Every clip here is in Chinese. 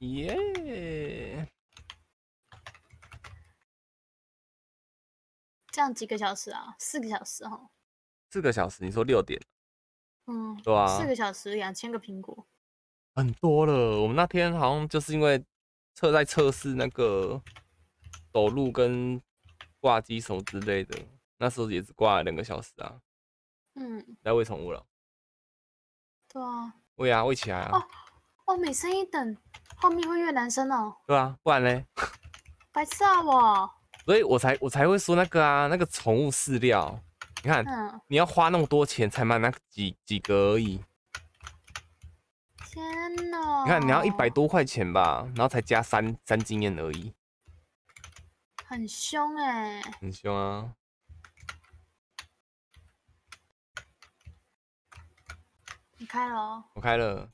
耶！这样几个小时啊？四个小时哈。四个小时，你说六点？嗯，对啊，四个小时两千个苹果，很多了。我们那天好像就是因为测在测试那个走路跟挂机什么之类的，那时候也只挂了两个小时啊。嗯，在喂宠物了。对啊，喂啊，喂起来啊！哦哦，每升一等，后面会越难升哦。对啊，不然嘞？白痴啊我！所以我才我才会说那个啊，那个宠物饲料，你看，嗯，你要花那么多钱才买那几几个而已。天哪！你看你要一百，多块钱吧，然后才加三三经验而已，很凶哎、很凶啊！你开了哦。我开了，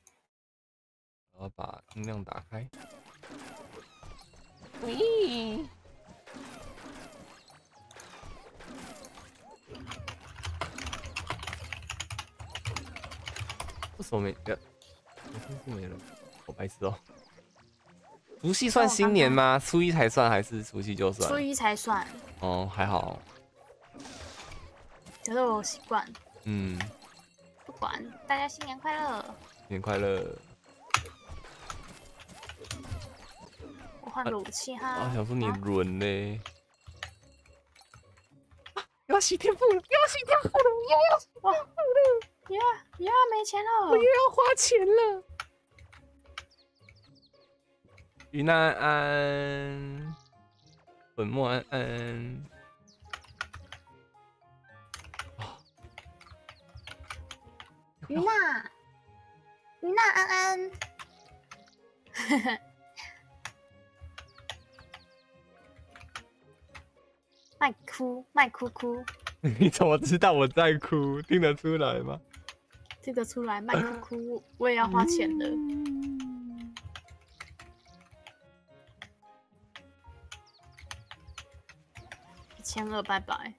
我要把音量打开。喂，为什么没？呃，我真是没了，好白痴哦。除夕算新年吗？初一才算还是除夕就算？初一才算，哦，还好。可是我习惯，嗯，不管大家新年快乐。新年快乐！换个武器哈。啊，想说你啊轮嘞。又 要洗天赋了，又要洗天赋了，又要哇，呀呀，没钱了我又。要花钱了。云南安，本末安安。于娜，于娜安安。麦哭，麦哭哭，你怎么知道我在哭？听得出来吗？听得出来，麦哭哭，我也要花钱的。一千二，拜拜。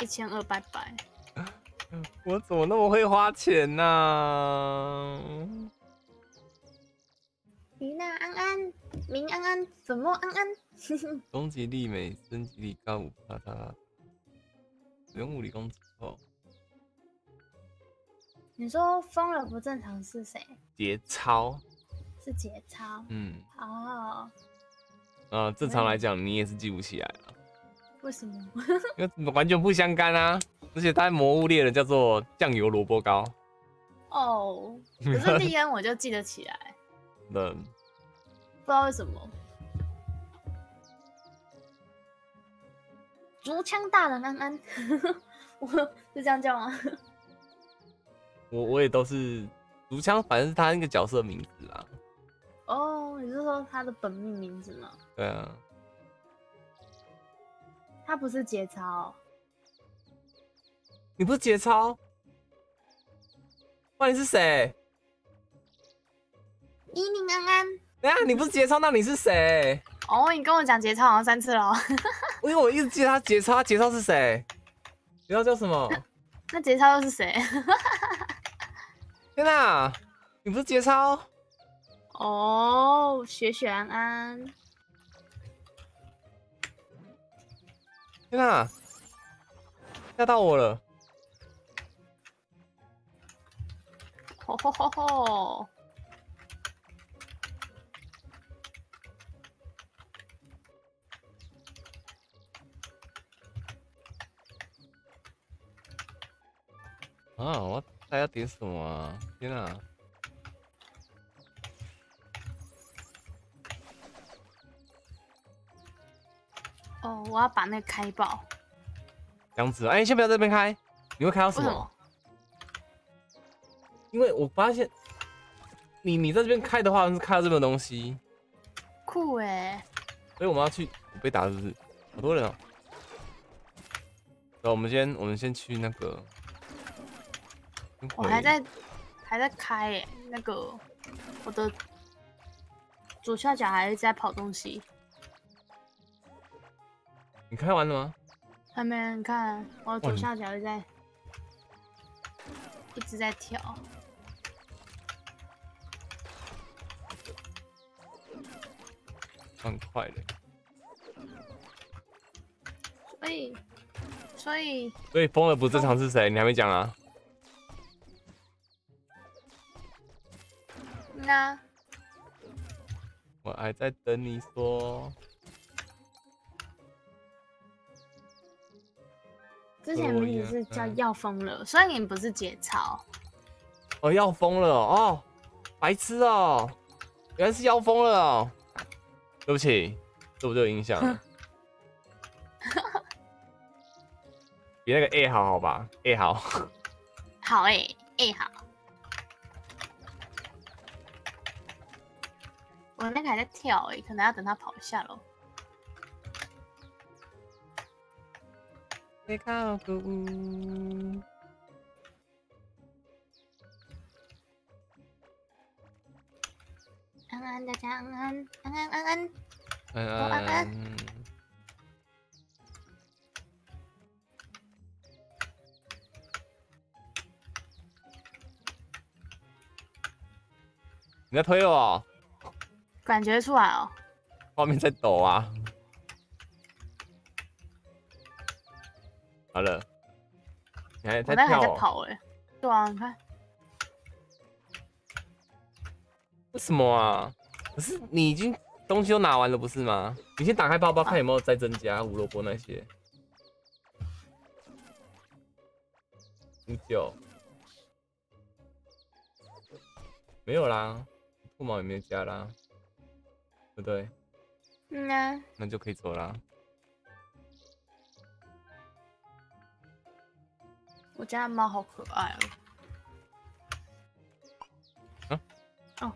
一千二，拜拜。我怎么那么会花钱呢、于娜安安，明安安，怎么安安。终极力美，升级力高五帕他。使用物理攻击后，你说疯了不正常是谁？节操。是节操。嗯，哦，啊，正常来讲你也是记不起来了，为什么？因为完全不相干啊。而且他魔物猎人叫做酱油萝卜糕，哦，可是 利恩我就记得起来，的不知道为什么。竹枪大人安安，我是这样叫吗？我我也都是竹枪，反正是他那个角色名字啦。哦，你是说他的本命名字吗？对啊，他不是节操，你不是节操，不然你是谁？伊宁安安。等一下你不是节操，那你是谁？哦，你跟我讲节操好像三次了哦，因为我一直记得他节操，他节操是谁？节操叫什么？那节操又是谁？天哪、你不是节操？哦，雪雪安安。天哪、吓到我了！吼吼吼吼！啊，我还要点什么啊？天哪、哦，我要把那个开爆。这样子，哎、先不要在这边开，你会开到什么？因为我发现你你在这边开的话，是开到这边的东西，酷哎！所以我们要去我被打是不是？好多人哦、那我们先我们先去那个，我还在还在开欸，那个我的左下角还是在跑东西。你开完了吗？还没，你看，我左下角一直在一直在跳。很快的。所以所以，所以疯了不正常是谁？你还没讲啊。那我还在等你说。之前名字是叫要疯了，虽然你不是节操。哦，要疯了哦，白痴哦，原来是要疯了哦。对不起，对不对？有印象了。比那个 A 好好吧？A 好。好哎，A 好。我那个还在跳哎，可能要等他跑一下喽。背靠个屋。安安，大家安安，安安安安，安安安。你在推我哦？感觉出来哦。画面在抖啊。好了，你还在？跑哎。对啊，你看，为什么啊？可是你已经东西都拿完了，不是吗？你先打开包包看有没有再增加胡萝卜那些。五九，没有啦，兔毛也没有加啦，对不对？嗯啊，那就可以走啦。我家的猫好可爱哦。啊哦，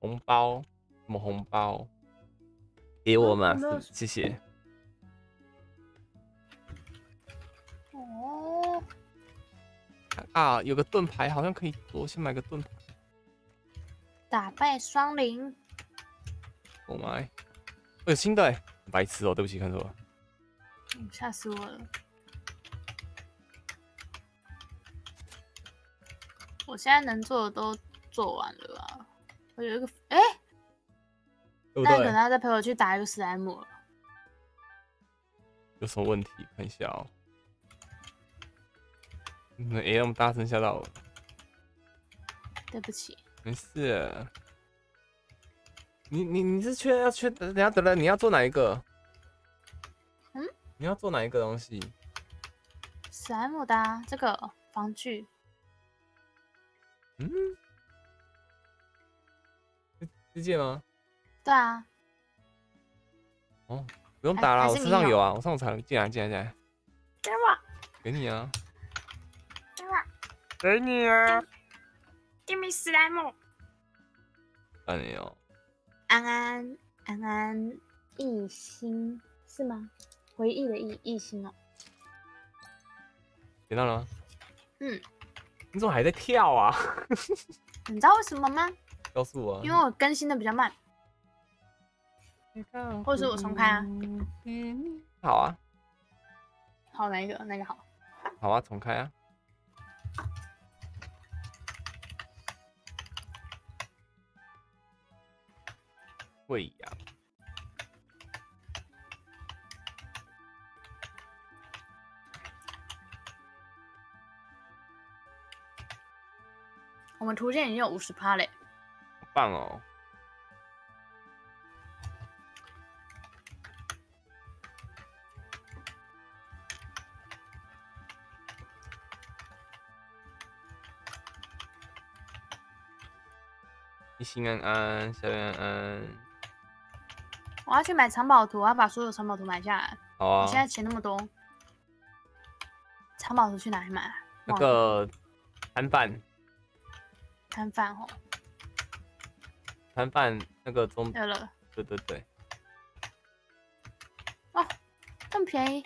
红包，什么红包？给我嘛，谢谢。哦，啊，有个盾牌好像可以做，先买个盾牌。打败双灵，我买，有新的哎，白痴哦，对不起，看错了。嗯吓死我了。我现在能做的都做完了啊。我有一个，哎、对不那你可能？要再陪我去打一个史莱姆了。有什么问题？看一下哦。那 A 那么大声吓到我，对不起，没事。你你你是缺要缺？等下等等，你要做哪一个？嗯？你要做哪一个东西？史莱姆的、啊、这个防具，嗯？这这件吗？对啊，哦，不用还打了，我身上有啊，我上午才进来进来进来，给我，给你啊，给你啊。，Give me 史莱姆。哎呦，安安安安，一心是吗？回忆的忆一心哦。听到了吗？嗯，你怎么还在跳啊？你知道为什么吗？告诉我啊。因为我更新的比较慢。或者是我重开啊。嗯好啊，好，哪一个？哪个好？好啊，重开啊。贵阳，我们图鉴已经有五十趴嘞。好棒哦！一心安安，小安安，我要去买藏宝图，我要把所有藏宝图买下来。好啊我。现在钱那么多，藏宝图去哪里买啊？那个摊贩，摊贩哦，摊贩那个中，有了，对对对，这么便宜。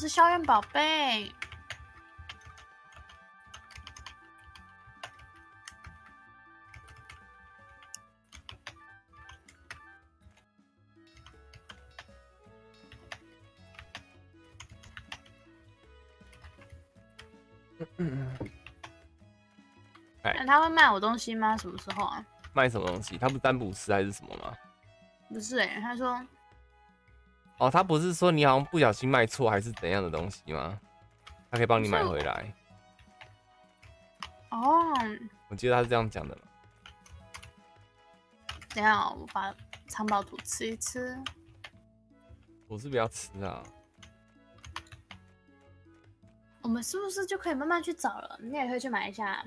是校园宝贝。嗯，那他会卖我东西吗？什么时候啊？卖什么东西？他不占卜师还是什么吗？不是哎，他说，哦，他不是说你好像不小心卖错还是怎样的东西吗？他可以帮你买回来。哦，我记得他是这样讲的。等下，我把藏宝图吃一吃。我是不要吃啊。我们是不是就可以慢慢去找了？你也可以去买一下。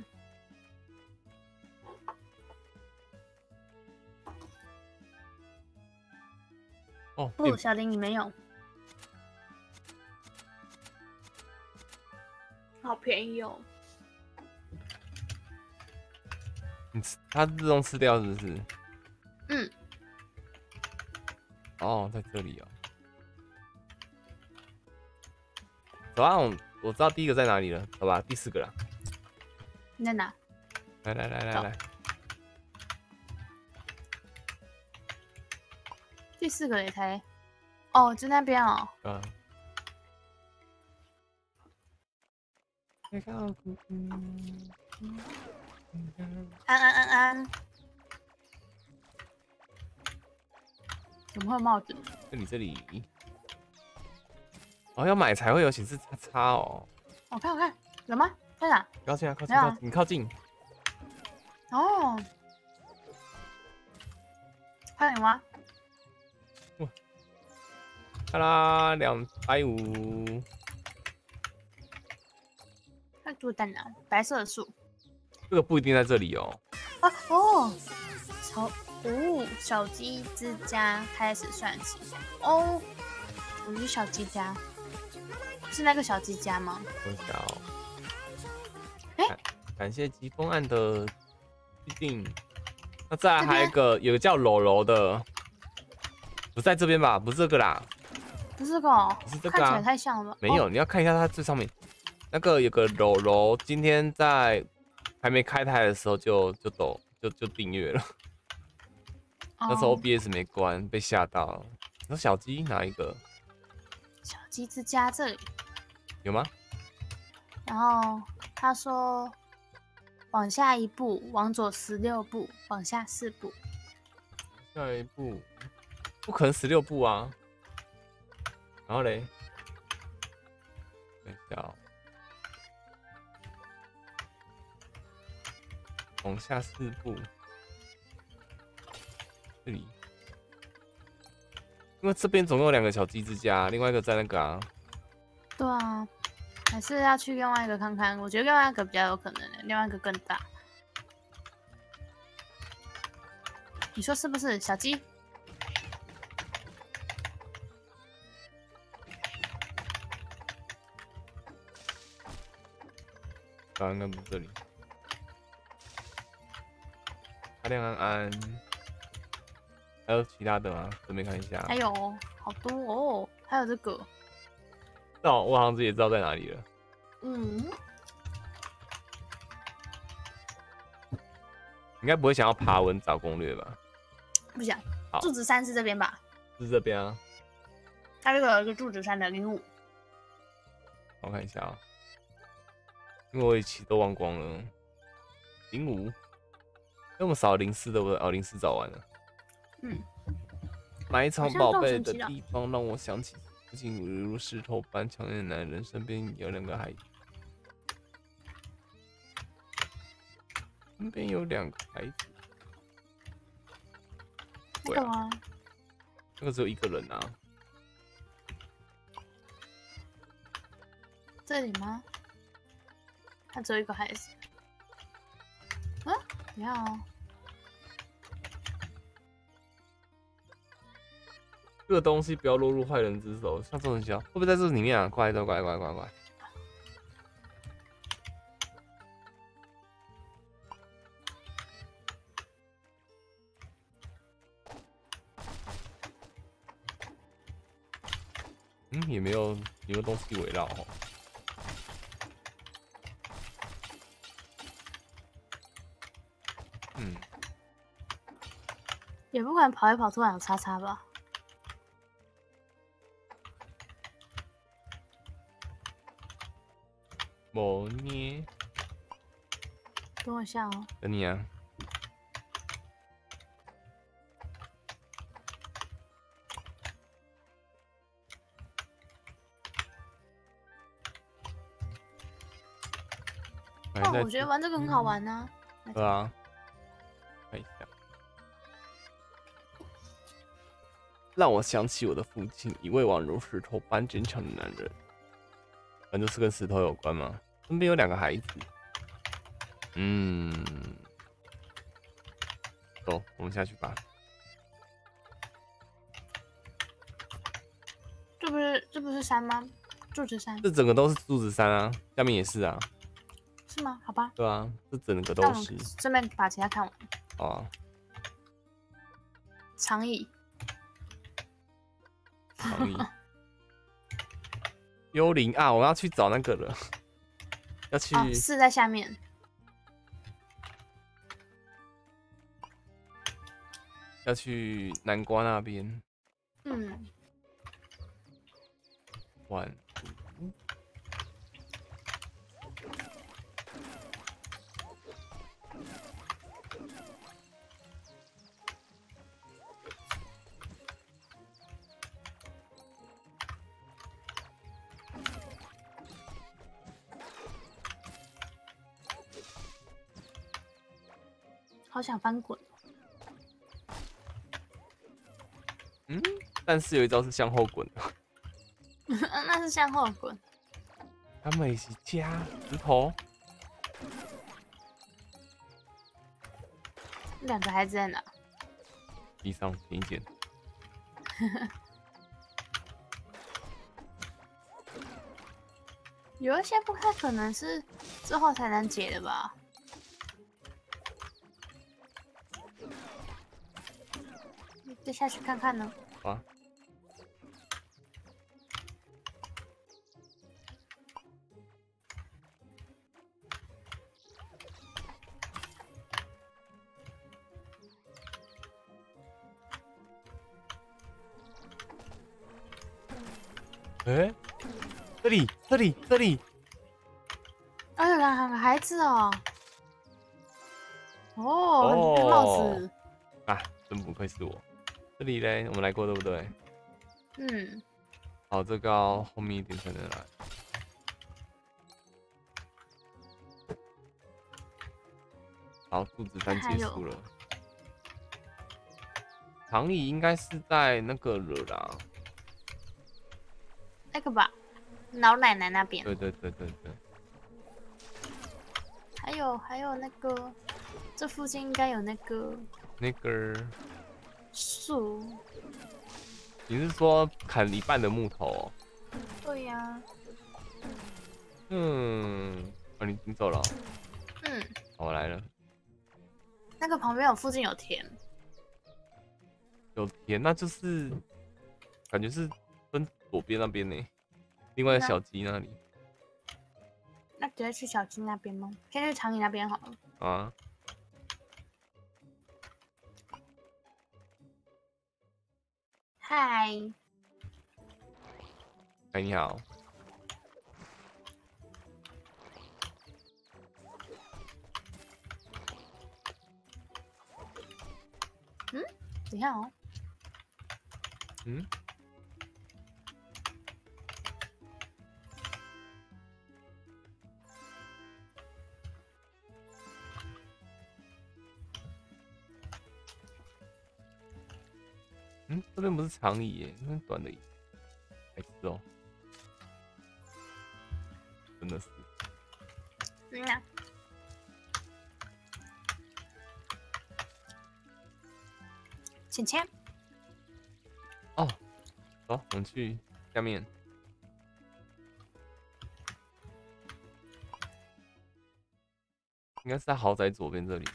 哦，不，小林你没有，好便宜哦。你吃，它自动吃掉是不是？嗯。哦，在这里哦。走啊！我知道第一个在哪里了，好吧，第四个了。你在哪？来来来来来，第四个擂台，哦，就那边哦。嗯。安安安安，怎么会有帽子？这里这里。哦，要买才会有显示叉叉哦。我看我看，有吗？在哪？靠近啊，靠近，靠近，你靠近。哦。还有吗？哇！哈啦，两百五。看多蛋啊，白色的树。这个不一定在这里哦。啊哦，小哦，小鸡之家开始算起哦，我是小鸡家。是那个小鸡家吗？小。哎，感谢疾风案的预定。那再来还有一个，有个叫柔柔的，不在这边吧？不是这个啦。不是这个，是这个，看起来太像了。没有，你要看一下它最上面那个有个柔柔，今天在还没开台的时候就就抖就就订阅了。那时候 OBS 没关，被吓到了。那小鸡哪一个？小鸡之家这里。有吗？然后他说：“往下一步，往左十六步，往下四步。”下一步不可能十六步啊！然后嘞，等一下，往下四步，这里，因为这边总共有两个小鸡之家，另外一个在那个啊。对啊，还是要去另外一个看看。我觉得另外一个比较有可能的，另外一个更大。你说是不是，小鸡？刚刚不这里。阿亮安安，还有其他的吗？准备看一下。还有好多哦，还有这个。哦，我好像自己知道在哪里了。嗯，应该不会想要爬文找攻略吧？不想。柱子山是这边吧？是这边啊。它这个有一个柱子山的零五。我看一下啊，因为我一起都忘光了。零五，那么少零四的，我哦零四找完了。嗯。埋藏宝贝的地方让我想起。父亲如石头般强硬的男人，身边有两个孩子，身边有两个孩子。对啊，那个只有一个人啊。这里吗？他只有一个孩子。啊，你好。这个东西不要落入坏人之手，像这种小会不会在这里面啊？快快快快快快！嗯，也没有也没有东西围绕哦。也不管跑一跑突然有叉叉吧？某捏，等我一下哦。等你啊。哦，我觉得玩这个很好玩呢。对啊，让我想起我的父亲，一位宛如石头般坚强的男人。反正是跟石头有关吗？身边有两个孩子。嗯，走，我们下去吧。这不是这不是山吗？柱子山。这整个都是柱子山啊，下面也是啊。是吗？好吧。对啊，这整个都是。顺便把其他看完。哦。长椅。长椅。幽灵啊！我要去找那个了，要去。是在下面。要去南瓜那边。嗯。玩。好想翻滚。嗯，但是有一招是向后滚。那是向后滚。他们一起加石头。两个孩子在哪？地上捡一捡。有一些不太可能是之后才能解的吧？再下去看看呢。啊。哎，这里，这里，这里。哎呀，两个孩子哦。哦，帽子。啊，真不愧是我。这里嘞，我们来过对不对？嗯。好，这个后面一点才能来。好，兔子山结束了。长椅应该是在那个了啦。那个吧，老奶奶那边。对对对对对。还有还有那个，这附近应该有那个。那个。树，你是说砍一半的木头？对呀。嗯，啊，你你走了？嗯，我来了。那个旁边有附近有田，有田，那就是感觉是分左边那边呢，另外小鸡那里。那直接去小鸡那边吗？先去长椅那边好了。啊。嗨，哎，你好。嗯，等一下哦。嗯。嗯，这边不是长椅耶，那边短的椅，还是哦，真的是。嗯啊。钱钱。哦，走，我们去下面。应该是在豪宅左边这里，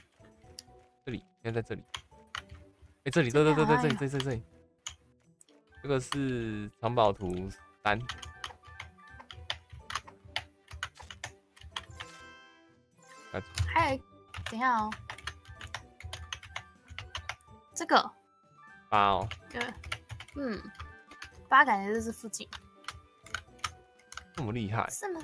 这里，应该在这里。这里，对对对对，这里，这这这里，这个是藏宝图三，还有，等一下哦，这个八哦，对，嗯，八感觉就是附近，这么厉害，是吗？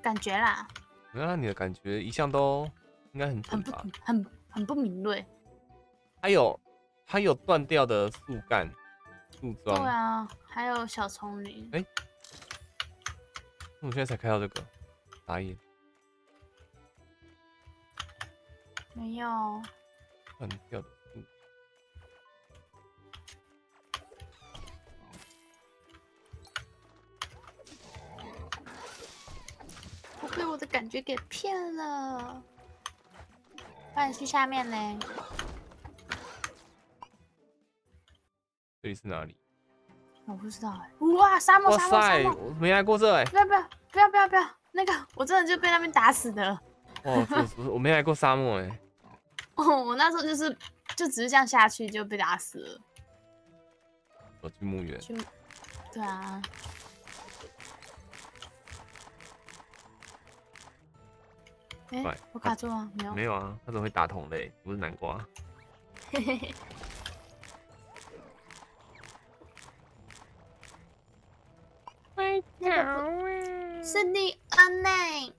感觉啦，那你的感觉一向都应该很很不？很很不敏锐。还有还有断掉的树干、树桩对桩，啊，还有小丛林，哎我现在才看到这个，打野没有，断掉的树，我被我的感觉给骗了。不然去下面呢？这里是哪里？我不知道哎。哇，沙漠，哇沙漠，沙塞，漠！我没来过这哎、不要不要不要不要不要！那个我真的就被那边打死的。哦，我我我没来过沙漠哎、哦，我那时候就是就只是这样下去就被打死了。我去墓园，去，对啊。哎、对我卡住了，没有。没有啊，他怎么会打桶嘞？不是南瓜。嘿嘿嘿。是你恩内。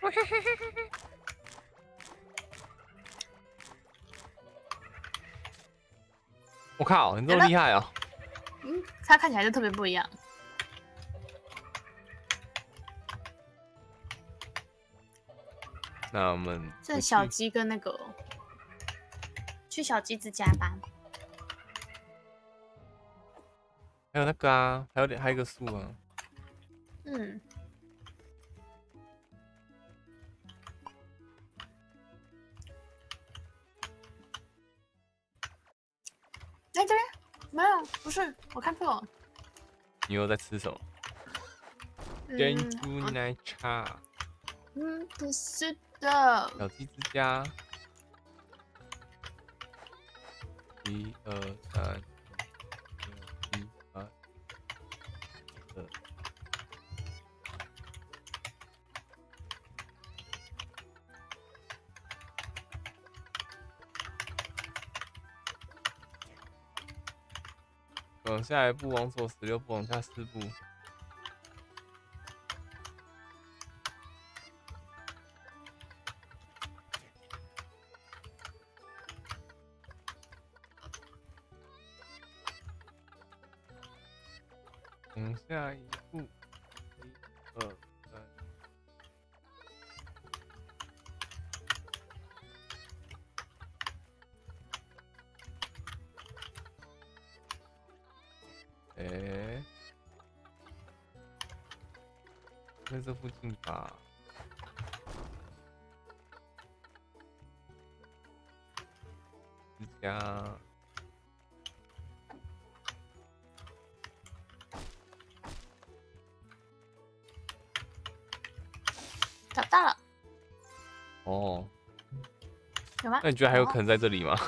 我靠，你这么厉害啊！嗯，它看起来就特别不一样。那我们这小鸡跟那个，去小鸡之家吧。还有那个啊，还有点还有一个树啊，嗯。哎、这边没有，不是，我看错了。你又在吃什么？嗯珍珠奶茶，嗯，不是的。小鸡之家，一二三，往下一步，往左十六步，往下四步。往下，一那你觉得还有有可能在这里吗？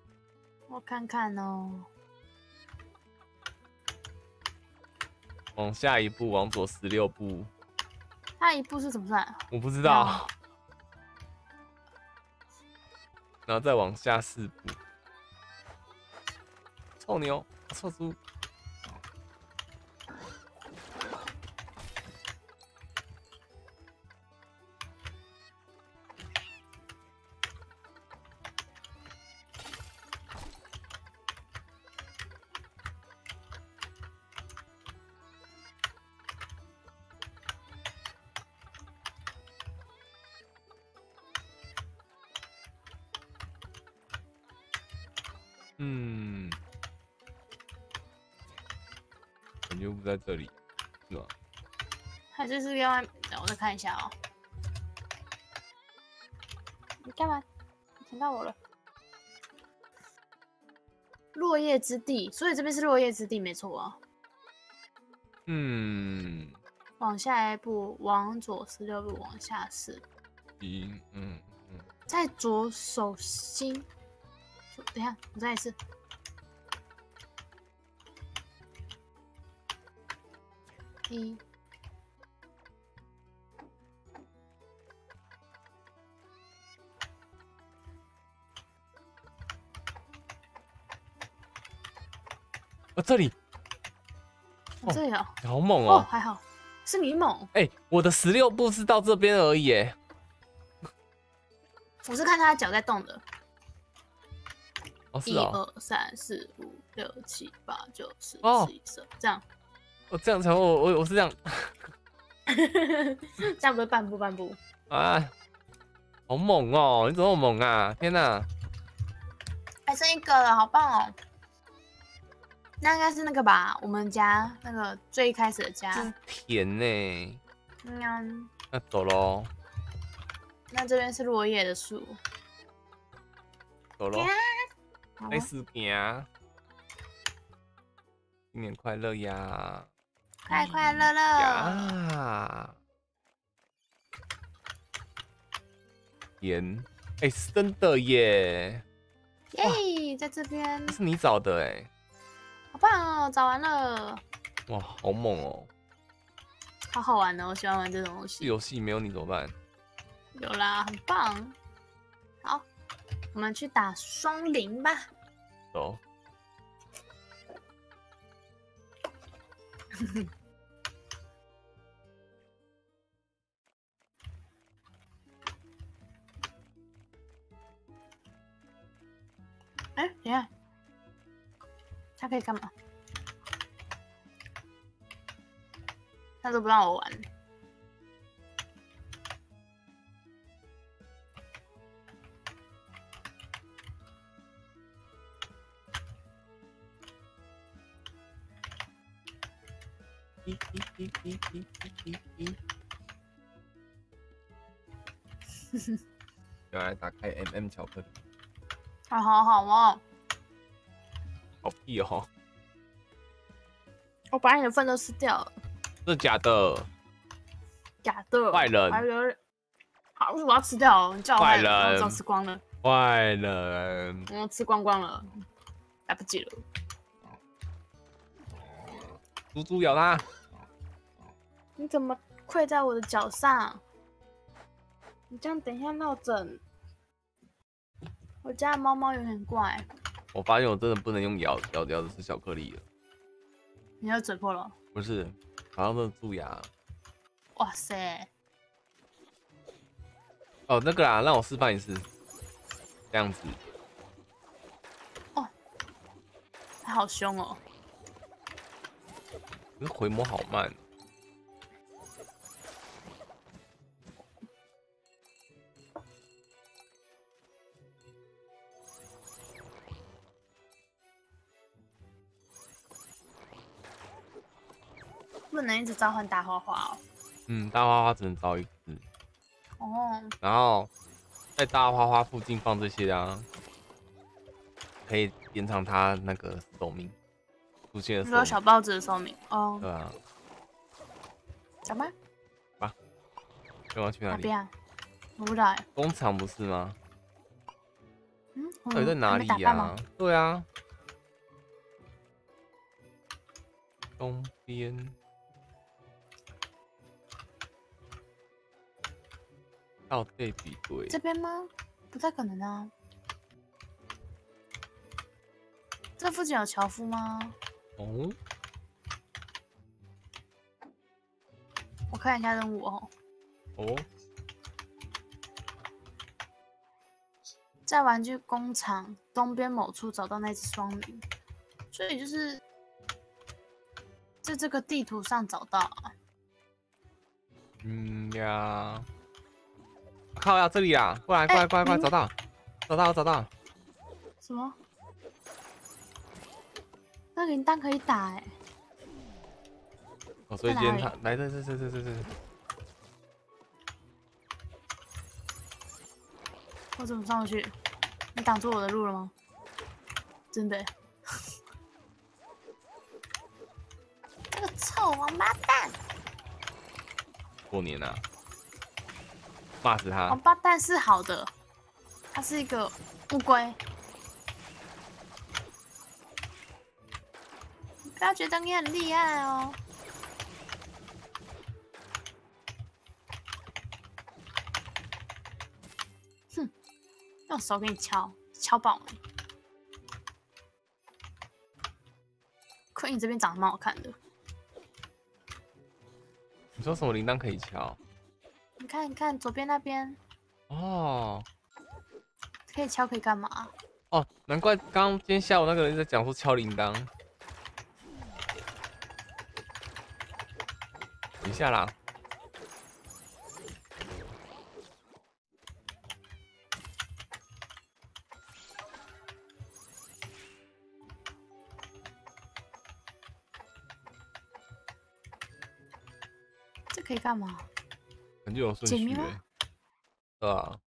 我看看哦。往下一步，往左十六步，它一步是怎么算啊？我不知道。然后再往下四步，臭牛，臭猪，还是是另外？等我再看一下哦。你干嘛？你抢到我了。落叶之地，所以这边是落叶之地，没错啊。嗯，往下一步，往左十六步，往下四，一，嗯嗯，在左手心等一下，我再一次。一。啊，这里哦这里哦，好猛哦，哦！还好，是你猛。哎、我的十六步是到这边而已，哎，我是看他的脚在动的。一哦是哦，二三四五六七八九十哦十一十二，这样，我这样才我我我是这样 这样不是半步半步？啊，好猛哦！你怎么那么猛啊？天哪！还剩一个了，好棒哦！那应该是那个吧，我们家那个最一开始的家是。甜呢。嗯，那走喽，那这边是落叶的树。走喽，好开始行。新年快乐呀！快快乐乐！呀！甜，哎、是真的耶！耶，在这边，是你找的哎，好棒哦！找完了，哇，好猛哦！好好玩哦！我喜欢玩这种游这戏。游戏没有你怎么办？有啦，很棒。好，我们去打双零吧。走。哎、等一下，他可以干嘛？他都不让我玩。嘿嘿嘿嘿嘿嘿嘿！哈哈，来打开 M M 巧克力。啊，好好哦。好屁哦！我把你的粪都吃掉了，是假的，假的！坏人还有人，好，我要吃掉了，你叫我坏坏人，我早吃光了，坏人！我吃光光了，来不及了。猪猪咬他！你怎么跪在我的脚上？你这样等一下闹枕。我家的猫猫有点怪，我发现我真的不能用咬咬咬着吃巧克力了，你要嘴破了。不是，好像是蛀牙。哇塞，哦，那个啦，让我示范一次，这样子。哦它好凶哦！可是回魔好慢。不能一直召唤大花花哦。嗯，大花花只能招一只，哦，然后在大花花附近放这些啊，可以延长它那个寿命，出现的你寿命。说小豹子的寿命哦，对啊，小吗？要要去哪里？哪边啊？我不知道哎。工厂不是吗？嗯，到底在哪里呀？对啊，东边。到对比对这，边吗？不太可能啊。这附近有樵夫吗？哦，我看一下任务哦。哦，在玩具工厂东边某处找到那只双鱼，所以就是在这个地图上找到啊。嗯呀，靠呀，这里啊，过来，过来，过来，过来，嗯找到，找到，找到，什么？那铃铛可以打哎、哦，所以今天他来，这这这这这这，我怎么上不去？你挡住我的路了吗？真的欸、这个臭王八蛋！过年啊，骂死他。王八蛋是好的，他是一个乌龟。不要觉得你很厉害哦。哼，用手给你敲，敲爆你。亏你这边长得蛮好看的。你说什么铃铛可以敲？你看，你看左边那边哦可以敲，可以干嘛？哦，难怪刚刚今天下午那个人在讲说敲铃铛。等一下啦，这可以干嘛？感觉有顺序对啊，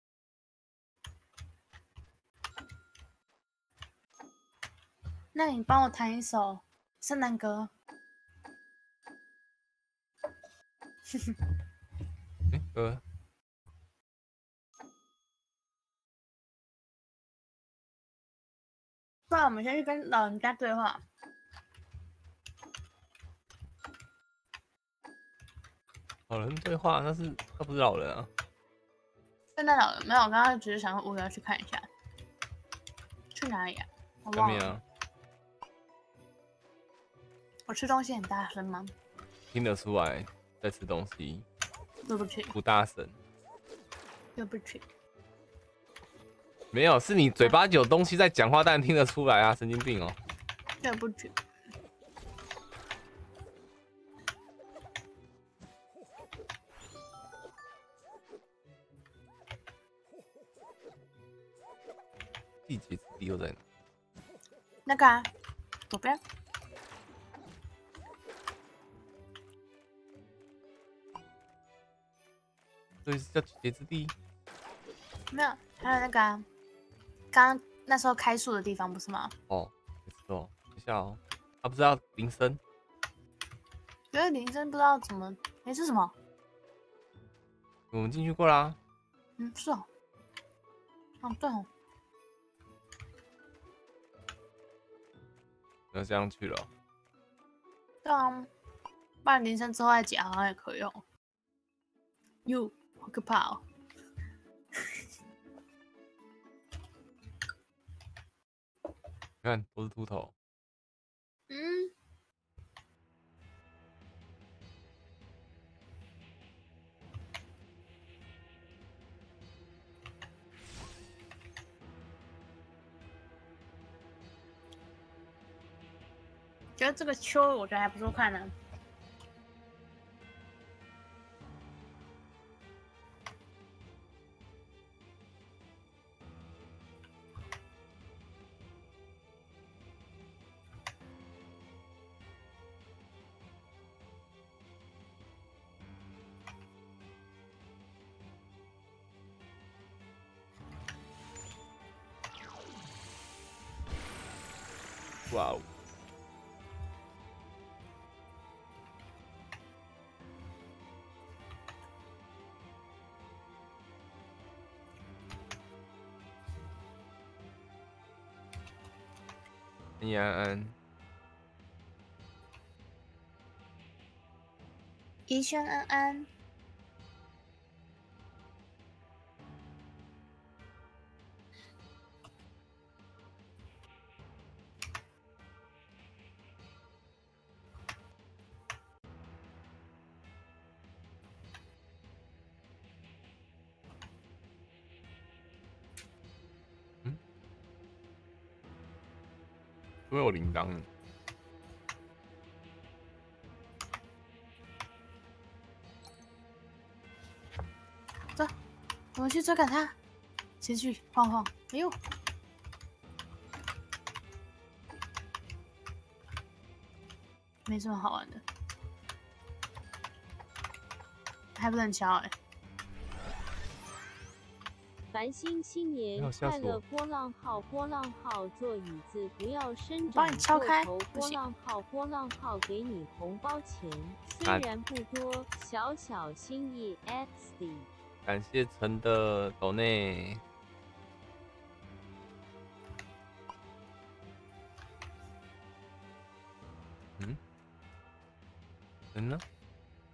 那你帮我弹一首圣诞歌。哎、呃，不然我们先去跟老人家对话。老人对话，那是他不是老人啊，圣诞老人没有，我刚刚只是想说无聊去看一下。去哪里啊？我忘了。啊，我吃东西很大声吗？听得出来在吃东西，对不起，不大声。对不起。没有，是你嘴巴有东西在讲话，但听得出来啊，神经病哦。对不起。季节之地又在哪？那个啊，左边。这里是叫姐姐之地。没有，还有那个啊，刚刚那时候开树的地方不是吗？哦，没错，等一下哦，他不知道铃声？觉得铃声不知道怎么，诶，是什么？我们进去过啦。嗯，是哦。哦，对哦，要这样去了。对啊，不然铃声之后再解好像也可以哦。哟，好可怕哦！你看，都是秃头。嗯，觉得这个秋我觉得还不错看呢。安安安，宜轩安安，有铃铛。走我们去追赶他，先去晃晃。哎呦，没什么好玩的，还不能敲哎、繁星新年快乐！波浪号，波浪号，坐椅子不要伸展你敲开过头。波浪号，波浪号，给你红包钱，虽啊然不多，小小心意。XD。感谢陈的狗内，嗯，人呢？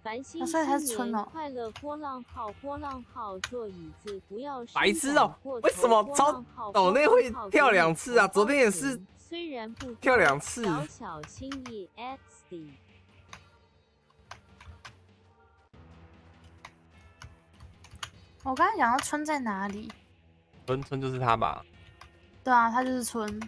繁星啊所以它是新春哦年快乐！波浪号，波浪号，坐椅子，不要白痴哦为什么超岛内会跳两次啊昨天也是虽然不跳高两次小小心意 XD。我刚才讲到春在哪里？春春就是他吧？对啊，他就是春。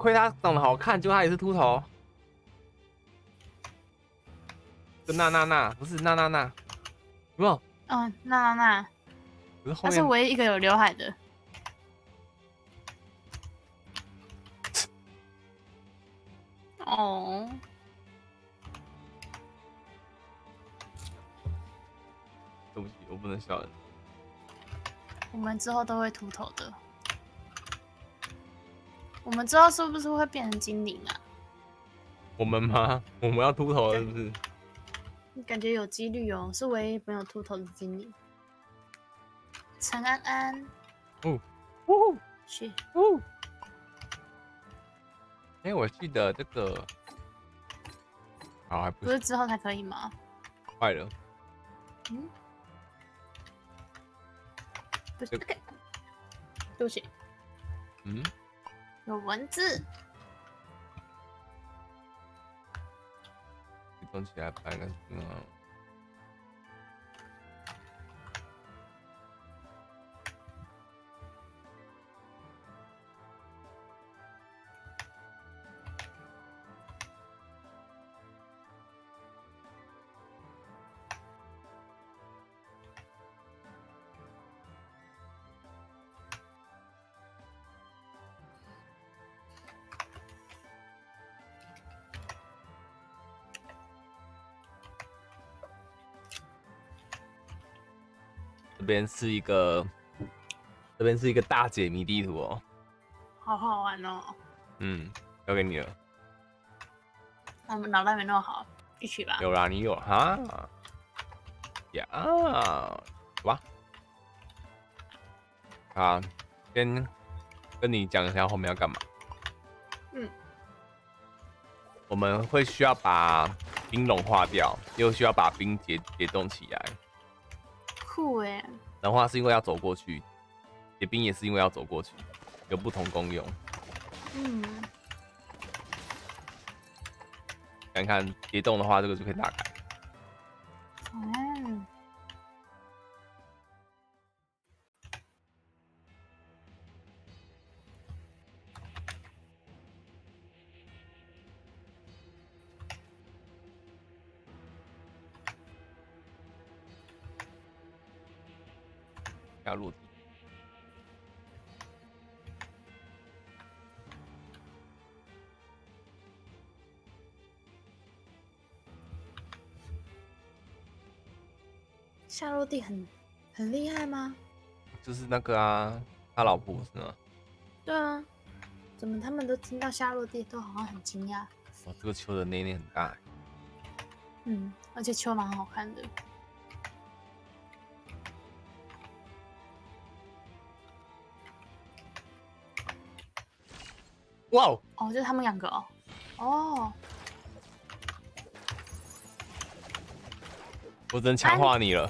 亏他长得好看，结果他也是秃头。跟娜娜娜不是娜娜娜，有没有？嗯，那那那，他是可是后面唯一一个有刘海的。哦，对不起，我不能笑人。我们之后都会秃头的。我们之后是不是会变成精灵啊？我们吗？我们要秃头了是不是？感觉有几率哦，是唯一没有秃头的精灵。陈安安，哦，呜是呜。哎，我记得这个，好还不不是之后才可以吗？坏了。嗯，不是，这对不起，嗯，有文字。移动起来拍个嗯。边是一个，这边是一个大解谜地图哦。好好玩哦！嗯，交给你了。我们脑袋没弄好，一起吧。有啦，你有哈？呀，走吧。啊，先跟你讲一下后面要干嘛。嗯，我们会需要把冰融化掉，又需要把冰结结冻起来。酷哎！融化是因为要走过去，结冰也是因为要走过去，有不同功用。嗯，看看结冻的话，这个就可以打开。地很很厉害吗？就是那个啊，他老婆是吗？对啊，怎么他们都听到夏洛蒂都好像很惊讶？哇，这个球的内内很大欸。嗯，而且球蛮好看的。哇哦，哦，就是他们两个哦。哦，我只能强化你了。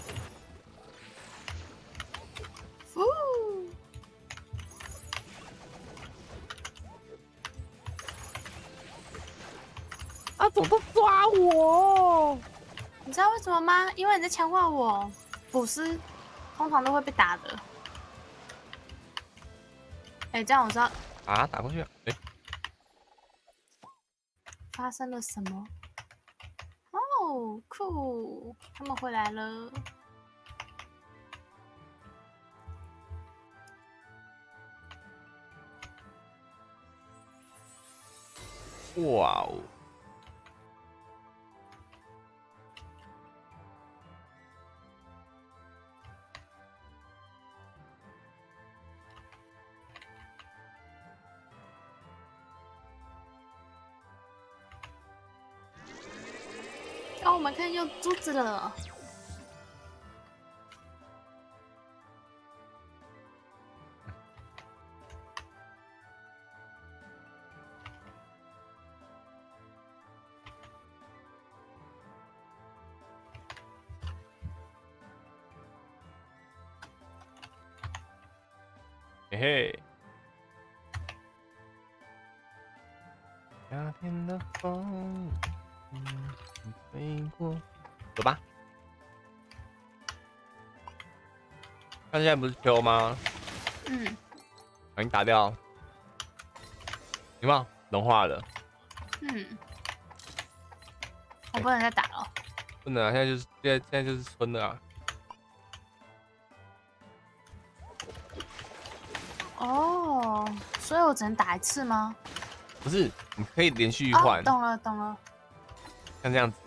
啊，怎么都抓我？你知道为什么吗？因为你在强化我，捕师通常都会被打的。哎、这样我知道啊，打过去了。哎、发生了什么。哦，酷，他们回来了。哇哦！要阻止了。Hey. 现在不是秋吗？嗯，把你打掉。有没有融化了？嗯，我不能再打了。不能啊！现在就是现在现在就是春的啊。哦，所以我只能打一次吗？不是，你可以连续哦换，懂了懂了。像这样子。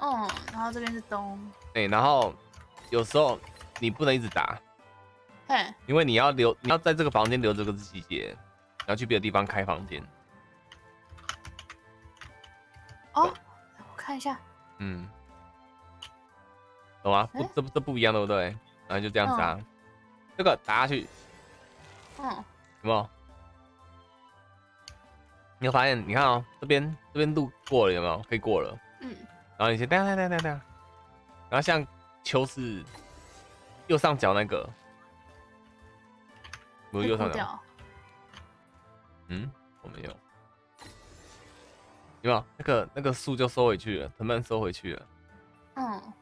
嗯，然后这边是冬，对，然后有时候你不能一直打，嘿，因为你要留，你要在这个房间留这个季节，然后去别的地方开房间。哦，我看一下，嗯，懂吗？不，这不这不一样，对不对？然后就这样子啊，这个打下去，嗯，有没有？你有发现？你看哦，这边这边路过了，有没有？可以过了。嗯，然后你先等一下等一下等下等下，然后像秋是右上角那个，不是右上角，嗯，我没有，有没有？那个那个树就收回去了，藤蔓收回去了。嗯，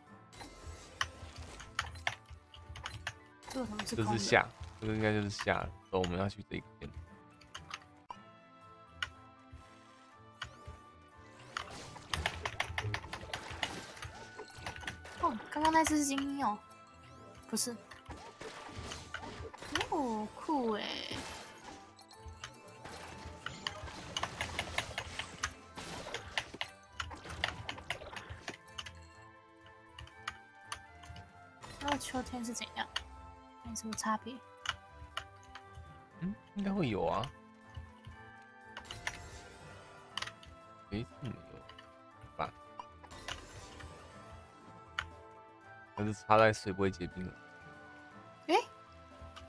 这是下，这个应该就是下了，所以我们要去这一边。哦，刚刚那只是精英哦，不是。哦，酷哎！那秋天是怎样？没什么差别。嗯，应该会有啊。诶，是没是插在水不会结冰了。诶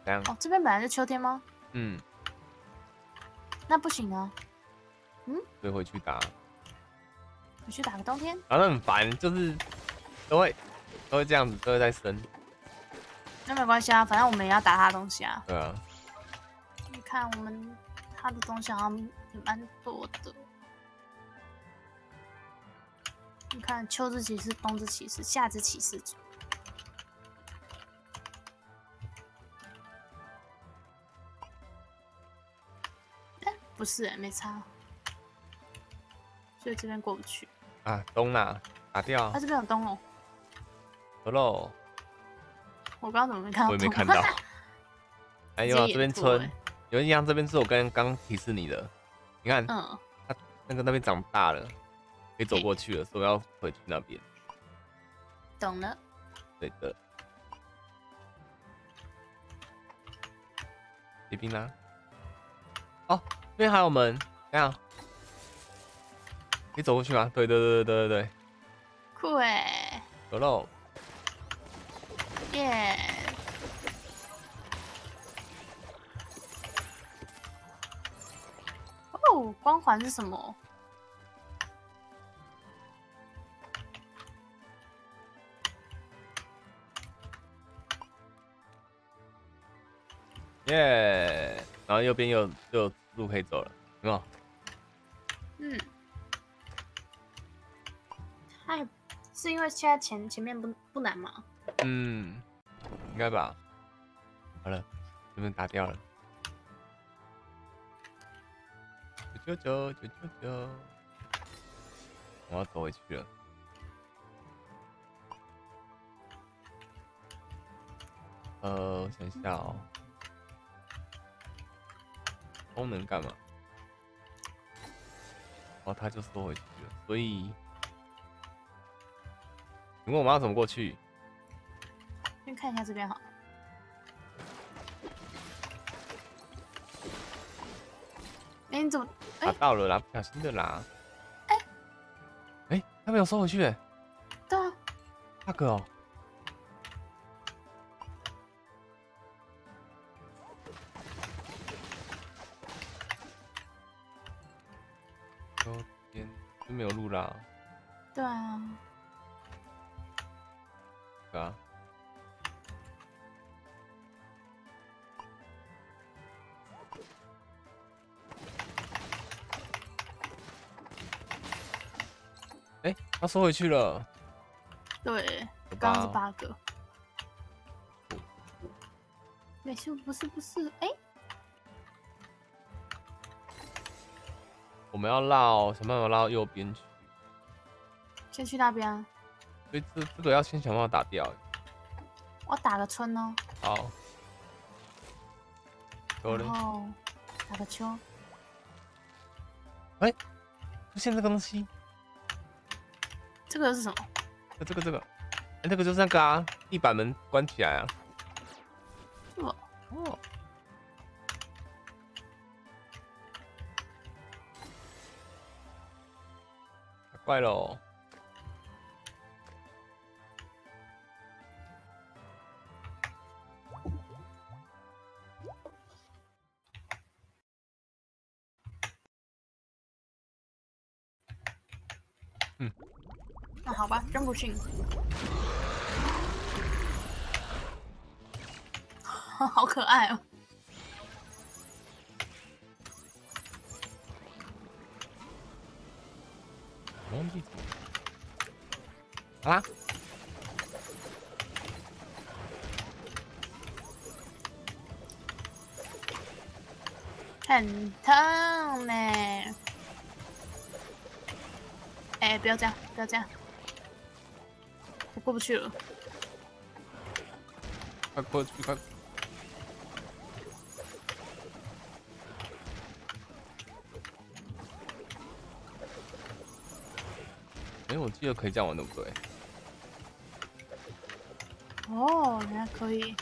这样，哦，这边本来就秋天吗？嗯，那不行啊，所以回去打。回去打个冬天。反正很烦，就是都会都会这样子，都会在生。那没关系啊，反正我们也要打他的东西啊。对啊，你看我们他的东西好像也蛮多的。你看，秋之骑士、冬之骑士、夏之骑士不是哎、没差。所以这边过不去。啊，冬啦，打掉啊，，这边有东哦。得喽，我刚刚怎么没看到？我也没看到。哎有啊，这边村有一样，这边是我刚刚提示你的。你看，嗯，那个那边长大了，可以走过去了，所以要回去那边。懂了。对的。结冰啦。哦，这边还有门，这样可以走过去吗？对对对对对对对，酷哎，走喽。耶！哦，光环是什么？耶、然后右边又又有路可以走了，有没有？嗯，太是因为现在前前面不不难吗？嗯，应该吧。好了，这边打掉了。九九九九九九，我要走回去了。呃，我想一下哦，功能干嘛？哦，他就缩回去了，所以你问我们要怎么过去？先看一下这边好了。哎、你怎么？打到了啦，不小心的啦。哎哎，他没有收回去，哎对啊，大哥啊，对啊。哎，他收回去了。对，刚刚是八个。没事，不是不是。哎。我们要绕，想办法绕右边去。先去那边啊，所以这这个要先想办法打掉。我打个村哦，好，然，后打个丘，出现这个东西，这个是什么？这这个这个，哎、这个就是那个啊，地板门关起来啊。是我哦，太怪了好吧，真不幸。好可爱哦！忘记好啦，很疼呢。哎、不要这样，不要这样，我过不去了。快过去，快！哎、我记得可以这样玩，对不对？哦，原来可以。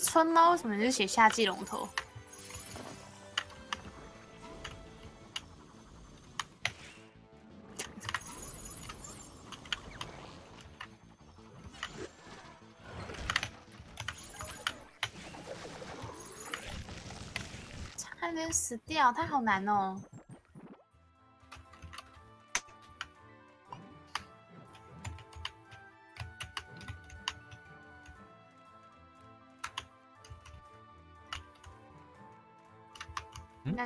是春吗？为什么你就写夏季龙头？差点死掉，它好难哦。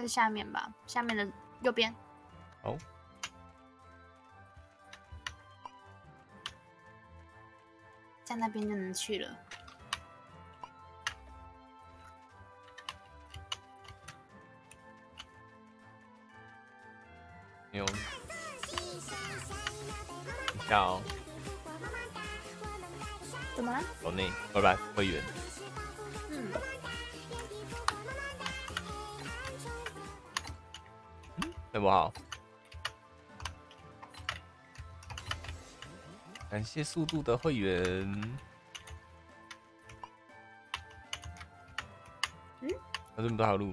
是下面吧，下面的右边。哦，在那边就能去了。感谢速度的会员。嗯，还这么多条路，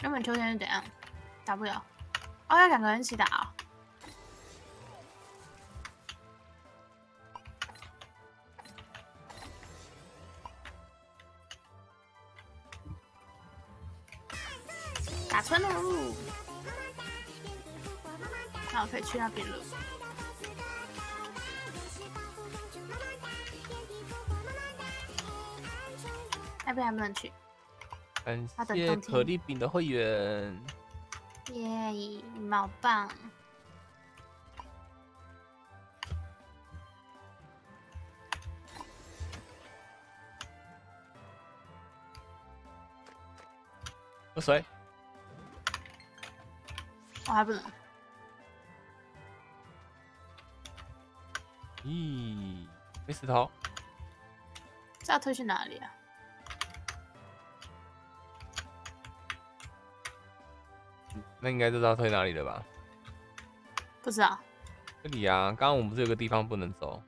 原本秋天是怎样？打不了。哦，要两个人一起打去那边了。那边还不能去。感谢可丽饼的会员。耶，你们好棒！喝水。我还不能。咦，没石头。这要推去哪里啊？那应该就知道推哪里了吧？不知道。这里啊，刚刚我们不是有个地方不能走？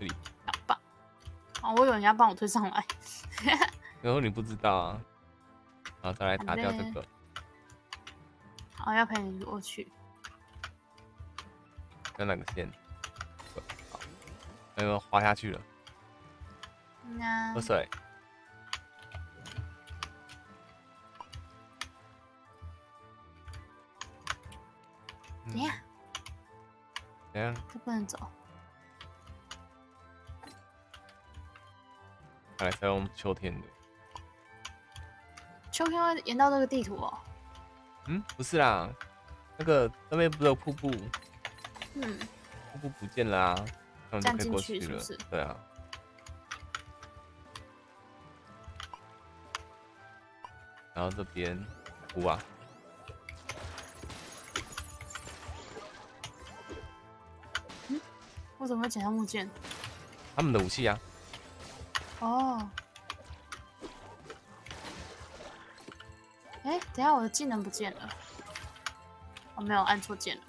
这里，好棒！哦，我以为你要帮我推上来。然后你不知道啊，然后再来打掉这个。好，要陪你过去。跟哪个线？好，那个滑下去了。喝水。怎样？怎样？这不能走。看来是用秋天的。秋天会延到这个地图哦。嗯，不是啦，那个那边不是有瀑布？嗯。瀑布不见了啊，那我们就可以过去了。对啊。然后这边湖啊。我怎么会捡到木剑？他们的武器啊。哦。哎，等下我的技能不见了。我没有按错键了。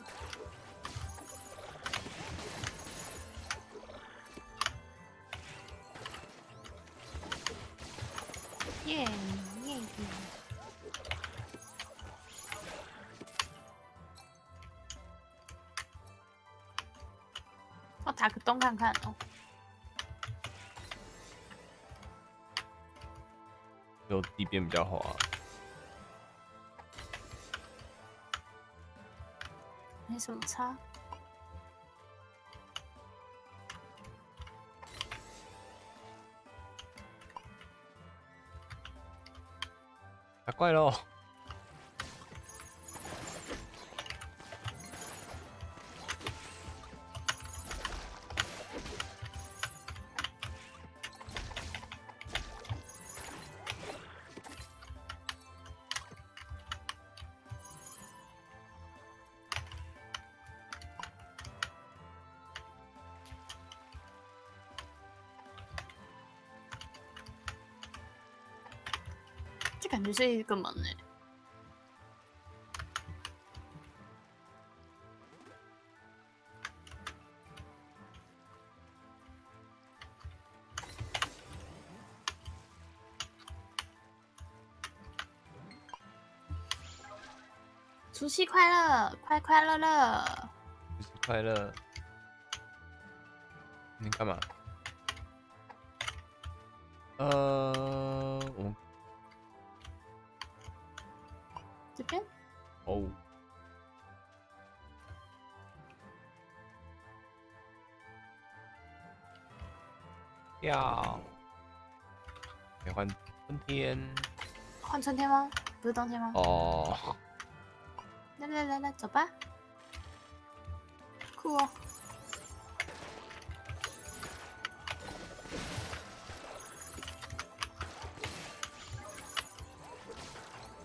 比较滑。没什么差。打怪喽！是一个门诶，除夕快乐，快快乐乐，除夕快乐，你干嘛？天吗？不是冬天吗？哦，来来来来，走吧，酷哦。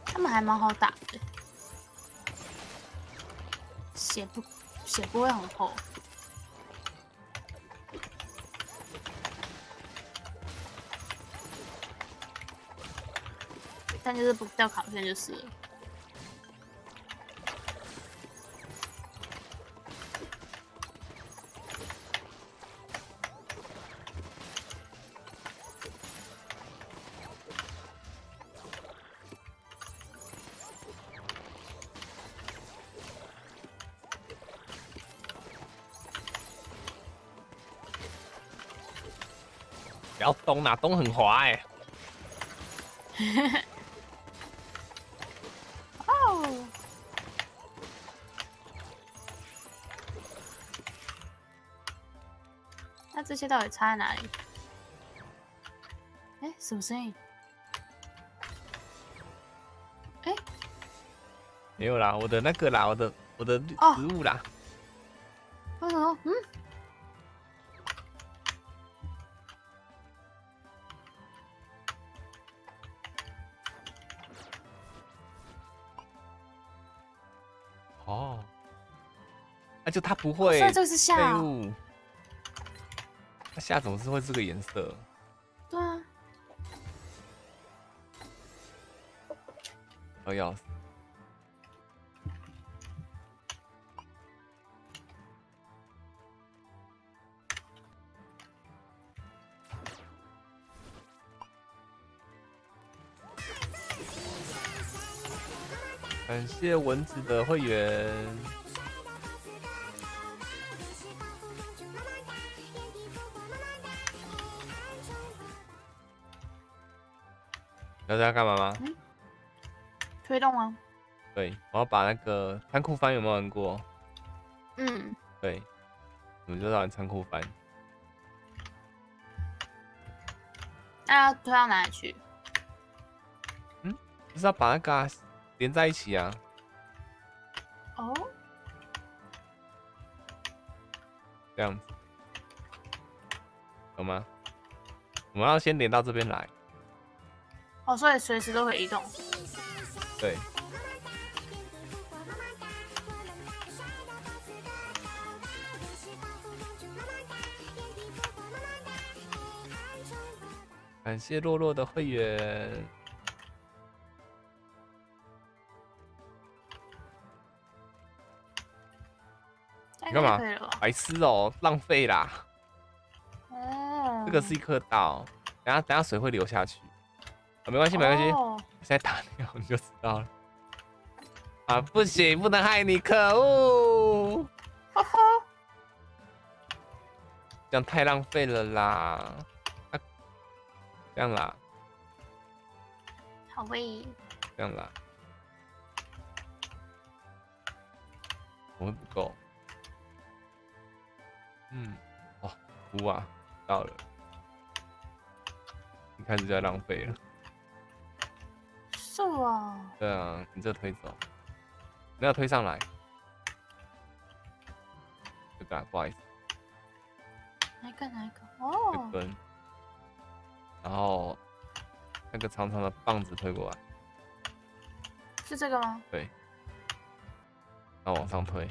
他们还蛮好打的，血不血不会很厚，但就是不掉卡片就是。不要动啊动很滑哎！哦，这些到底差在哪里？哎，什么声音？哎，没有啦，我的那个啦，我的我的植物啦。为什么？嗯。就他不会，所以这是夏。那下总是会这个颜色，对啊。哎呦！感谢蚊子的会员。要在干嘛吗？推动吗？对，我要把那个仓库翻有没有玩过？嗯，对，我们就玩仓库翻。那要推到哪里去？嗯就是要把那个啊连在一起啊。哦，这样子，懂吗？我们要先连到这边来，哦，所以随时都可以移动。对。感谢洛洛的会员，你干嘛？白痴哦，浪费啦！哦，这个是一颗岛，等下等下水会流下去，啊，没关系没关系，哦现在打掉你就知道了。啊，不行，不能害你，可恶！哈哈，这样太浪费了啦！啊，这样啦，好喂，这样啦，我会不够。嗯，哦，哭啊，到了，一开始就在浪费了。是哦，对啊，你这推走，你要推上来。这个、啊、不好意思，哪一个哪一个？这哦，根，然后那个长长的棒子推过来，是这个吗？对，然后往上推，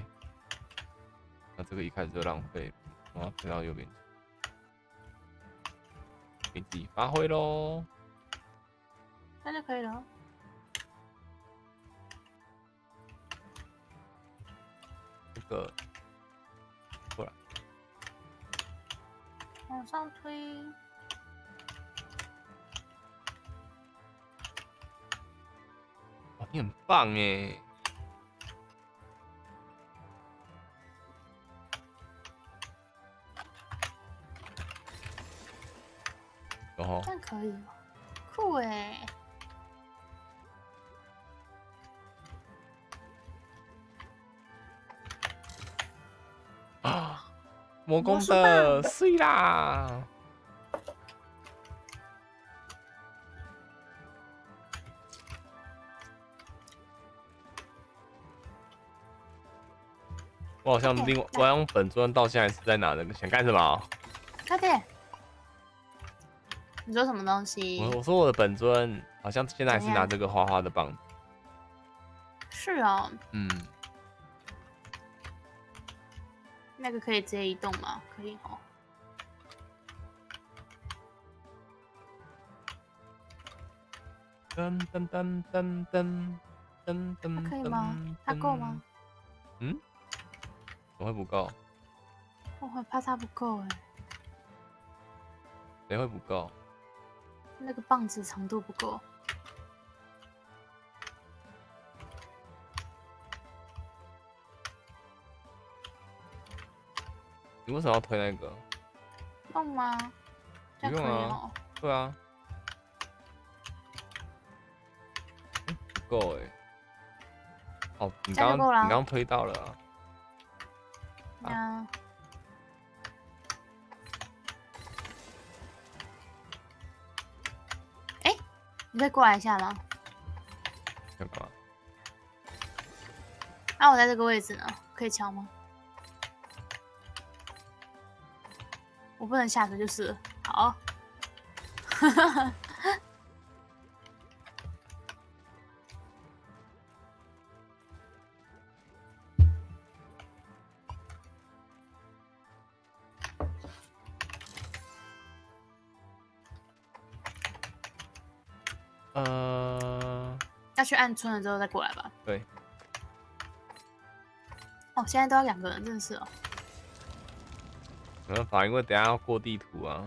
那这个一开始就浪费了，然后推到右边去，给自己发挥喽。那就可以了。个过来，往上推，哇，你很棒哎！然后这样可以哦，酷哎！魔功的碎啦！我好像另外，我用本尊到现在是在拿那个，想干什么？快点！你说什么东西？我我说我的本尊好像现在还是拿这个花花的棒子，是哦，嗯，那个可以直接移动吗？可以哦。噔噔噔噔噔噔噔，可以吗？它够吗？？嗯，怎么会不够？我会怕它不够哎，谁会不够？那个棒子长度不够。你为什么要推那个？用吗？不用啊哦。对啊，嗯不够哎。哦，你刚刚你刚刚推到了啊。啊哎，你可以过来一下吗？要干嘛？啊，我在这个位置呢，可以敲吗？我不能下车就是了。好，呃，要去按村了之后再过来吧。对，哦，现在都要两个人，真的是哦。没办法，因为等下要过地图啊。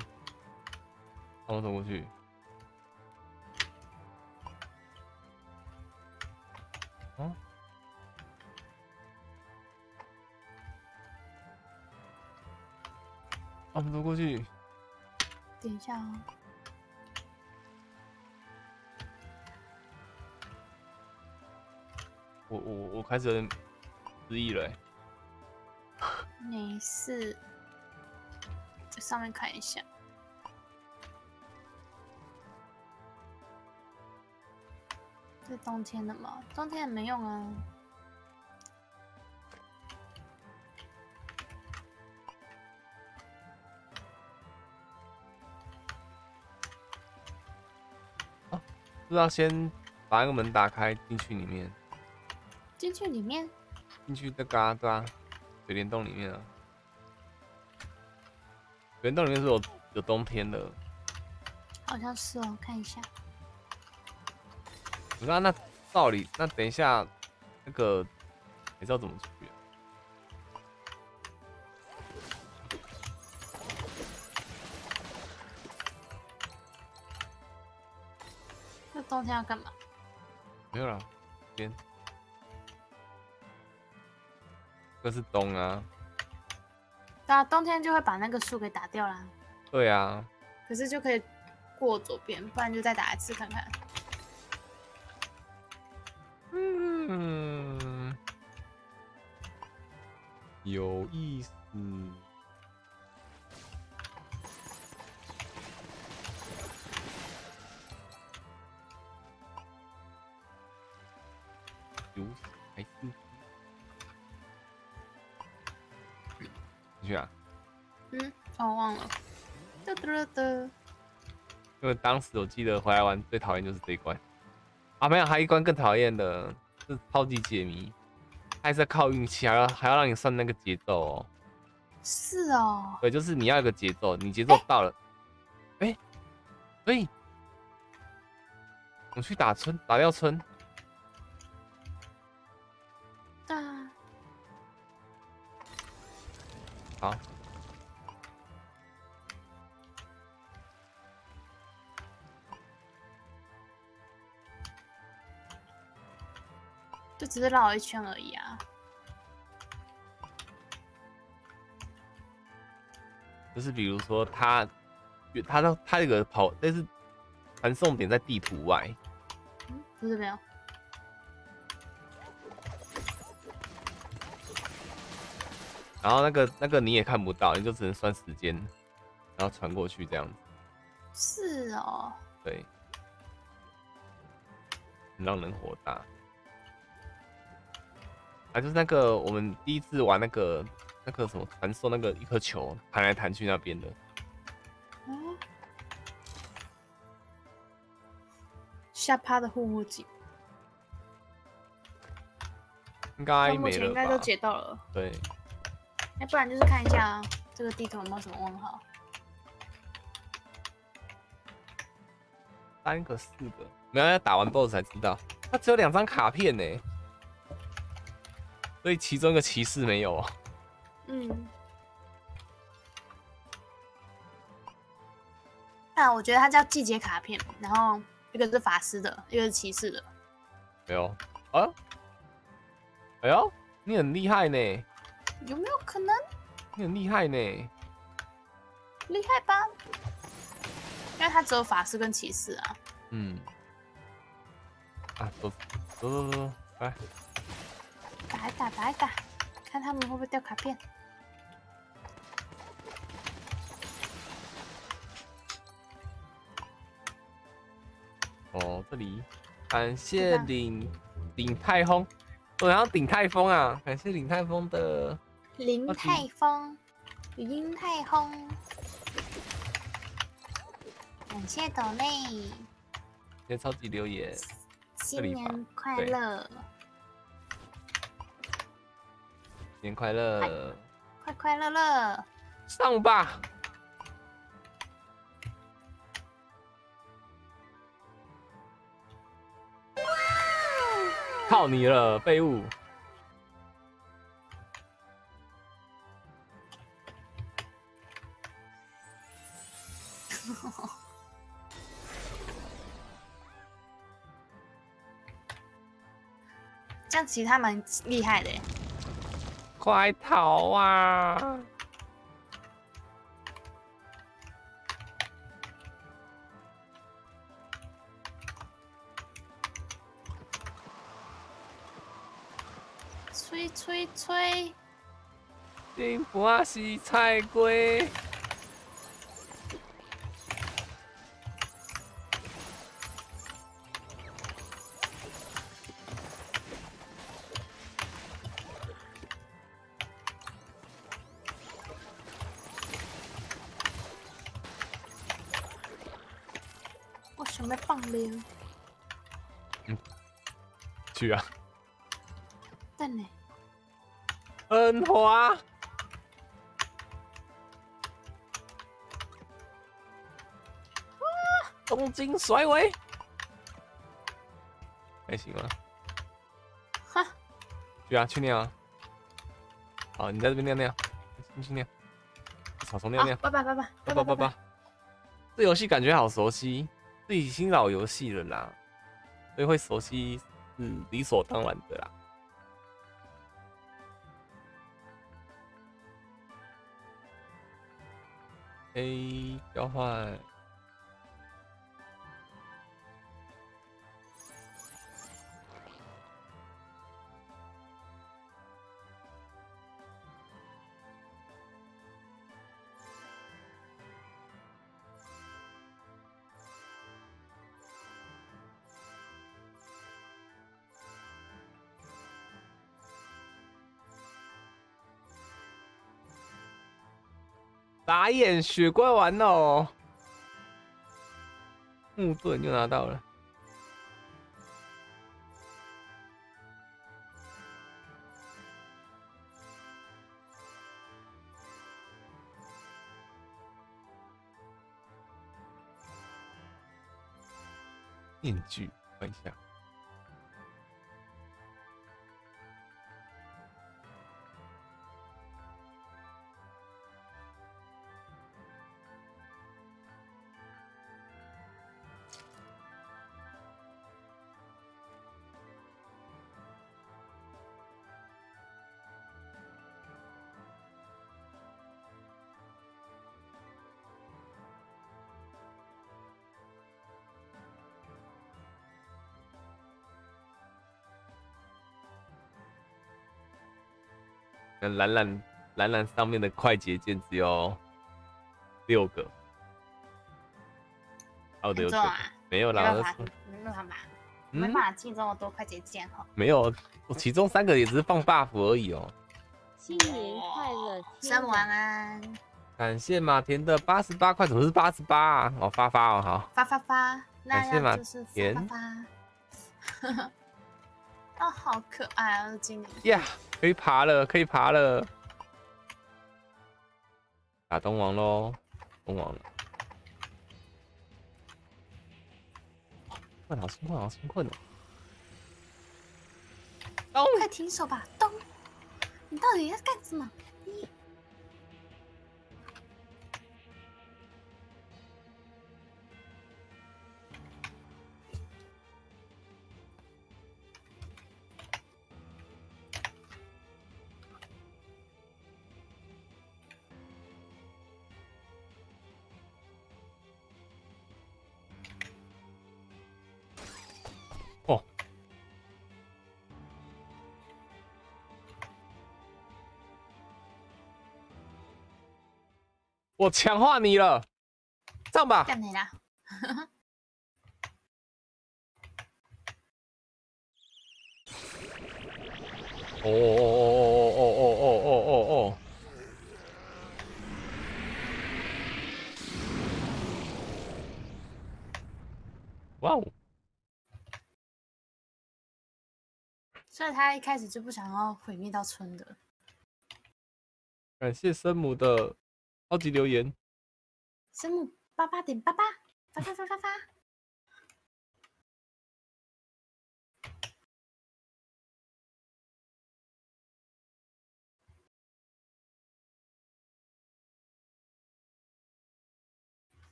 他们走过去，哦，我们走过去。等一下哦。我我我开始有点失忆了欸。没事，在上面看一下。是冬天的吗？冬天也没用啊。是不是要先把那个门打开进去里面？进去里面，进去这个啊，对啊，水帘洞里面啊。水帘洞里面是有有冬天的。好像是哦，看一下。我说那道理，那等一下那个你知道怎么去啊？那冬天要干嘛？没有啦，边。这是冬啊。对啊，冬天就会把那个树给打掉啦。对啊。可是就可以过左边，不然就再打一次看看。嗯，有意思。因为当时我记得回来玩最讨厌就是这一关。啊，没有，还有一关更讨厌的是超级解谜，还是要靠运气，还要还要让你算那个节奏哦。是哦。对，就是你要一个节奏，你节奏到了，哎，所以我去打村，打掉村。啊。好。只是绕一圈而已啊。就是比如说，他，他的他这个跑，但是传送点在地图外。嗯，不是没有。然后那个那个你也看不到，你就只能算时间，然后传过去这样子。是哦。对。让人火大。啊，就是那个我们第一次玩那个那个什么传送那个一颗球弹来弹去那边的。哦。下趴的护目镜。应该没了目前应该都解到了。对。哎，不然就是看一下这个地图有没有什么问号。三个、四个，没有要打完 BOSS 才知道。它只有两张卡片呢。所以其中一个骑士没有。嗯。啊，我觉得它叫季节卡片，然后一个是法师的，一个是骑士的。没有啊？哎呦，你很厉害呢。有没有可能？你很厉害呢。厉害吧？因为它只有法师跟骑士啊。嗯。啊，走走走走，来。打一打，打一打，看他们会不会掉卡片。哦，这里感谢顶顶泰丰，我想要顶泰风啊！感谢顶泰风的林泰风，林泰丰，感谢抖内，谢谢超级留言，新年快乐。年快乐，快快乐乐，上吧！靠你了，废物！这样其实他蛮厉害的耶。快逃啊！吹吹吹，顶盘是菜龟。恩华，东京甩尾，还行啊？哈，去啊，去尿啊！好，你在这边尿尿，进去尿，草丛尿好尿，，拜拜拜拜拜拜拜拜。这游戏感觉好熟悉，这已经老游戏了啦，所以会熟悉嗯理所当然的啦。A 交换，打眼雪怪完了哦，木盾就拿到了。面具换一下，那蓝蓝蓝蓝上面的快捷键只有六个，还有的有九个没有啦，没办法，没办法，没嗯办，法记这么多快捷键哈。没有，我其中三个也只是放 buff 而已哦。新年快乐！天生晚安，感谢马田的八十八块，怎么是八十八啊？哦，发发哦，好，发发发，那感谢马田发发发。哦，好可爱啊，精灵。呀、可以爬了，可以爬了，打东王喽，东王了，困，好辛困，好辛困哦。东快停手吧，东！你到底要干什么？你我强化你了，这样吧。干你啦！哦哦哦哦哦哦哦哦哦！哇哦！所以他一开始就不想要毁灭到村的。感谢生母的超级留言，声木八八点八八，发发发发发。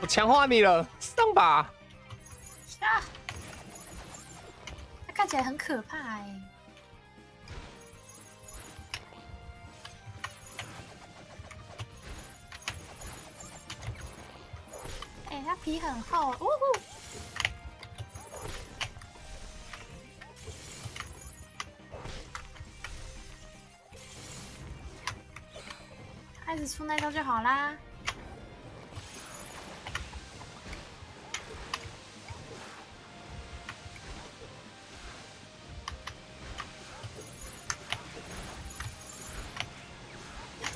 我强化你了，上吧。看起来很可怕哎、哎、它皮很厚，呜呼！开始出那招就好啦。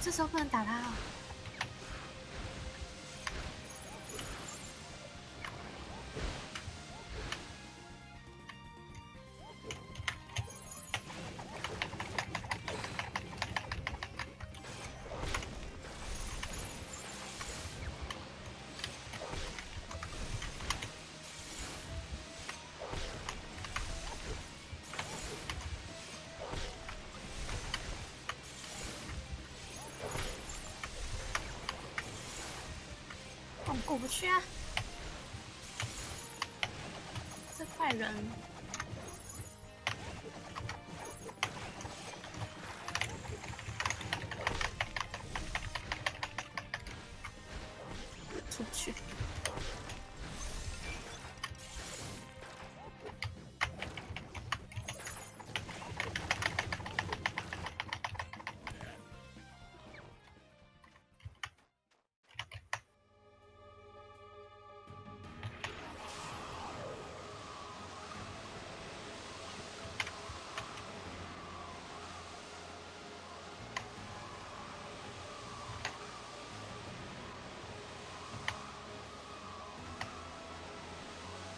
这时候不能打他哦。我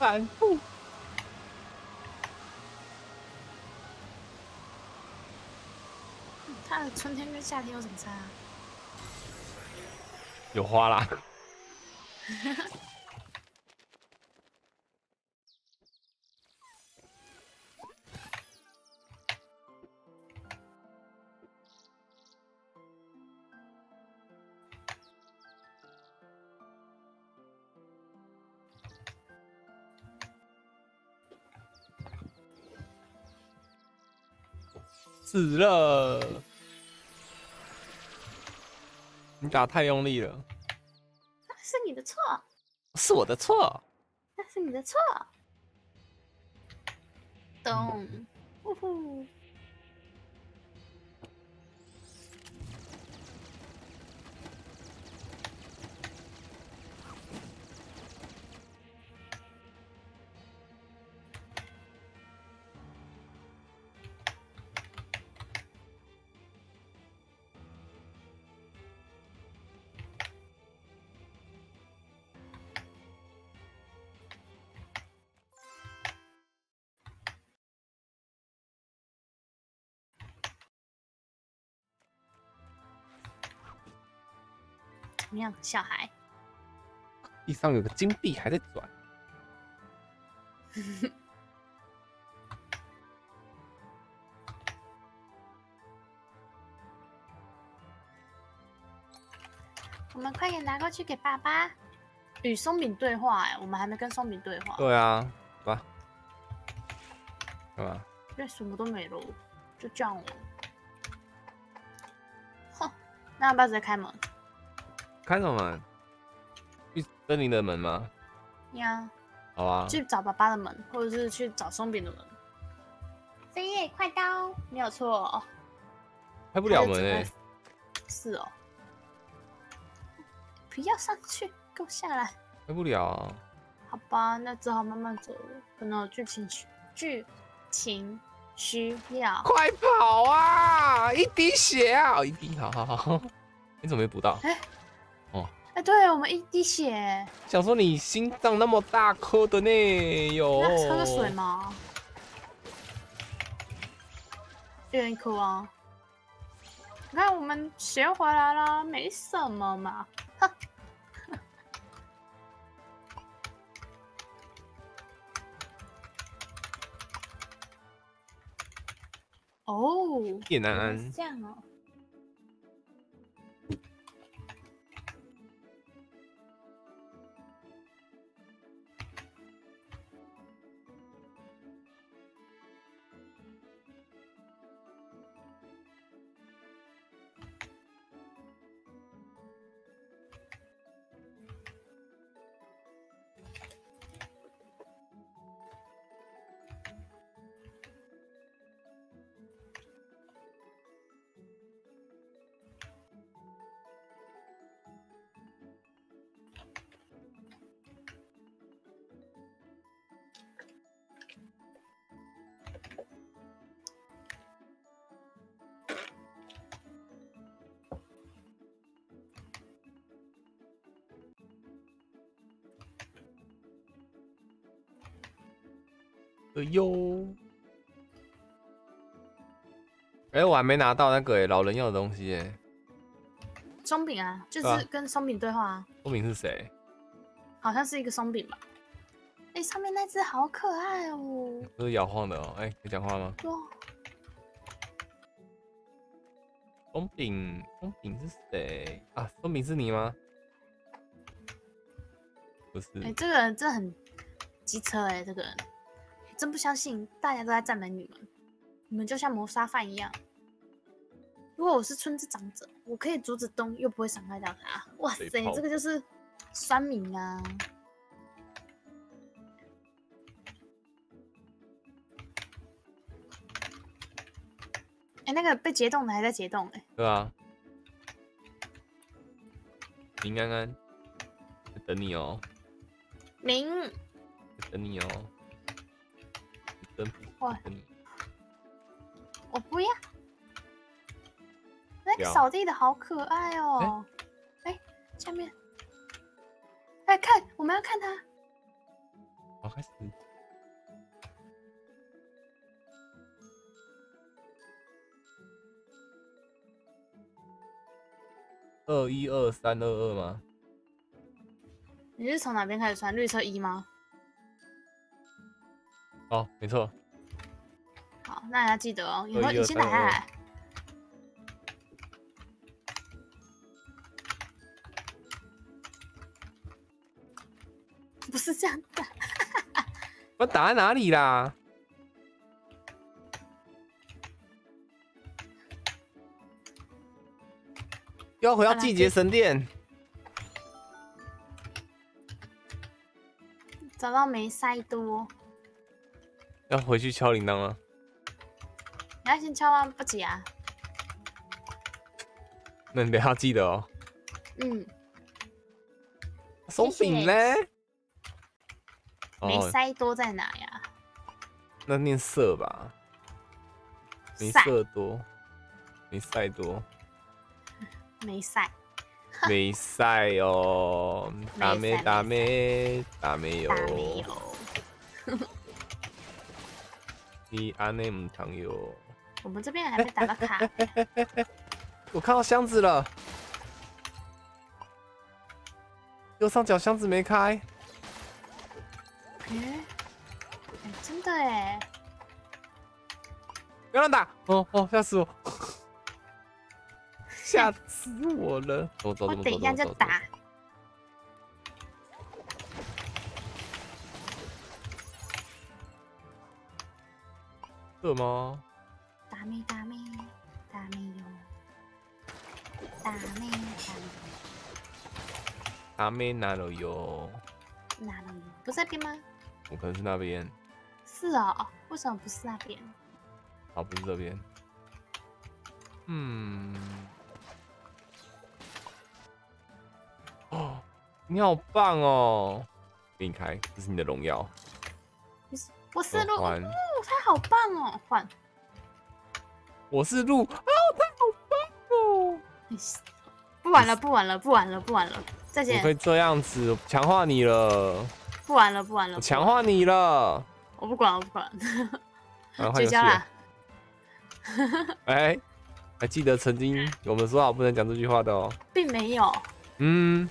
反复。他的春天跟夏天有什么差、啊？有花啦。死了！你打太用力了，那是你的错，是我的错。那是你的错。咚，样，小孩？地上有个金币还在转，我们快点拿过去给爸爸。与松饼对话、哎，我们还没跟松饼对话，对啊，吧？干嘛？因为什么都没了，就这样了。哼，那要不要直接开门？开什么门？去森林的门吗？呀，好啊，去找爸爸的门，或者是去找松饼的门。飞叶快刀，没有错。开不了门哎、欸。是哦。不要上去，给我下来。开不了啊。好吧，那只好慢慢走了。可能有剧情需剧情需要。快跑啊！一滴血啊！哦一滴，好好好。你怎么没补到？哎、哦，哎、对我们一滴血，想说你心脏那么大颗的呢，有。那喝个水吗？一人一颗啊。你看我们血回来了，没什么嘛。哼。哦，叶南安，这样哦。的哟。哎、我还没拿到那个哎、老人要的东西哎、松饼啊，就是跟松饼对话啊，松饼是谁？好像是一个松饼吧。哎、上面那只好可爱哦。这是摇晃的哦。哎、可以讲话吗？哇，松饼，松饼是谁啊？松饼是你吗？不是，哎、这个人真的很机车哎、这个人真不相信大家都在赞美你们，你们就像谋杀犯一样。如果我是村子长者，我可以阻止东，又不会伤害到他。哇塞，这个就是酸民啊！哎、那个被解冻的还在解冻哎、对啊。林安安，在等你哦，明等你哦。等你。我不要。那个扫地的好可爱哦！哎、下面，哎，看，我们要看他。好，开始。二一二三二二吗？你是从哪边开始穿？绿色一吗？哦，没错，好，那你要记得哦。以后你先打下来。不是这样打，我打在哪里啦？又要回到季节神殿，找到梅塞多，要回去敲铃铛吗。你要先敲啊，不急啊。那你得要记得哦。嗯，松饼嘞？梅哦，塞多在哪呀？那念色吧，梅塞色多，梅赛多，梅塞，梅赛哦，打 没打没打没有打，没有。你安内唔糖哟。我们这边还没打到卡，我看到箱子了，右上角箱子没开，哎、哎真的哎，不要乱打！哦哦，吓死我，吓死我了！我等一下走走就打。这吗？打妹打妹打没有，打没打阿妹哪里有？没哪里有？不是这边吗？我可能是那边，是哦，为什么不是那边？啊，不是这边。嗯，哦，你好棒哦！给你开，这是你的荣耀。我是鹿，换哦，他好棒哦，换。我是鹿，哦，他好棒哦！不玩了，不玩了，不玩了，不玩了，再见我可，以这样子强化你了，不玩了，不玩了，我强化你了。我不管，我不管，然后 换游戏绝交啦了。！哎，还记得曾经我们说好不能讲这句话的哦。并没有。嗯，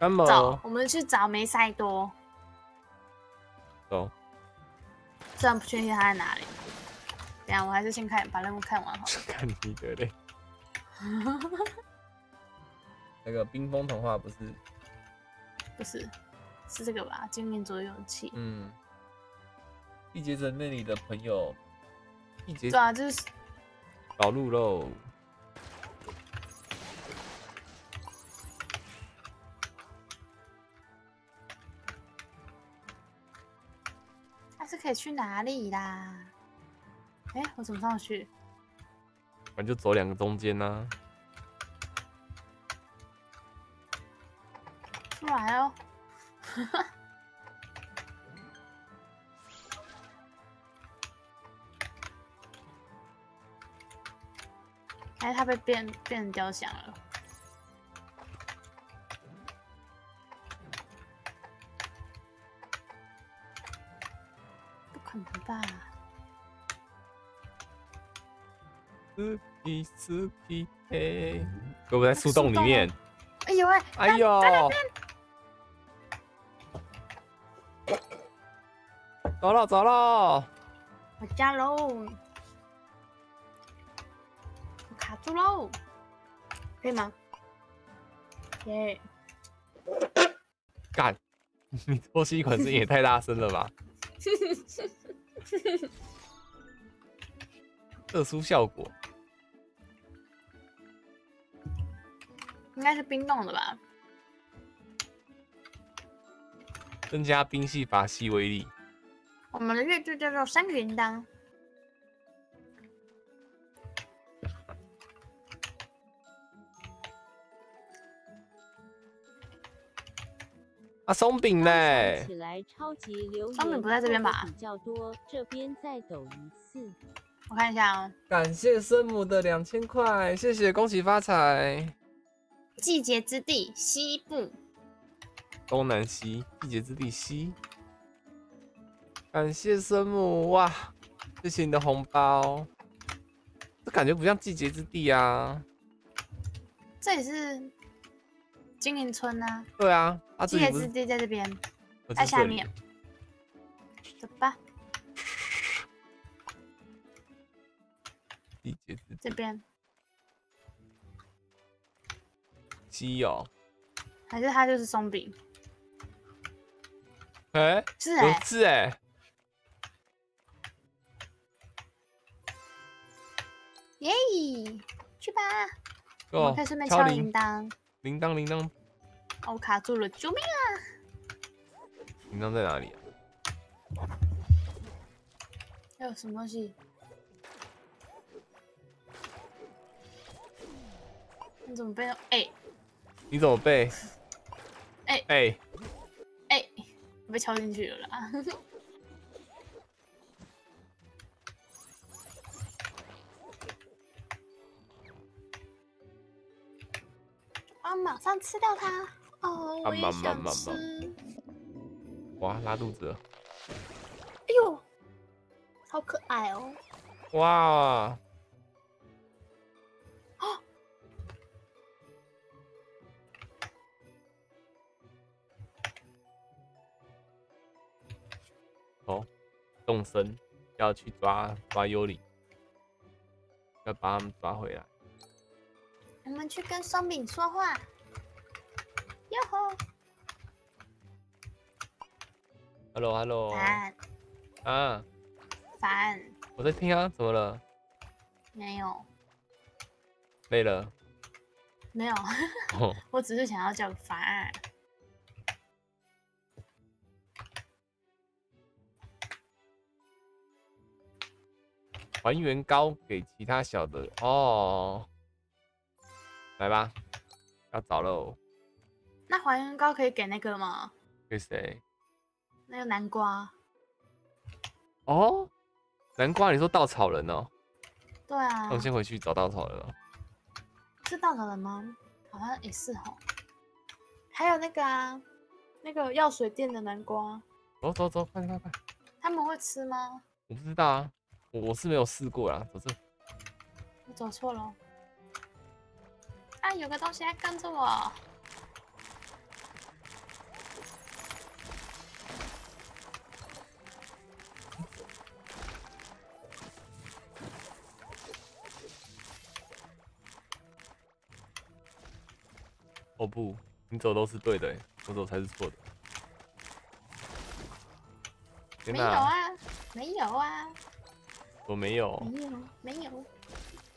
干嘛？走，我们去找梅赛多，走，虽然不确定他在哪里。等下我还是先看把任务看完好了。看你的嘞。那个冰封童话不是？不是，是这个吧？精灵左勇气。嗯，季节城那里的朋友，季节对啊，就是导入喽。可以去哪里啦？哎、我怎么上去？反正就走两个中间呐、出来哦。哎，他被变变成雕像了。吧？斯基斯基嘿，会不会在树洞里面？哎呦喂！哎呦！走了走了，回家喽！我卡住喽，可以吗？耶！干！你抽吸管声音也太大声了吧！特殊效果，应该是冰冻的吧？增加冰系法系威力。我们的乐队叫做三个铃铛。啊，松饼嘞！起来，超级留松饼不在这边吧？比较多，这边再抖一次。我看一下啊。感谢生母的两千块，谢谢，恭喜发财。季节之地西部，东南西，季节之地西。感谢生母哇，谢谢你的红包。这感觉不像季节之地啊。这也是金银村啊。对啊，啊，季节之地在这边，在下面。走吧。季节之这边。鸡哦，还是它就是松饼？哎，是哎，是哎。耶，去吧！我们可以顺便敲铃铛。铃铛铃铛，哦，我卡住了，救命啊！铃铛在哪里啊？还有什么东西？你怎么被哎？你怎么被？哎哎哎！被敲进去了啦！啊！马上吃掉它！哦，我也想吃。哇，拉肚子了！哎呦，好可爱哦！哇！哦，动身要去抓抓幽灵，要把他们抓回来。去跟松饼说话。哟吼！Hello，Hello。烦。啊。烦。我在听啊，怎么了？没有。累了。没有。我只是想要叫烦。还原膏给其他小的哦，来吧，要找喽。那还原膏可以给那个吗？给谁？那个南瓜。哦，南瓜，你说稻草人哦？对啊。那我先回去找稻草人了。是稻草人吗？好像也是哈。还有那个啊，那个药水店的南瓜。走走走，快快快！他们会吃吗？我不知道啊。我我是没有试过啦，走这。我走错了。啊，有个东西在跟着我。哦不，你走都是对的，我走才是错的。没有啊，没有啊。我没有，没有，没有，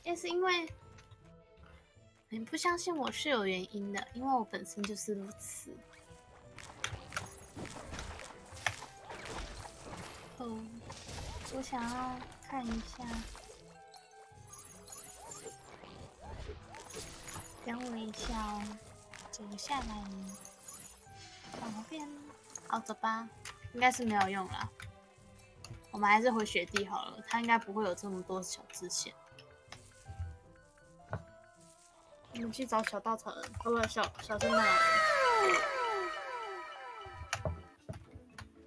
也是因为你不相信我是有原因的，因为我本身就是如此。哦，我想要看一下，等我一下哦，走下来，旁边，好走吧，应该是没有用了。我们还是回雪地好了，他应该不会有这么多小支线。我们去找小稻草人，哦不，小小圣诞老人。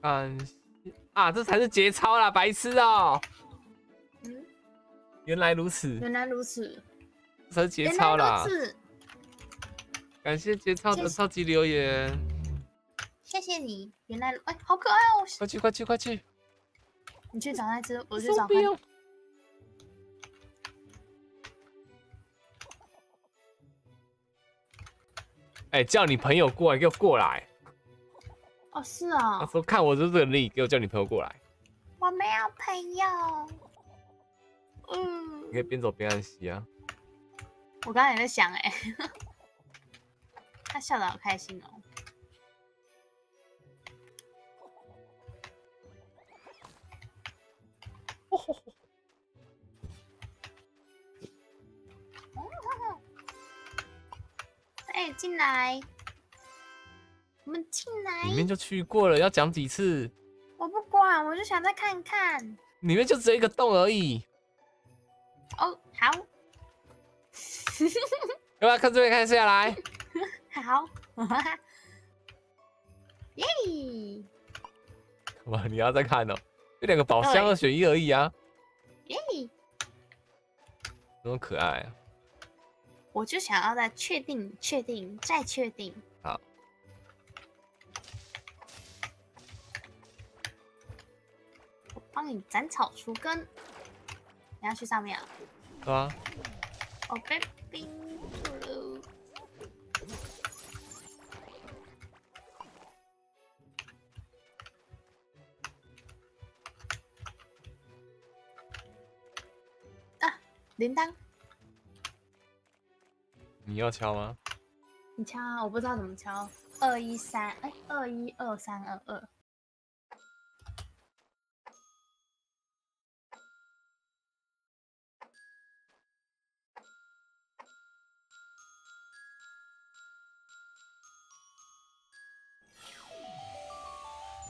感谢啊，这才是节操啦，白痴哦、嗯，原来如此，原来如此，这才是节操啦感谢节操的超级留言，谢谢你。原来，哎，好可爱哦！快去快去快去！你去找那只，我去找哎、叫你朋友过来，给我过来！哦，是他哦，说看我这个力，给我叫你朋友过来。我没有朋友。嗯你，可以边走边按 C 啊。我刚刚也在想，哎，他笑得好开心哦。哎，进来，我们进来里。面就去过了，要讲几次？我不管，我就想再看看。里面就只有一个洞而已。哦，好，要不要看这边看下来？好，耶！哇，你要再看哦，这两个宝箱二选一而已啊，耶！多么可爱啊！我就想要再确定、确定、再确定。好，我帮你斩草除根。你要去上面啊？对啊，我被冰住了。啊，铃铛，你要敲吗？你敲啊！我不知道怎么敲。二一三，哎，二一二三二二。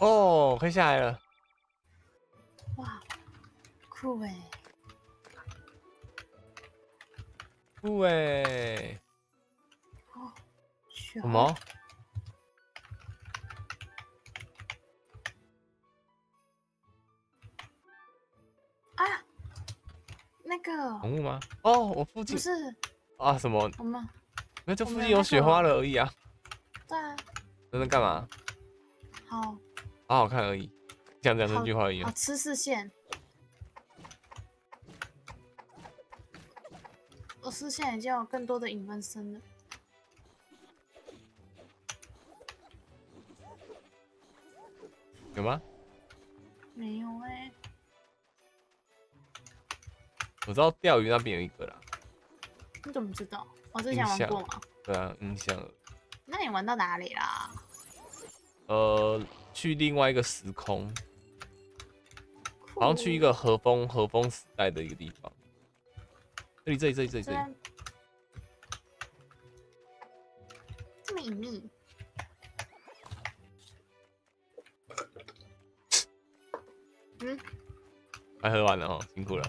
哦，可以下来了。哇，酷哎！酷哎，哦，什什么？啊？那个宠物吗？哦，我附近不是啊什么？我们，那就附近有雪花了而已啊。对啊，在那干嘛？好好好看而已。讲讲这句话而已吃视线。我视线已经有更多的影分身了。有吗？没有哎、我知道钓鱼那边有一个啦。你怎么知道？我之前玩过吗？对啊，印象。那你玩到哪里啦？呃，去另外一个时空，好像去一个和风和风时代的一个地方。这里这里这里这里这里，这么隐秘，嗯，快喝完了哦，辛苦了。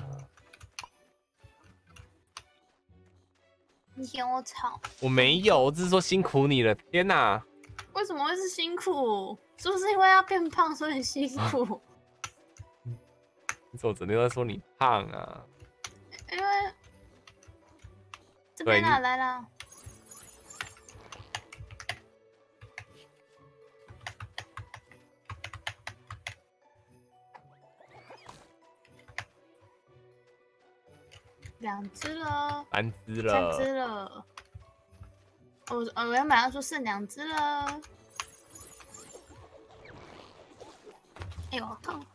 你嫌我吵？我没有，我只是说辛苦你了。天哪，为什么会是辛苦？是不是因为要变胖所以辛苦？你怎么整天在说你胖啊？因为这边哪来了？两只了，三只了三，只了。我我原本要说剩两只了。哎呦，好痛！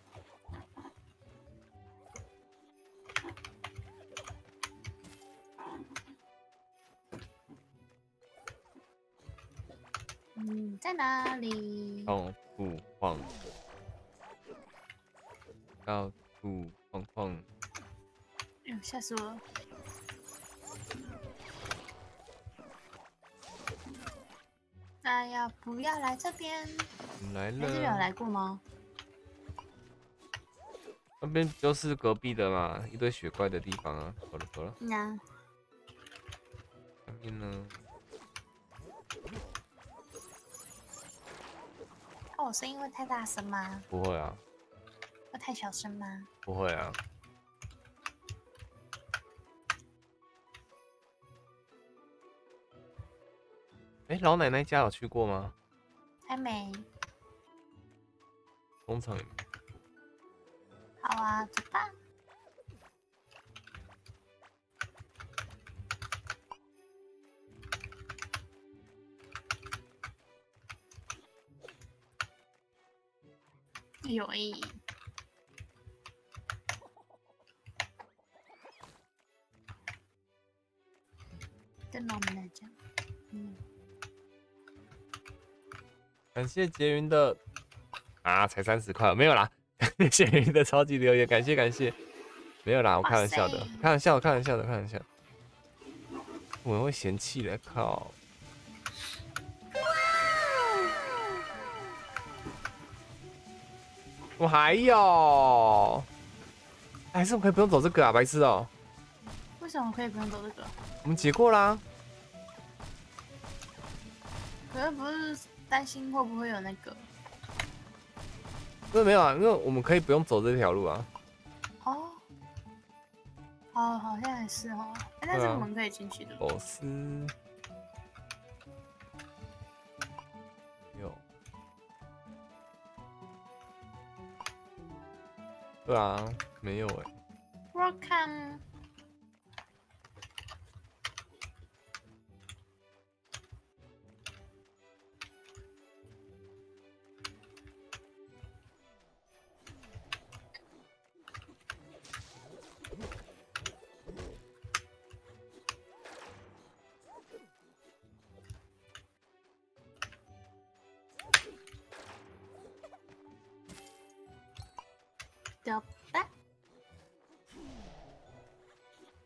嗯，在哪里？到处晃，到处晃晃。哎呦，吓死我了！哎呀，不要来这边！你来了这边有，来过吗？那边不就是隔壁的嘛，一堆雪怪的地方啊。走了走了，那那边呢？哦，我声音会太大声吗？不会啊，会太小声吗？不会啊。哎，老奶奶家有去过吗？还没。工厂也没。好啊，走吧。有诶。跟我们来讲，嗯。感谢杰云的啊，才三十块，没有啦。感谢杰云的超级留言，感谢感谢，没有啦，我开玩笑的，开玩笑，开玩笑的，开玩笑。我会嫌弃的，靠！我还有，还是我可以不用走这个啊，白痴哦。为什么可以不用走这个？我们解过啦。可是不是担心会不会有那个？因为没有啊，因为我们可以不用走这条路啊。哦，哦，好像也是哦。哎，那这个门可以进去的。螺丝。有。对啊，没有哎。Welcome。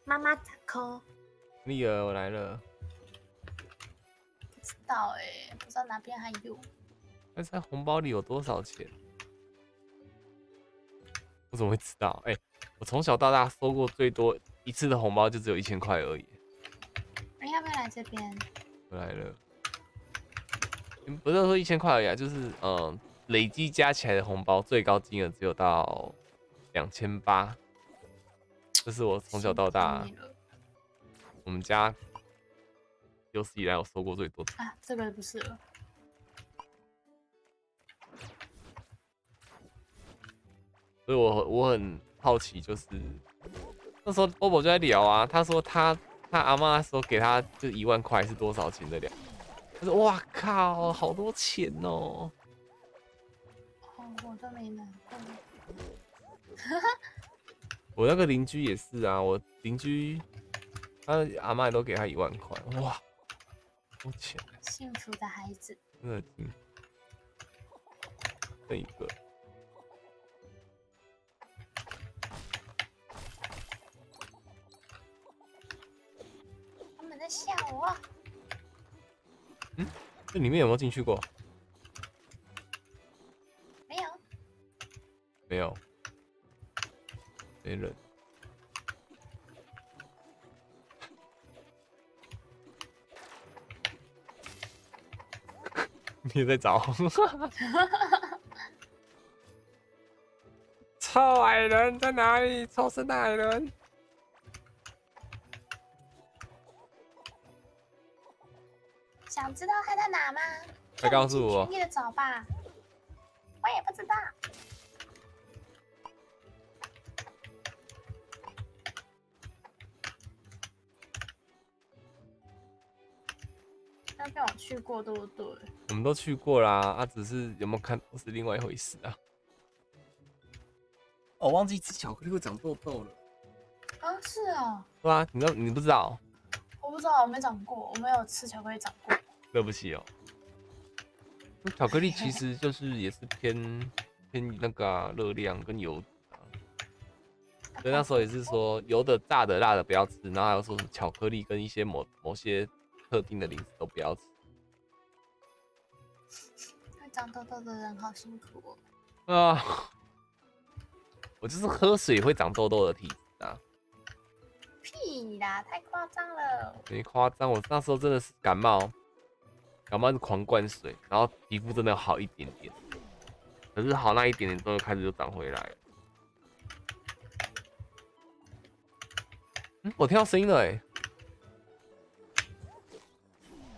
妈妈打 call，丽儿，我来了。不知道哎，不知道哪边还有。那在红包里有多少钱？我怎么会知道？哎，我从小到大收过最多一次的红包就只有一千块而已。你要不要来这边？我来了。不是说一千块而已啊，就是嗯，累积加起来的红包最高金额只有到两千八。这是我从小到大，我们家有史以来我收过最多的啊！这个不是了，所以我我很好奇，就是那时候波波就在聊啊，他说他他阿妈说给他就一万块是多少钱的聊，他说哇靠，好多钱哦！哦，我都没拿过，我那个邻居也是啊，我邻居他阿妈都给他一万块，哇，多钱！幸福的孩子，真的，这一个，他们在笑我。嗯，这里面有没有进去过？没有，没有。没人，你在找？臭矮人在哪里？臭生的矮人！想知道他在哪吗？快告诉我！你的找吧，我也不知道。那边我去过，对不对？我们都去过啦，啊，只是有没有看是另外一回事啊。哦，忘记吃巧克力会长痘痘了。啊，是啊。对啊，你都你不知道？我不知道，我没长过，我没有吃巧克力长过。对不起哦。巧克力其实就是也是偏 偏那个热量跟油啊。所以那时候也是说油的、炸的、辣的不要吃，然后还有说巧克力跟一些某某些。特定的零食都不要吃。长痘痘的人好辛苦哦。啊！我就是喝水会长痘痘的体质啊。屁啦，太夸张了。没夸张，我那时候真的是感冒，感冒是狂灌水，然后皮肤真的好一点点。可是好那一点点之后，开始就长回来了。嗯，我听到声音了哎。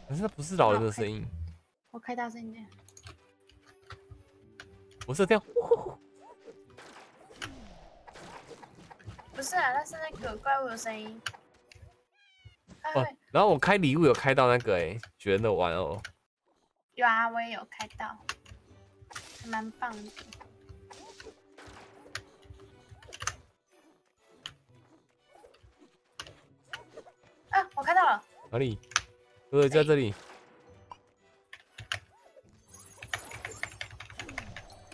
可是那不是老人的声音，我开大声一点。不是这样，不是啊，那是那个怪物的声音。它哦会，然后我开礼物有开到那个哎，绝的玩偶，有啊，我也有开到，还蛮棒的。啊，我看到了，哪里？对，在这里。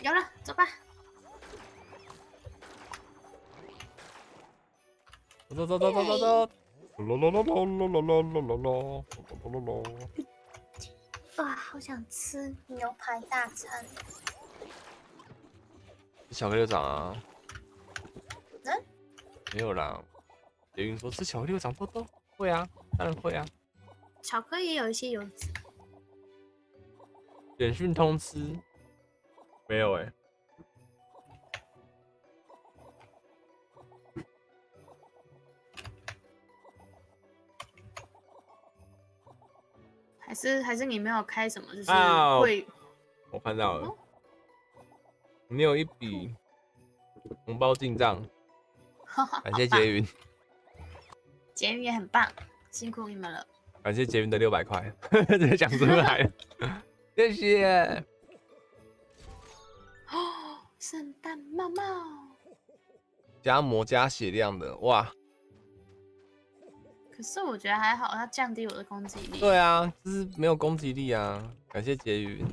有了，走吧。走走走走走走。啦啦啦啦啦啦啦啦啦啦啦啦。哇，好想吃牛排大餐。吃巧克力长啊？嗯？没有啦。捷运说吃巧克力会长痘痘？会啊，当然会啊。巧克力也有一些油脂。简讯通知。没有哎、还是还是你没有开什么，就是啊会我看到了哦，你有一笔红包进账，哈哈，感谢杰云，杰云，也很棒，辛苦你们了。感谢杰云的六百块，直接讲出来了，谢谢。哦，圣诞帽帽，加魔加血量的，哇，可是我觉得还好，它降低我的攻击力。对啊，就是没有攻击力啊，感谢杰云。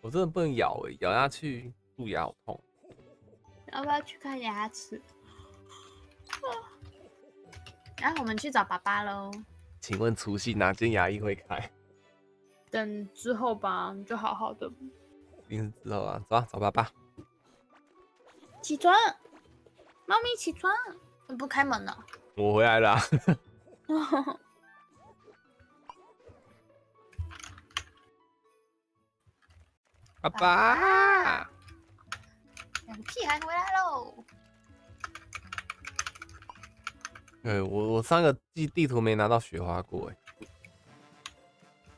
我真的不能咬诶、咬下去蛀牙好痛。要不要去看牙齿？然后我们去找爸爸喽。请问除夕哪间牙医会开？等之后吧，你就好好的一定是之后啊，走啊，找爸爸。起床，猫咪起床，你不开门了。我回来了 啊、爸爸。两个屁孩回来喽！对我我上个地地图没拿到雪花过哎，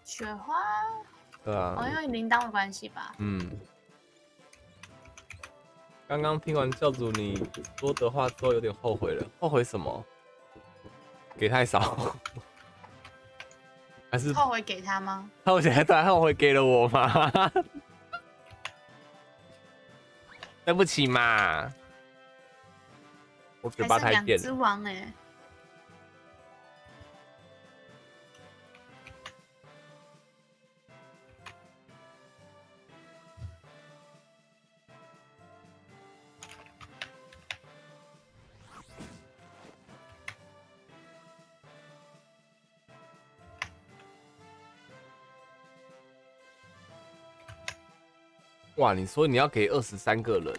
雪花，对啊，哦，因为铃铛的关系吧。嗯。刚刚听完教主你说的话之后，有点后悔了。后悔什么？给太少，还是后悔给他吗？后悔还后悔给了我吗？对不起嘛，我嘴巴还是两只太贱了。王哎、哇，你说你要给二十三个人，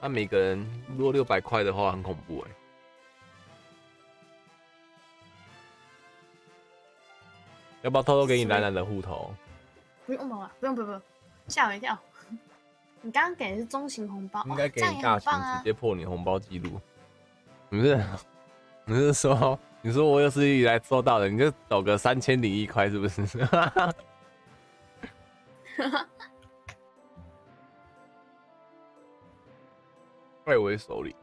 那每个人如果六百块的话，很恐怖哎。要不要偷偷给你兰兰的户头？不用吧，不用不用不用，吓我一跳。你刚刚给的是中型红包，应该给你大型，啊直。接破你红包记录。不是你是说你说我有史以来收到的，你就抖个三千零一块是不是？外围手里，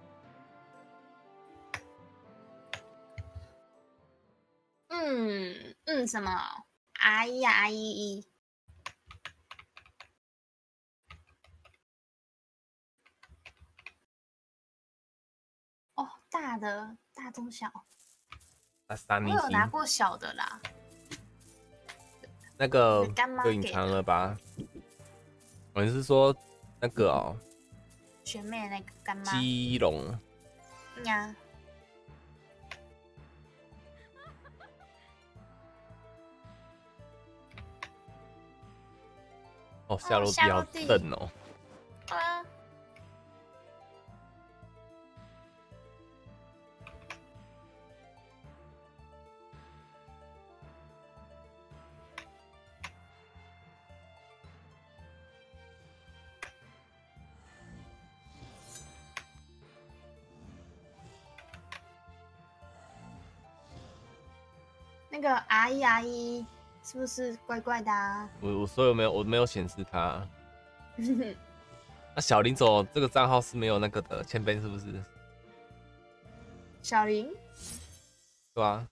嗯嗯，什么？阿姨呀，阿姨姨。哦，大的大中小，那三我有拿过小的啦。那个就隐藏了吧？我是说那个哦，学妹那个干妈。基隆。呀，哦，下落地好下落地正哦。啊，个阿姨阿姨是不是怪怪的啊？我我所有没有我没有显示他。那小林总这个账号是没有那个的签碑是不是？小林对啊？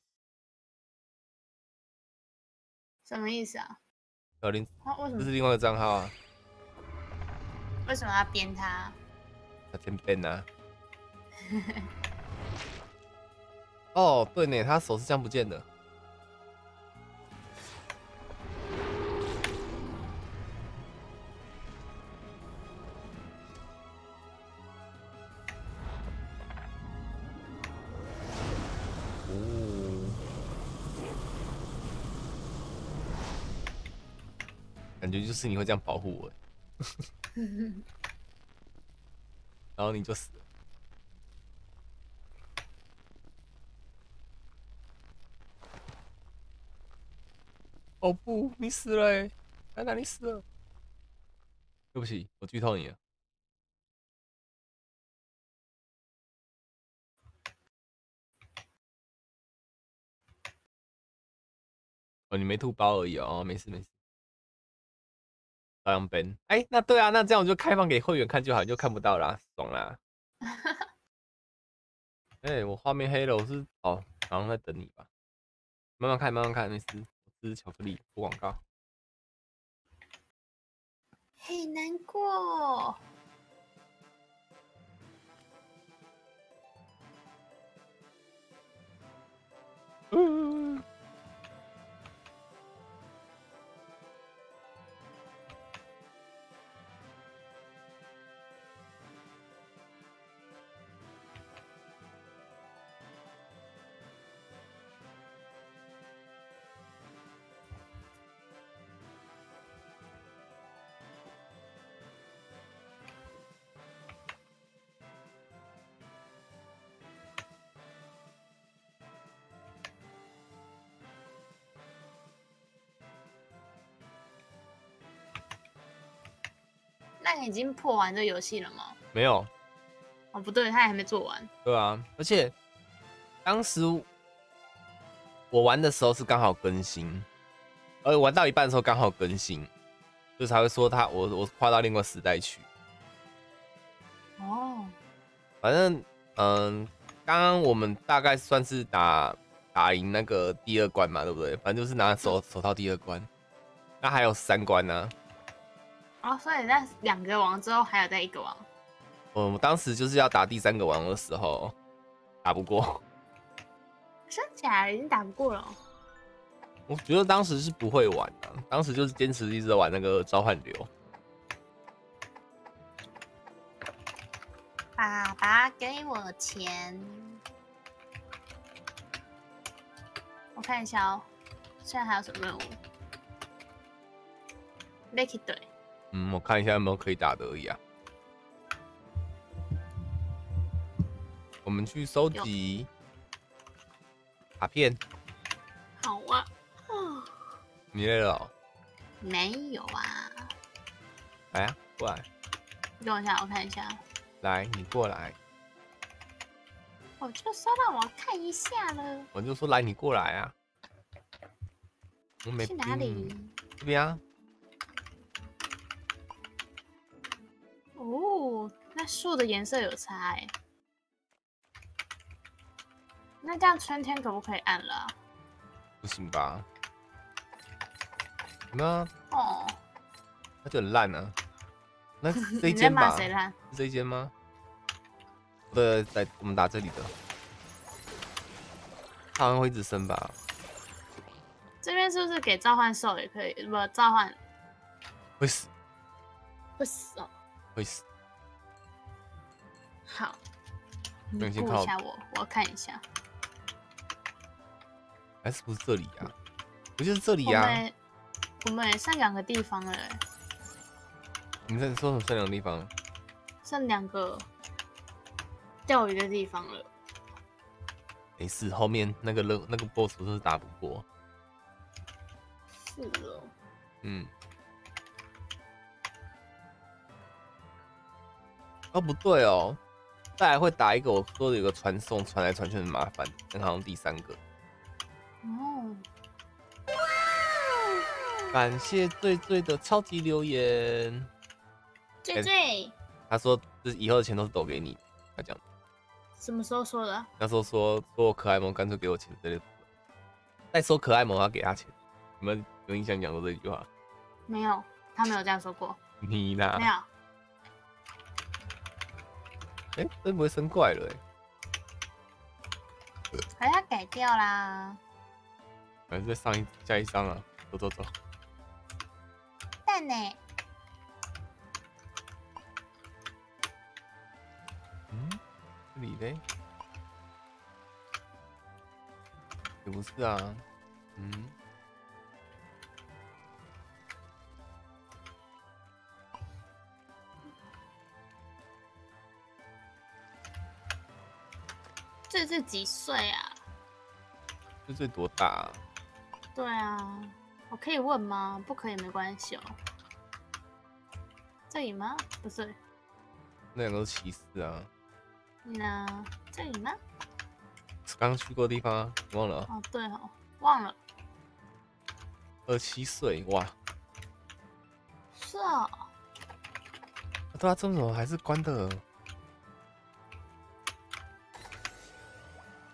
什么意思啊？小林他为什么这是另外一个账号啊，为什么要编他？他签碑呢？哦，对呢，他手是这样不见的。是你会这样保护我，然后你就死了。哦不，你死了欸！安娜，你死了。对不起，我剧透你了。哦，你没吐包而已哦，哦没事没事。照样。哎，那对啊，那这样我就开放给会员看就好，你就看不到啦，爽啦。哎、我画面黑了，我是哦，好像在等你吧。慢慢看，慢慢看，没事。我吃巧克力，不广告。嘿，难过。嗯，那你已经破完这游戏了吗？没有，哦，不对，他还没做完。对啊，而且当时我玩的时候是刚好更新，而玩到一半的时候刚好更新，就才会说他我我跨到另外时代去。哦，反正嗯，刚刚我们大概算是打打赢那个第二关嘛，对不对？反正就是拿手手套第二关，那还有三关呢、哦，所以那两个王之后还有再一个王。我当时就是要打第三个王的时候，打不过。真假的已经打不过了哦。我觉得当时是不会玩的、当时就是坚持一直在玩那个召唤流。爸爸给我钱。我看一下哦，现在还有什么任务？Lucky 队，嗯，我看一下有没有可以打的而已啊。我们去收集卡片。好啊。哦，你累了哦、没有啊。来啊，过来，等我一下，我看一下。来，你过来。我就说让我看一下了，我就说来，你过来啊。我没去哪里？这边啊。哦，那树的颜色有差哎。那这样春天可不可以按了啊、不行吧？那？哦，那就很烂啊。那 这一间吧？骂谁烂？是这一间吗？对，在我们打这里的，它好像会一直升吧？这边是不是给召唤兽也可以？不，召唤会死，会死哦。会死。好，那你顾一下我，我看一下。还是不是这里啊？不就是这里我啊？们我们也剩两个地方了欸，你们在说什么剩两个地方？剩两个钓鱼的地方了。没事，后面那个任那个 boss 不是打不过。是哦，嗯。哦，不对哦，再来会打一个，我说的有个传送传来传去很麻烦，那好像第三个。哦，感谢醉醉的超级留言，最最他说这以后的钱都是抖给你，他讲什么时候说的？那时候说说我可爱萌干脆给我钱之类的，再说可爱萌要给他钱，你们有印象讲过这句话？没有，他没有这样说过，你呢？没有。哎、真不会生怪了哎、可是他改掉啦。还是再上一加一张啊，走走走，蛋呢？嗯，这里嘞，也不是啊，嗯，这是几岁啊？这最多大、啊？对啊，我可以问吗？不可以，没关系哦。这里吗？不是，那两个都是骑士啊，你呢？这里吗？刚去过的地方啊，你忘了啊？哦，对哦，忘了。二七岁哇，是哦，啊对啊，这种还是关的，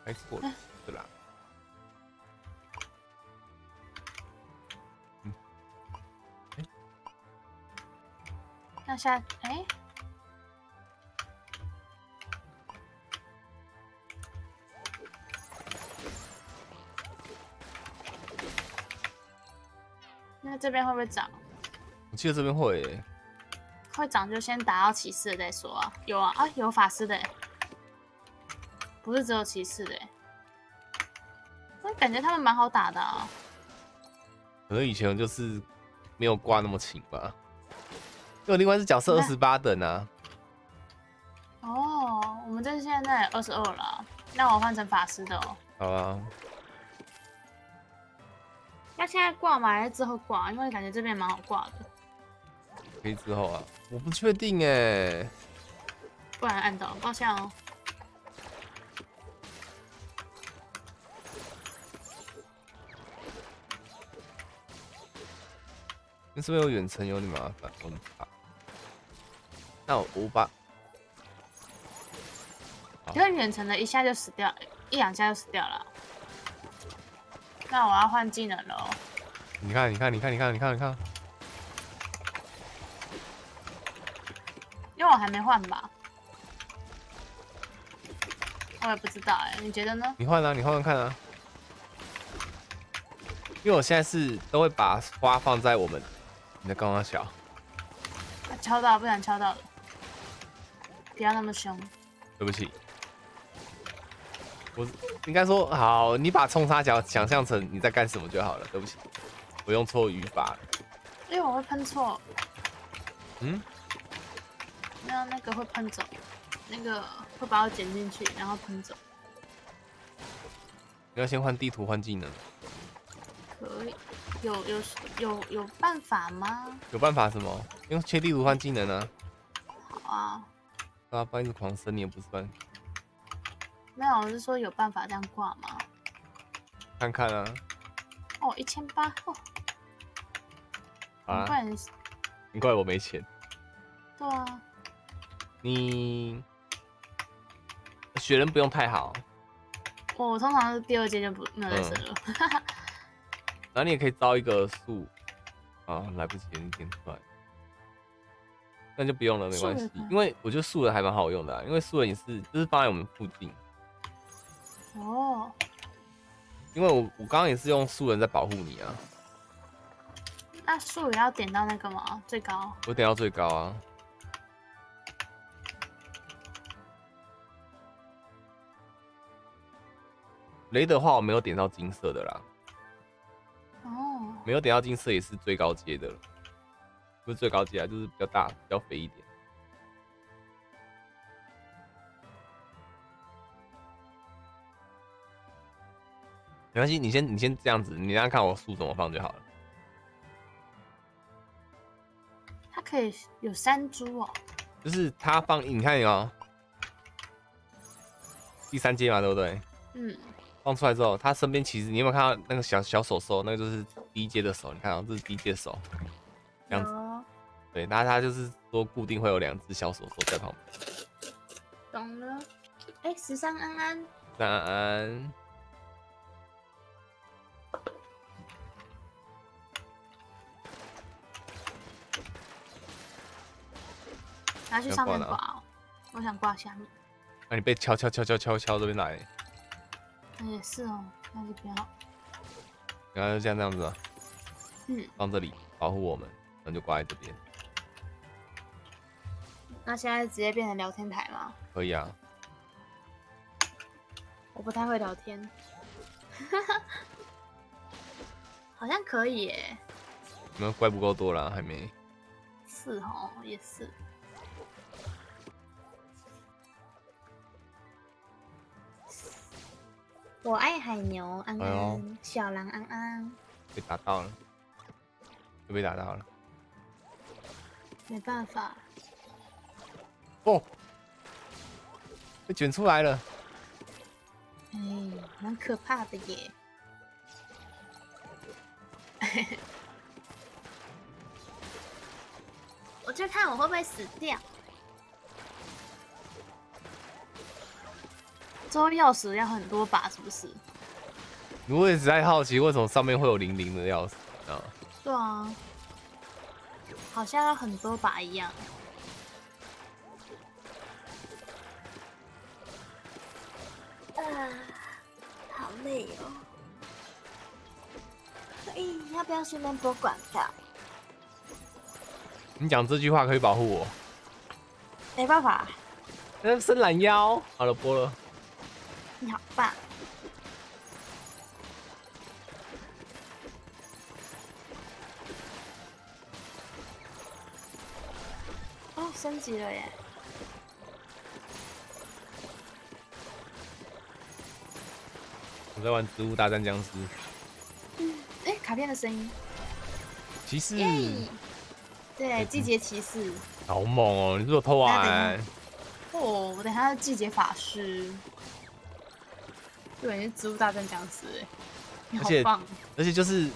还错了，对啦。那下哎，那这边会不会涨？我记得这边会耶、会涨就先打到骑士再说啊。有啊啊，有法师的耶，不是只有骑士的耶。我感觉他们蛮好打的啊。可能以前就是没有挂那么勤吧。因为另外是角色二十八等啊，哦，我们这现在二十二了啊，那我换成法师的哦。好啊，要现在挂吗？还是之后挂？因为感觉这边蛮好挂的，可以之后啊，我不确定哎，不然按到，抱歉哦。那是不是有远程有点麻烦？我很怕。那我五把好因为远程的一下就死掉，一两下就死掉了。那我要换技能了哦。你看，你看，你看，你看，你看，你看，因为我还没换吧。我也不知道哎、你觉得呢？你换啊，你换换看啊。因为我现在是都会把花放在我们你的刚刚小，啊敲到，不想敲到了。不要那么凶。对不起。我应该说好，你把冲插脚想象成你在干什么就好了。对不起，我用错语法了。因为我会喷错，嗯，没有那个会喷走，那个会把我剪进去，然后喷走。你要先换地图换技能，可以，有有有有办法吗？有办法什么？用切地图换技能啊。好啊，啊，不然一直狂升你也不是办，没有，我是说有办法这样挂吗？看看啊。哦，一千八哦，好啊，不然很怪我没钱。对啊，你雪人不用太好，我通常是第二阶就不没有再升了。然后你也可以招一个树，啊，来不及，你点出来，那就不用了，没关系，因为我觉得树人还蛮好用的、啊，因为树人也是就是放在我们附近，哦，因为我我刚刚也是用树人在保护你啊，那树也要点到那个吗？最高？我点到最高啊，雷的话我没有点到金色的啦，哦，没有点到金色也是最高阶的了，不是最高阶啊，就是比较大、比较肥一点。没关系，你先你先这样子，你让他看我树怎么放就好了。它可以有三株哦。就是它放，你看哦，第三阶嘛，对不对？嗯，放出来之后，他身边其实你有没有看到那个小小手手？那个就是低阶的手，你看啊、这是低阶手，这样子。有对，那他就是说固定会有两只小手手在旁边。懂了。哎，十三安安，三安安，拿去上面挂哦。我想挂下面。那、你被敲敲敲敲敲敲这边来，那也是哦，那就挺好。然后就像这样子啊，嗯，放这里保护我们，然后就挂在这边，那现在直接变成聊天台吗？可以啊。我不太会聊天，好像可以耶。你们怪不够多啦，还没。是哦，也是。我爱海牛安安，小狼安安，被打到了，又被打到了。没办法，哦，被卷出来了。哎，蛮可怕的耶。我就看我会不会死掉。周钥匙要很多把，是不是？我也实在好奇，为什么上面会有零零的钥匙啊？对啊，好像要很多把一样。啊，好累哦。哎，要不要顺便播广告？你讲这句话可以保护我。没办法，那伸懒腰。好了，播了。你好棒。哦，升级了耶！我在玩《植物大战僵尸》。嗯哎，卡片的声音，骑士，耶！对，季节骑士。好猛哦！你是不是偷玩？哦，我等下要季节法师。对，植物大战僵尸哎，你好而且棒！而且就是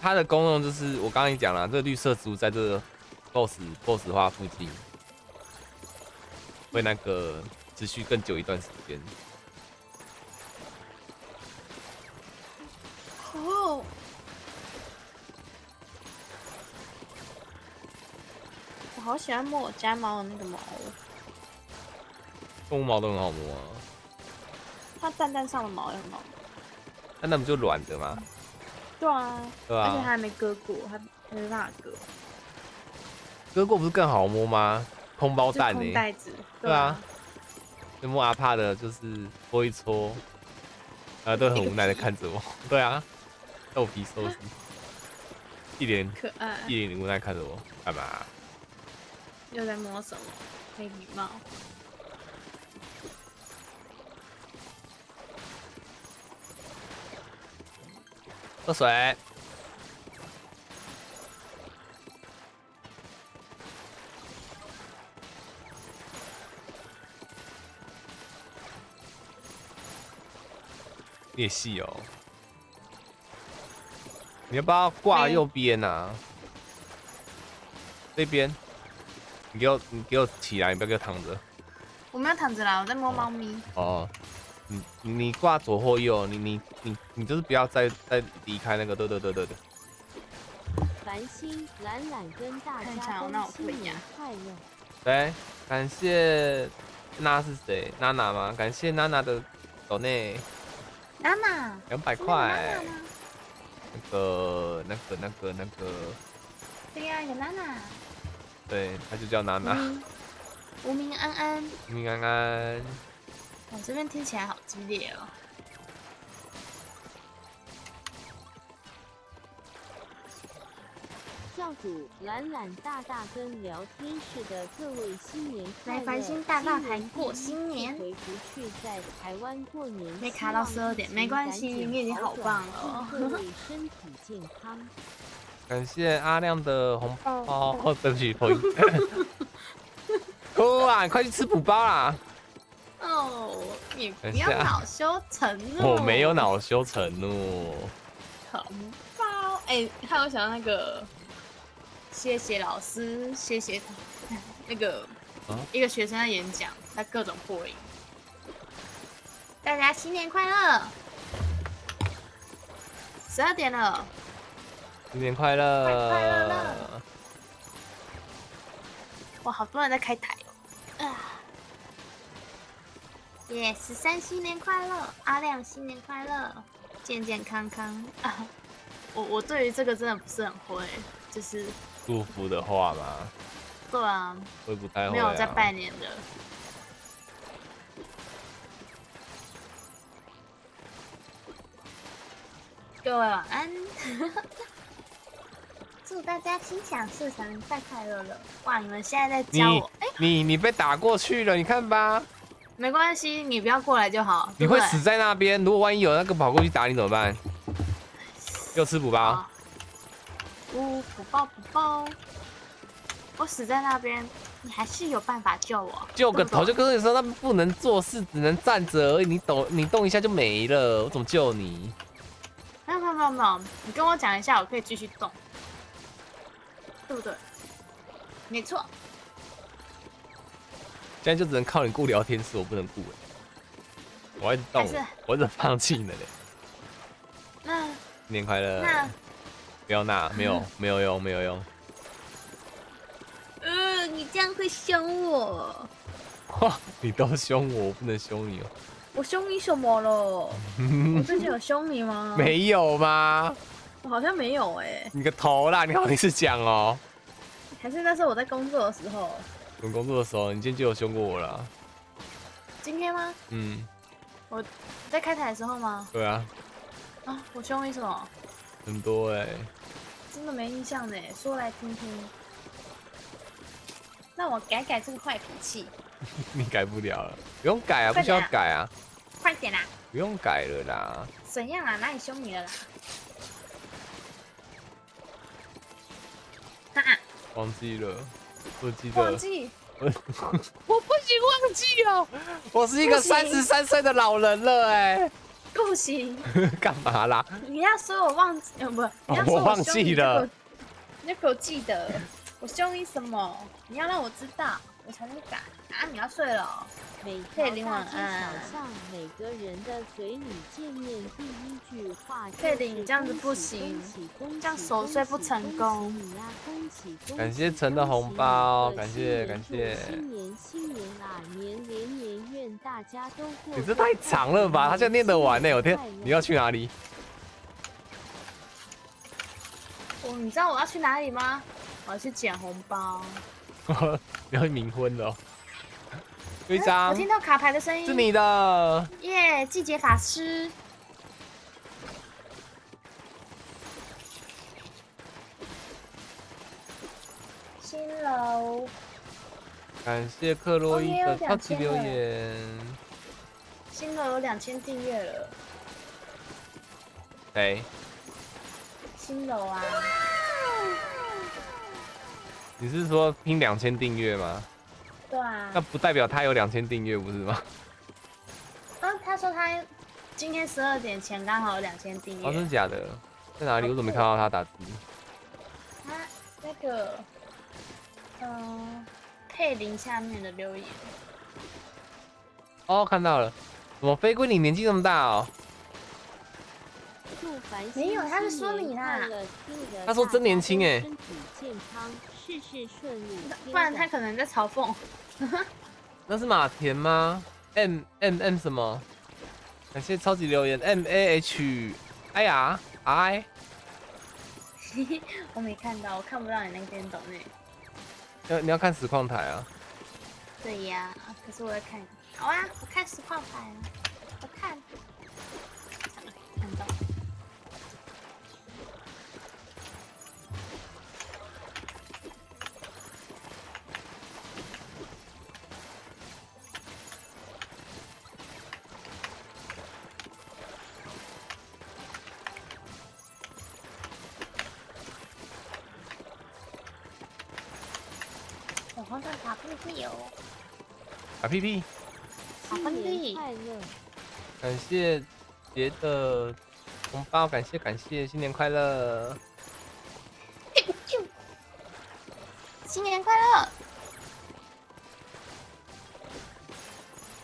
它的功用，就是我刚刚也讲了，这个绿色植物在这个 BOSS BOSS 花附近会那个持续更久一段时间。哦，我好喜欢摸我家猫的那个毛哦，动物毛都很好摸啊，它蛋蛋上的毛也很好摸。那那不就软的吗？对啊，对啊，而且它还没割过，还还没办法割，割过不是更好摸吗？空包蛋呢、空袋子。对啊，就摸阿帕的，就是搓一搓，啊，都很无奈的看着我。对啊，豆皮收拾，一脸可爱。一脸无奈看着我，干嘛？又在摸什么？没礼貌。喝水。你也细哦，你要不要挂没右边啊？这边，你给我，你给我起来，你不要给我躺着。我没有躺着啦，我在摸猫咪。哦，你你挂左或右，你你你你就是不要再再离开那个，对对对对对。繁星、懒懒跟大家我那我都新年不一样快乐。来，感谢娜是谁？娜娜吗？感谢娜娜的手内娜娜，两百块娜娜。吗？那个那个那个那个，对呀，有娜娜。对，他就叫娜娜。无名，安安。无名安安，我这边听起来好激烈哦。教主懒懒大大跟聊天室的各位新年快乐！来繁星大大今台过新年回不去在台湾过年，没卡到十二点没关系你已经好棒了祝各位身体健康。感谢阿亮的红包。哦，对不起，破音。哭啊！你快去吃补包啦！哦，你不要恼羞成怒。我没有。恼羞成怒。红包，哎、还有想到那个，谢谢老师，谢谢他，那个、啊一个学生在演讲，他各种破音。大家新年快乐！十二点了，新年快乐！快乐乐哇，好多人在开台哦。啊，耶！十三新年快乐，阿亮新年快乐，健健康康啊！我我对于这个真的不是很会，就是祝福的话嘛，对啊，会不太会、啊。没有在拜年的。各位晚安，祝大家心想事成，快快乐乐！哇，你们现在在教我，哎、你你被打过去了，你看吧，没关系，你不要过来就好。你会死在那边。如果万一有那个跑过去打你怎么办？又吃补包好，呜，补包补包！我死在那边，你还是有办法救我。救个头！就跟你说，他们不能做事，只能站着而已。你抖，你动一下就没了，我怎么救你？没有没有没有没有，你跟我讲一下，我可以继续动，对不对？没错，现在就只能靠你顾聊天室，我不能顾哎。我还是，我一直放弃了嘞。那新年快乐！那不要那，没有没有用，没有用。呃，你这样会凶我，哇，你都凶我，我不能凶你哦。我凶你什么了？我最近有凶你吗？，没有吗？我好像没有哎、你个头啦！你好意思讲哦。还是那是我在工作的时候。我们工作的时候，你今天就有凶过我了啊。今天吗？嗯，我在开台的时候吗？对啊，啊，我凶你什么？很多哎、真的没印象呢，说来听听。那我改改这个坏脾气，你改不了了，不用改啊，不需要改啊，快点啦！不用改了啦。怎样啊？哪里凶你了啦？哈哈，忘记了，我记得，忘记我 我不行忘记哦，我是一个三十三岁的老人了哎、不行！干嘛啦？你要说我忘记，呃，不，你要说我忘记了，你要给我记得。我凶你什么？你要让我知道，我才能改啊！你要睡了哦、每可以条大街领晚安小巷，每个人的嘴里见面第一句话佩就是玲你这样子不恭喜行恭喜恭喜这样守岁不成功恭喜你呀恭喜恭喜感谢陈的红恭喜你包感谢感谢新年新年啊，年年年，愿大家都过你这太长了吧？他现在念得完呢、我天，你要去哪里？我你知道我要去哪里吗？我要去捡红包。你要冥婚了哦。有一哎张我听到卡牌的声音。是你的，耶季节法师。新楼，感谢克洛伊的超级留言。新楼有两千订阅了。谁？新楼啊，你是说拼两千订阅吗？对啊那。不代表他有两千订阅，不是吗？啊，他说他今天十二点前刚好有两千订阅哦，真。的假的？在哪里？我怎么没看到他打字？他那个，嗯、佩林下面的留言。哦，看到了。怎么飞龟你年纪这么大哦？祝繁没有他是说你啦他说真年轻哎身体健康，事事顺利。不然他可能在嘲讽。那是马田吗？M M M 什么？感谢超级留言 M A H I R I。我没看到，我看不到你那边懂内。要你要看实况台啊？对呀，可是我在看。好啊，我看实况台啊，我看。看到。打屁屁！新年快乐！感谢杰的红包，感谢感谢，新年快乐！新年快乐！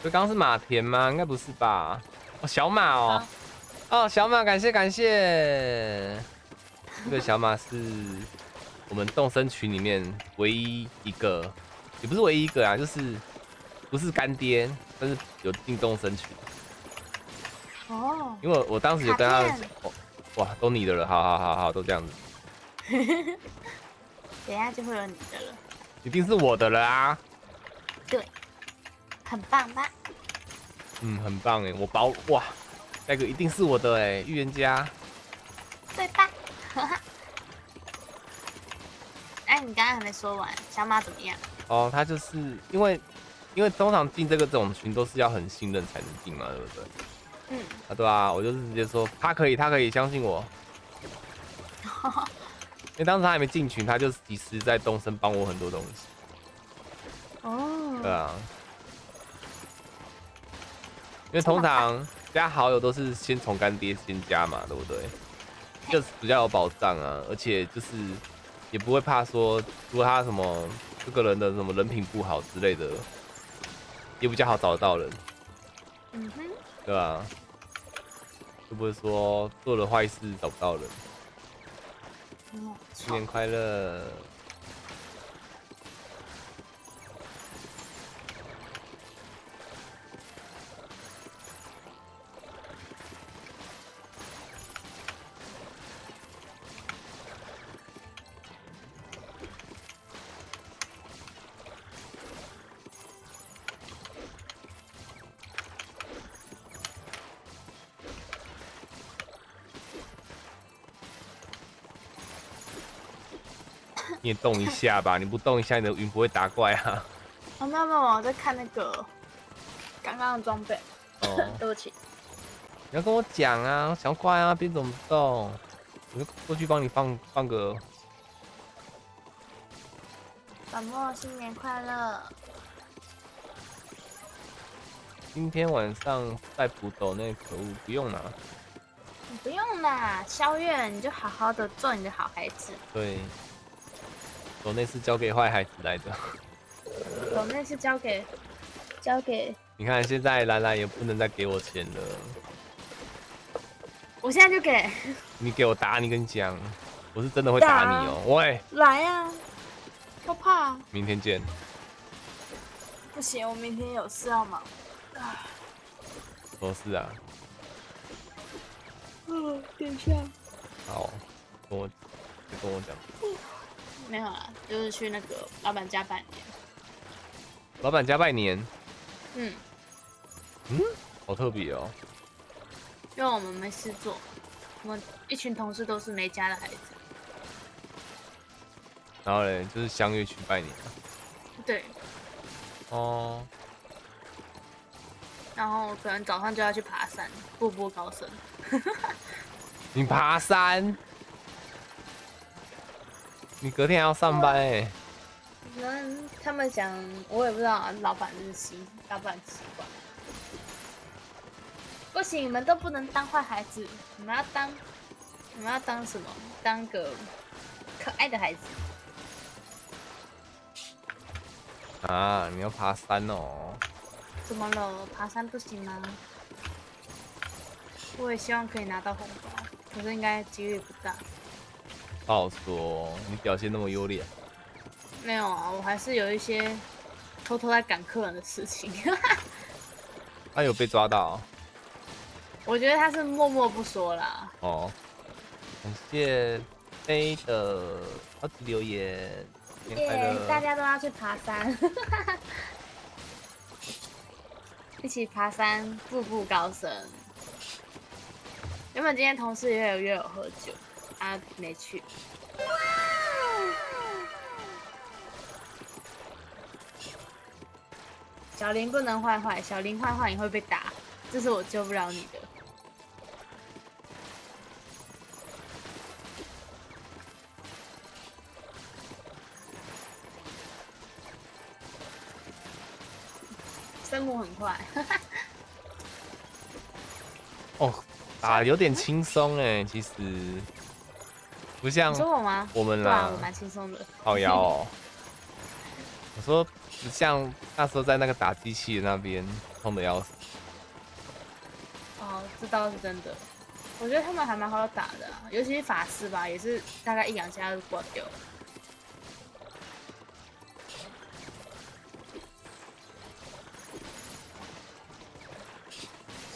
这刚是马田吗？应该不是吧？哦，小马哦！哦，小马，感谢感谢！这个小马是我们动森群里面唯一一个，也不是唯一一个啊，就是。不是干爹，但是有进动身群。哦，因为我我当时有跟他哇，都你的了，好好好好，都这样子，等一下就会有你的了，一定是我的了啊。对很棒吧？嗯，很棒哎，我包哇，那个一定是我的哎，预言家。对吧？哎，你刚刚还没说完，小马怎么样？哦，他就是因为因为通常进这个这种群都是要很信任才能进嘛，对不对？嗯，啊，对啊，我就是直接说他可以，他可以相信我。因为当时他还没进群，他就及时在东升帮我很多东西，哦，对啊。因为通常加好友都是先从干爹先加嘛，对不对？就是比较有保障啊，而且就是也不会怕说，如果他什么这个人的什么人品不好之类的，也比较好找得到人。嗯哼，对吧？又不是说做了坏事找不到人。嗯，新年快乐！你也动一下吧，你不动一下，你的云不会打怪啊。哦，没有没有，我在看那个刚刚的装备，哦，对不起。你要跟我讲啊，想快啊，别怎么动，我就过去帮你放放个。小莫新年快乐！今天晚上在浦斗那可恶，不用了。你不用啦，肖月，你就好好的做你的好孩子。对，我那是交给坏孩子来的。我那是交给交给，你看现在兰兰也不能再给我钱了，我现在就给 你给我打你跟你讲，我是真的会打你哦、喂，来呀、不怕，明天见。不行，我明天有事要忙。什么事啊？嗯，等一下。好，跟我就跟我讲。没有啦，就是去那个老板家拜年。老板家拜年，嗯，好特别哦。因为我们没事做，我们一群同事都是没家的孩子。然后嘞，就是相约去拜年。对，哦，然后可能早上就要去爬山，步步高升。你爬山，你隔天还要上班哎、那他们讲，我也不知道，老板日习，老板习惯。不行，你们都不能当坏孩子，你们要当，你们要当什么？当个可爱的孩子。啊，你要爬山哦。怎么了？爬山不行吗？我也希望可以拿到红包，可是应该几率不大。不好说，你表现那么优劣。没有啊，我还是有一些偷偷在赶客人的事情。他、有被抓到我觉得他是默默不说啦。哦。感谢飞的超级留言，耶乐！大家都要去爬山，一起爬山，步步高升。原本今天同事也有约我喝酒，啊，没去。小林不能坏坏，小林坏坏你会被打，这是我救不了你的。生母很快，哦，打有点轻松哎，其实不像你说我吗？我们啦我，蛮轻松的。好摇哦。我说不像那时候在那个打机器的那边痛的要死。哦，这倒是真的。我觉得他们还蛮好打的啊，尤其是法师吧，也是大概一两下就挂掉了。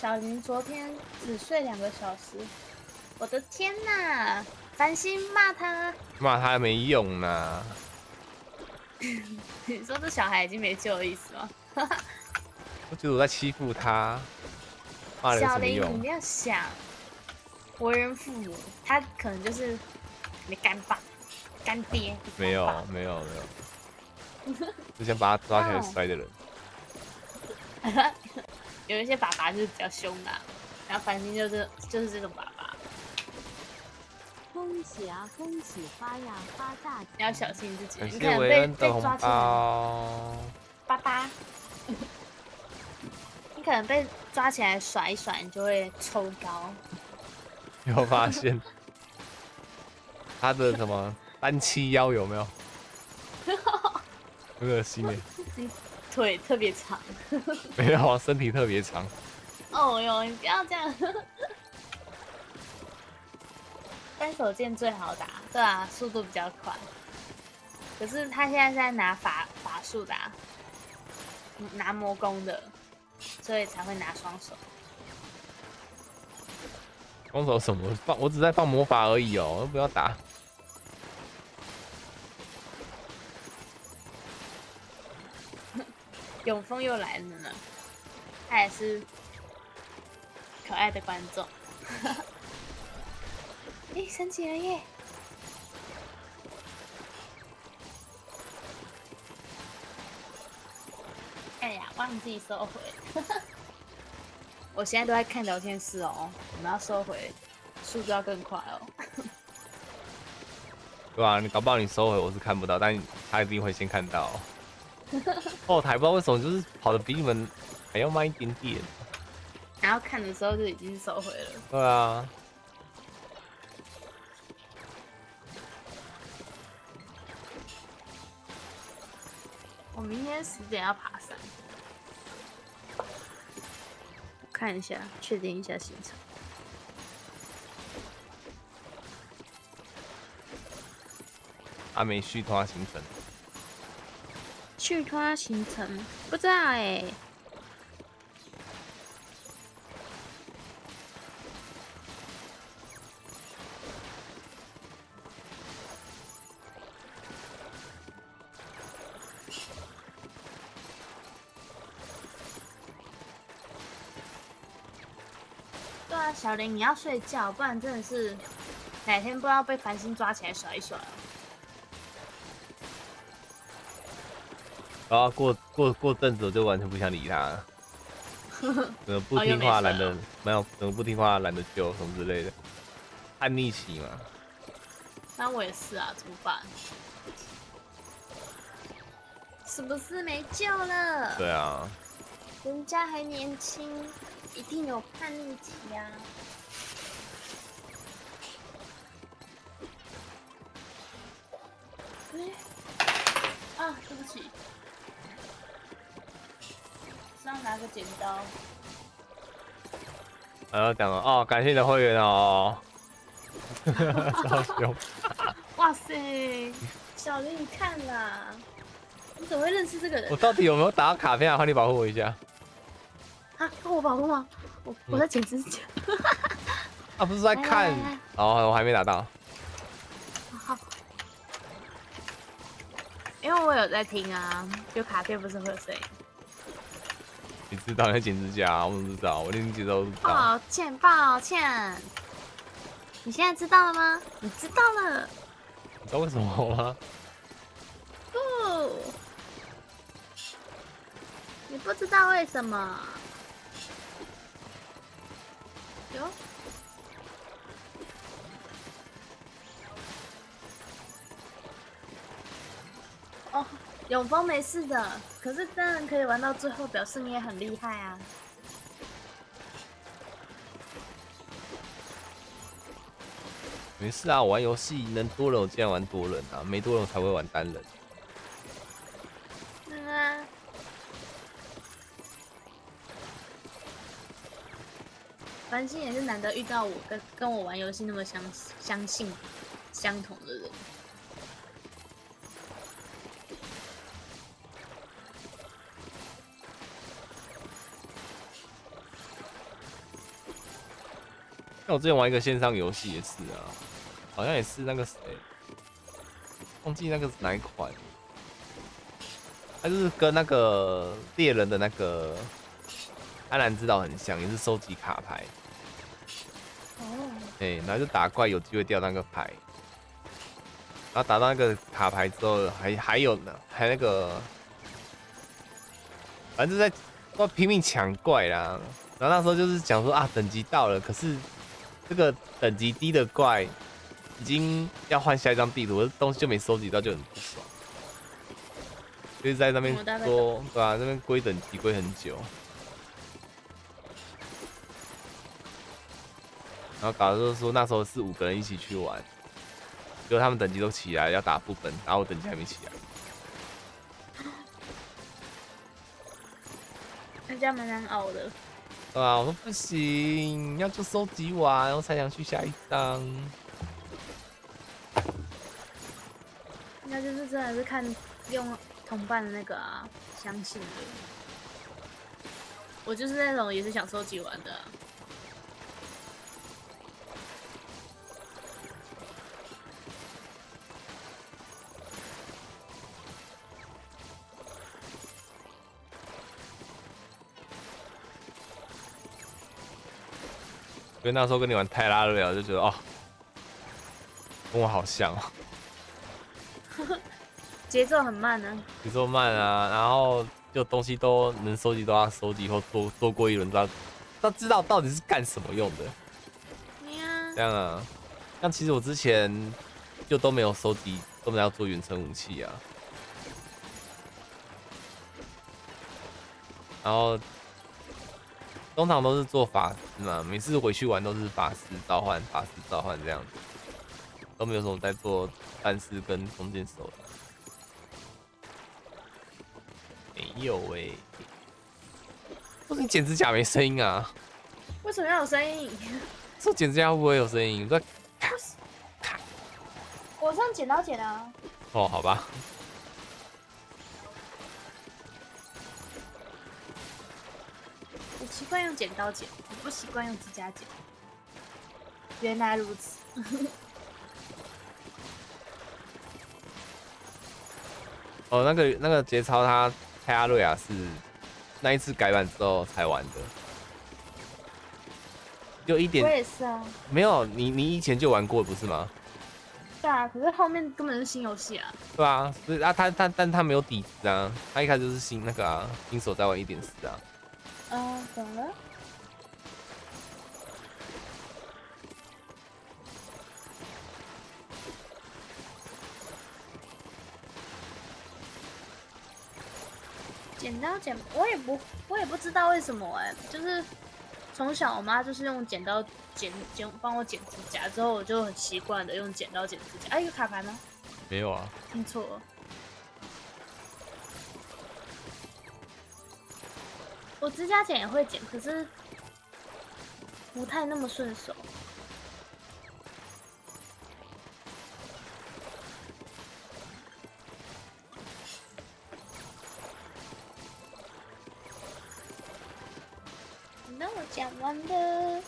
小林昨天只睡两个小时，我的天呐！繁星骂他，骂他没用呢。你说这小孩已经没救的意思吗？我觉得我在欺负他，骂小林，你什么用不？要想，为人父母，他可能就是没干爸、干爹。没有没有没有，之前把他抓起来 摔的人。有一些爸爸就是比较凶的啊、然后繁星就是就是这种爸爸，恭喜啊，恭喜发呀，发大财！你要小心自己，你可能被被抓起来，包。爸爸，你可能被抓起来甩一甩，你就会抽高。有发现他的什么单七腰有没有？很恶心耶！腿特别长。没有啊，身体特别长。哦哟，你不要这样。单手剑最好打，对啊，速度比较快。可是他现在是在拿法法术打，嗯拿魔功的，所以才会拿双手。双手什么放？我只在放魔法而已哦，不要打。永丰又来了呢，他也是可爱的观众。诶，升级了耶！哎呀，忘记收回。我现在都在看聊天室哦，我们要收回，速度要更快哦。对啊、你搞不好你收回我是看不到，但他一定会先看到。后 台不知道为什么就是跑的比你们还要慢一点点。然后看的时候就已经收回了。对啊，我明天十点要爬山，我看一下，确定一下行程。阿美续拖行程，去拖行程？不知道哎、对啊，小林，你要睡觉，不然真的是哪天不知道被繁星抓起来甩一甩哦。然后过过过阵子我就完全不想理他了。呃，不哦又听话，懒得没有，怎么不听话，懒得救什么之类的，叛逆期嘛。那我也是啊，怎么办？是不是没救了？对啊，人家还年轻，一定有叛逆期啊。哎啊，对不起，是要拿个剪刀。我要讲了哦，感谢你的会员哦，超凶。哇塞，小林，你看啦，你怎么会认识这个人我？到底有没有打到卡片啊？欢迎保护我一下。啊，我保护吗？我我在剪指甲。啊，不是在来看哦，我还没拿到。好，因为我有在听啊，就卡片不是会有声音。你知道你在剪指甲、啊，我怎么知道？我连剪都不知道。抱歉，抱歉。你现在知道了吗？你知道了。你知道为什么吗？不，你不知道为什么？哟，哦，永丰没事的，可是当然可以玩到最后，表示你也很厉害啊。没事啊，我玩游戏能多人我尽量玩多人啊，没多人我才会玩单人。繁星也是难得遇到我跟跟我玩游戏那么相相信相同的人。那我之前玩一个线上游戏也是啊，好像也是那个谁，忘记那个哪一款，它就是跟那个猎人的那个安然之道很像，也是收集卡牌，哦，哎、然后就打怪有机会掉那个牌，然后打到那个卡牌之后，还还有呢，还那个，反正就在都拼命抢怪啦。然后那时候就是讲说啊，等级到了，可是这个等级低的怪已经要换下一张地图，东西就没收集到，就很不爽。就是在那边说，对吧、那边归等级归很久，然后搞得就是说那时候是五个人一起去玩，结果他们等级都起来要打副本，然后我等级还没起来。那这样蛮难熬的。对啊，我说不行，要就收集完，然后才想去下一张。那就是真的是看用同伴的那个啊，相信的。我就是那种也是想收集完的啊、因为那时候跟你玩泰拉瑞亚，就觉得哦，跟我好像哦，节奏很慢呢、节奏慢啊，然后就东西都能收集都要收集，以后多多过一轮，知道都知道到底是干什么用的。呀这样啊，像其实我之前就都没有收集，都没有做远程武器啊。然后通常都是做法师嘛，每次回去玩都是法师召唤、法师召唤这样子，都没有什么在做战士跟弓箭手的。没有喂、为什么你剪指甲没声音啊？为什么要有声音？这剪指甲会不会有声音？我在我上剪刀剪啊。哦，好吧。习惯用剪刀剪，我不习惯用指甲剪。原来如此。哦，那个那个节操，他泰阿瑞亚是那一次改版之后才玩的，就一点我点也是啊。没有。你你以前就玩过不是吗？对啊，可是后面根本是新游戏啊。对啊，所以啊，他他但他没有底子啊，他一开始就是新那个啊，新手在玩一点四啊。嗯，懂了。剪刀剪，我也不，我也不知道为什么哎、就是从小我妈就是用剪刀剪剪帮我剪指甲，之后我就很习惯的用剪刀剪指甲。哎、有卡牌吗？没有啊，听错了。我指甲剪也会剪，可是不太那么顺手。那我讲完了。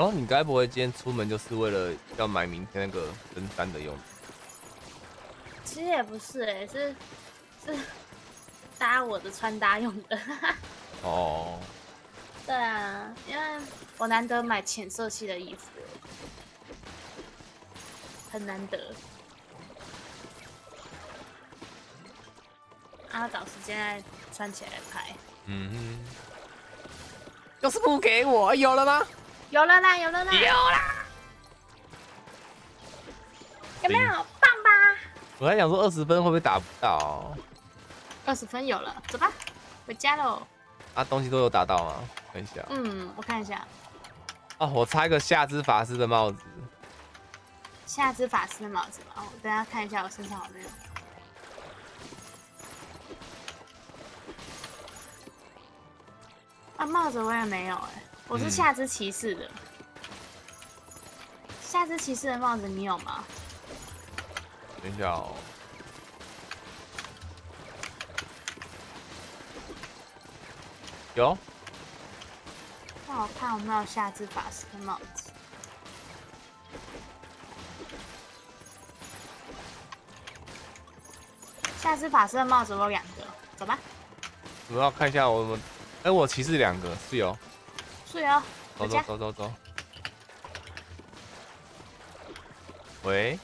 然后你该不会今天出门就是为了要买明天那个登山的用的？其实也不是哎、是是搭我的穿搭用的。哦，对啊，因为我难得买浅色系的衣服，很难得。啊找时间再穿起来拍。嗯哼，就是不给我，有了吗？有了啦，有了啦，有啦！有没有？棒吧！我还想说二十分会不会打不到？二十分有了，走吧，回家喽。啊，东西都有打到吗？看一下。嗯，我看一下，哦，我插一个夏之法师的帽子。夏之法师的帽子吧。哦，我等一下看一下我身上有没有。啊，帽子我也没有哎、我是嗯夏之骑士的。下肢骑士的帽子你有吗？等一下哦。有，那我看有没有下肢法师的帽子。夏之法师的帽子我有两个，走吧。我要看一下我们。哎、我骑士两个是有。是哦，走走。走走走。喂，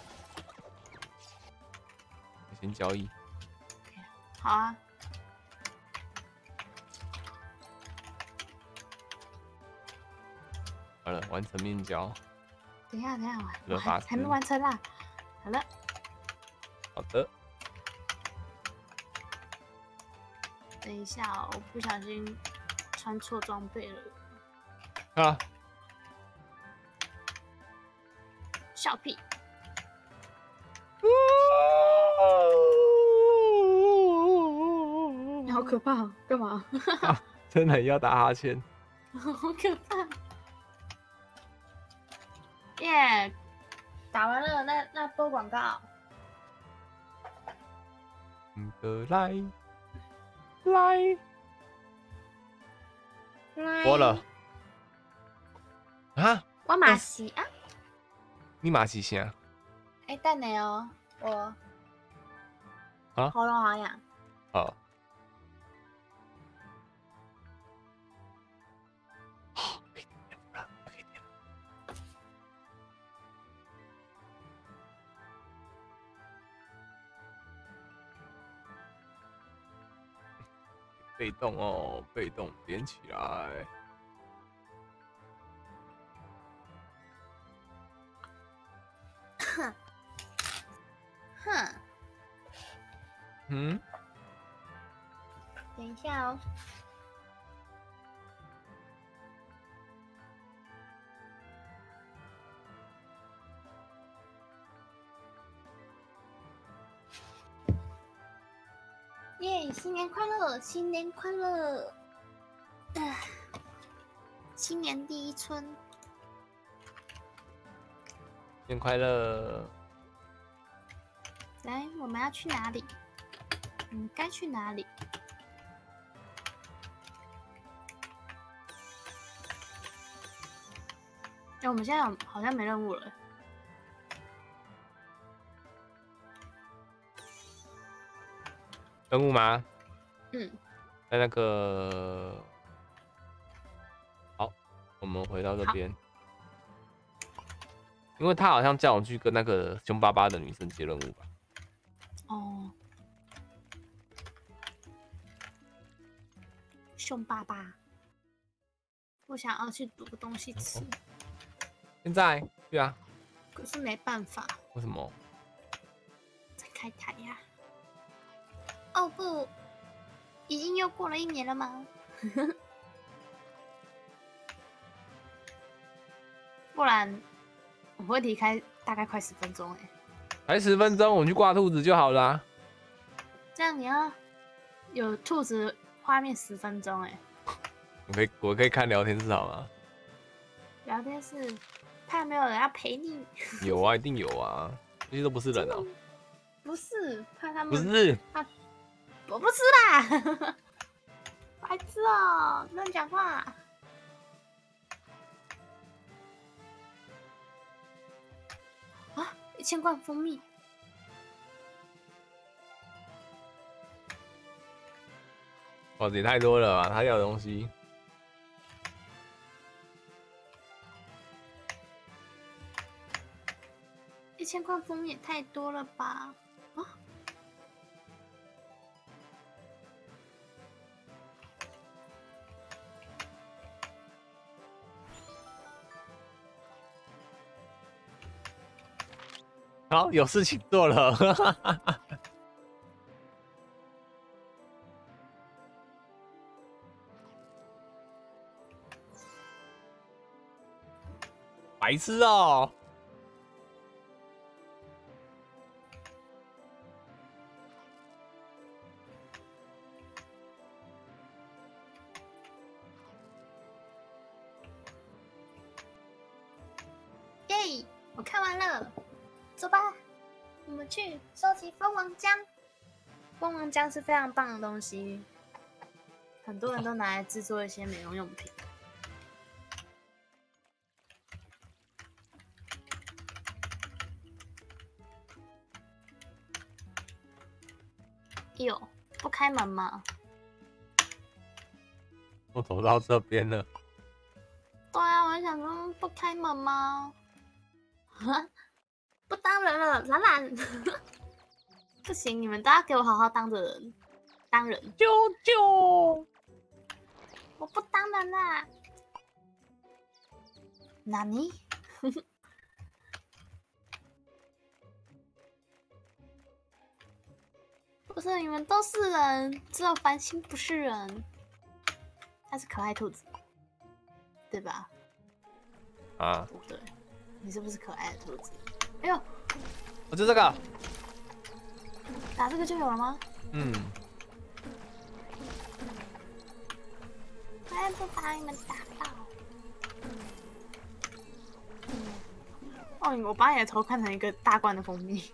先交易。好啊，好了，完成面交。等一下，等一下，我惹法我还还没完成啦。好了，好的，等一下哦，我不小心穿错装备了。啊，笑屁！你好可怕哦，干嘛？真的要打哈欠。好可怕！耶、打完了，那那播广告。嗯的来来，播了。啊，我马是啊！你马西先啊？哎、蛋奶哦，我啊喉咙好痒。好。可以点了，可以点了。被动哦，被动连起来。哼，嗯，等一下哦。耶！新年快乐，新年快乐！新年第一春，新年快乐！来，我们要去哪里？嗯，该去哪里？哎、我们现在好像没任务了。任务吗？嗯，在那个，好，我们回到这边，因为他好像叫我去跟那个凶巴巴的女生接任务吧。哦，凶巴巴，我想要去煮个东西吃，现在？对啊，可是没办法，为什么？在开台呀、哦不，已经又过了一年了吗？不然我会离开大概快十分钟哎、还十分钟，我们去挂兔子就好啦。这样你要有兔子画面十分钟哎、我可以，我可以看聊天室好吗？聊天室怕没有人要陪你，有啊，一定有啊，这些都不是人哦、不是怕他们不是，我不吃啦，白痴哦、乱讲话。千罐蜂蜜，哇，这也太多了吧？他要的东西，一千罐蜂蜜也太多了吧？好，有事情做了。白痴哦、蜂王浆是非常棒的东西，很多人都拿来制作一些美容用品。哟不开门吗？我走到这边了，对啊，我想说不开门吗？不当人了，懒懒。不行，你们都要给我好好当着人，当人。啾啾！我不当人啦。哪尼？不是，你们都是人，只有繁星不是人。他是可爱兔子，对吧？啊，不对，你是不是可爱的兔子？哎呦，我就这个，打这个就有了吗？嗯，哎，不把你们打到。哦，我把你的头看成一个大罐的蜂蜜。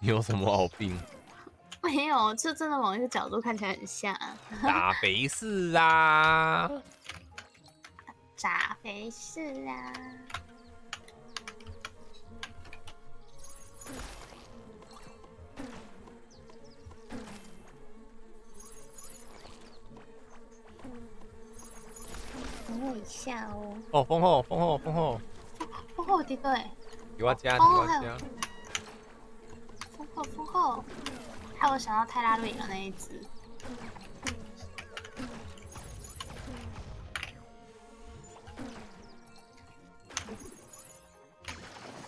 你 有什么毛病？没有，就真的往一个角度看起来很像啊。打肥士啊！咋回事啊？我一下哦。哦，丰厚，丰厚，丰厚，丰厚的对，给我加，有我加。封后，封后，害我想到泰拉瑞尔那一只。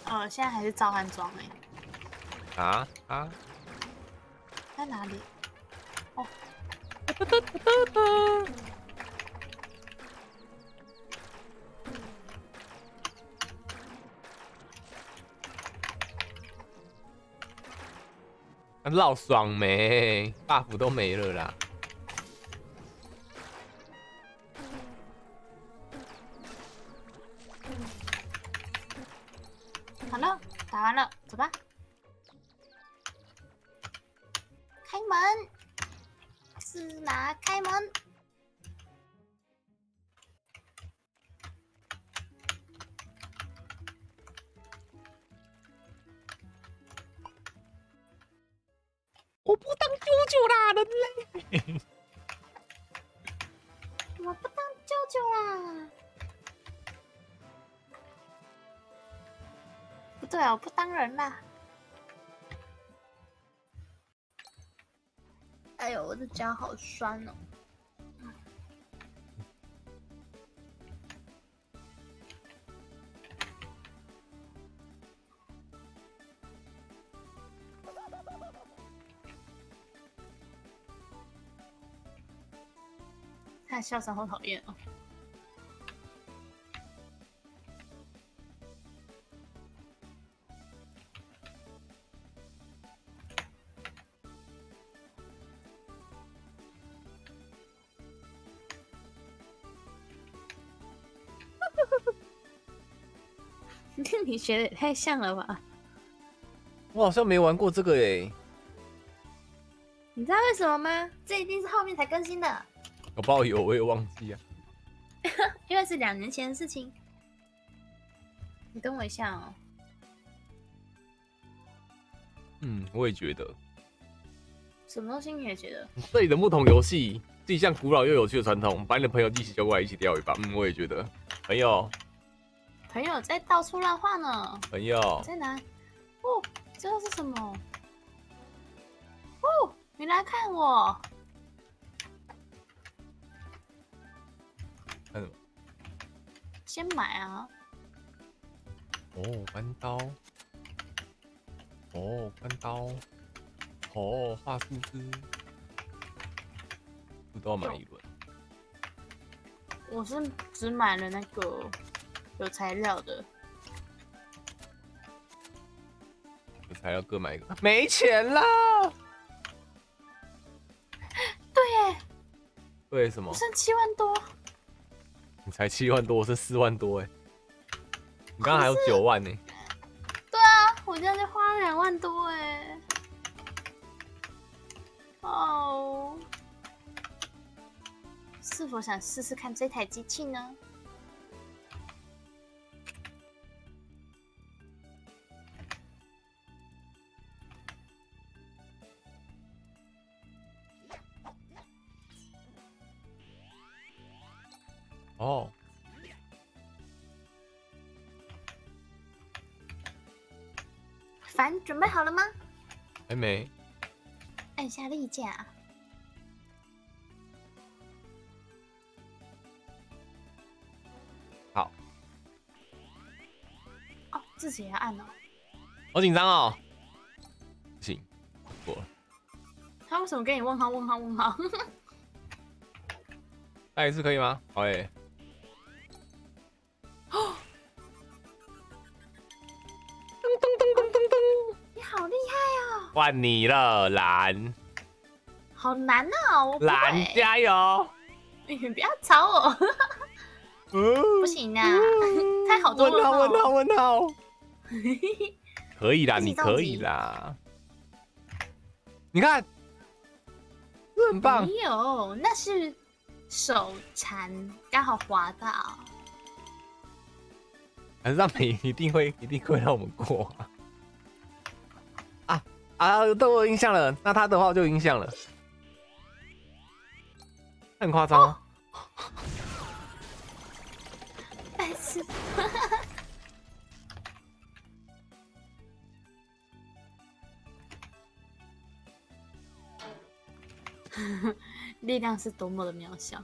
呃，现在还是召唤装哎，啊啊！在哪里？哦，老爽没，buff 都没了啦。哎呦，我的脚好酸哦。他的笑声好讨厌哦。你学的也太像了吧？我好像没玩过这个诶，你知道为什么吗？这一定是后面才更新的，我不知道有，我也忘记啊。因为是两年前的事情。你等我一下哦。嗯，我也觉得什么东西你也觉得？这里的木桶游戏是一项古老又有趣的传统，把你的朋友一起叫过来一起钓鱼吧。嗯，我也觉得。朋友，朋友在到处乱画呢，朋友，在哪？哦，这个是什么？哦，你来看我。看什么？先买啊！哦，弯刀。哦，弯刀。哦，画树枝。不都要买一轮？我是只买了那个有材料的，有材料各买一个。没钱啦！对耶，对什么我？剩七万多，你才七万多，我是四万多哎。你刚刚还有九万呢。我这样就花了两万多哎。哦，是否想试试看这台机器呢？准备好了吗？还没。按下立架。好，哦，自己也要按哦。好紧张哦。不行，过了。他为什么跟你问号问号问号？再 一次可以吗？好诶。噔换你了，蓝好难哦，我不蓝。加油！你不要吵我，不不行啊，太好多问号了。问号问号，可以啦，你可以啦。你看，这很棒没。有，那是手残，刚好滑到。还是让你 一定会一定会让我们过啊啊啊！都有印象了，那他的话就有印象了，很夸张哦。白 痴。力量是多么的渺小。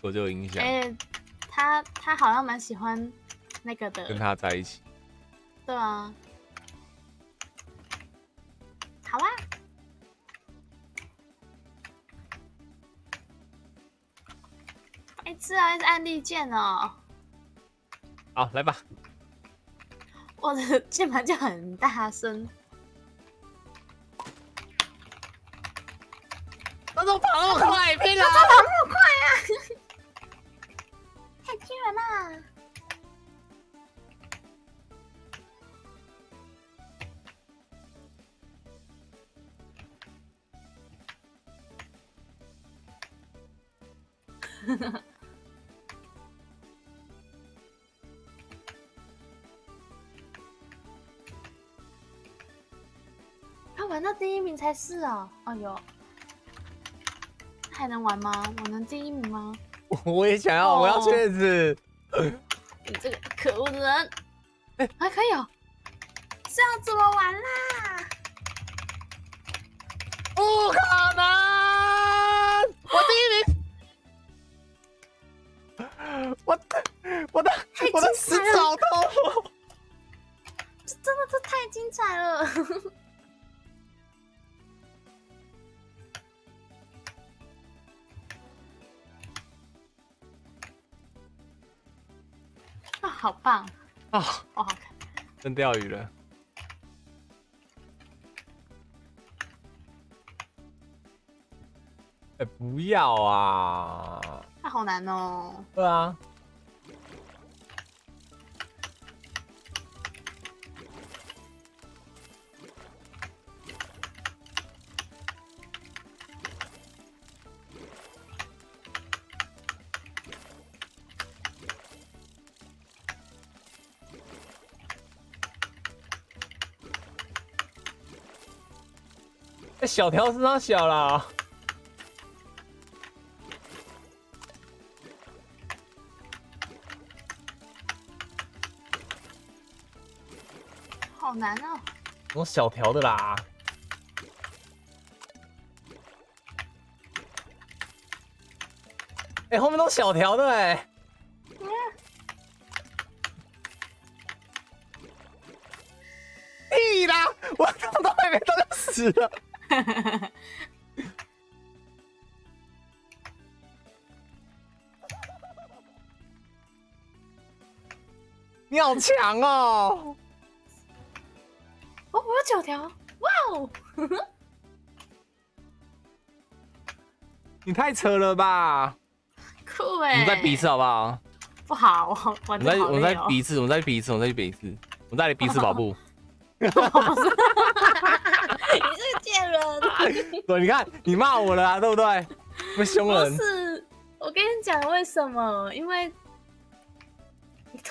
我就有印象，哎、他他好像蛮喜欢那个的，跟他在一起。对啊。好啊。白痴啊，一直按利键哦。好，来吧。我的键盘就很大声。他怎么跑那么快？骗人！跑那么快啊！他玩到第一名才是哦，哎呦，还能玩吗？我能第一名吗？我也想要，我要哦确实。你这个可恶的人！哎、还可以哦，是要怎么玩啦？不可能！太我的精彩了食指好痛！这真的是太精彩了！啊，好棒！啊，哦，好看。真钓鱼了。哎、不要啊！它好难哦。对啊，小条是那小啦，好难啊！我小条的啦，哎，后面都小条的哎，咦啦！我刚到后面他就死了。好强哦！哦，我有九条，哇哦！你太扯了吧！酷哎！我们再比一次好不好？不好，我我们再我们再比一次，我们再比一次，我们再比一次，我们再来比一次跑步。你这个贱人！对，你看你骂我了啊，对不对？不凶人。不是，我跟你讲为什么？因为你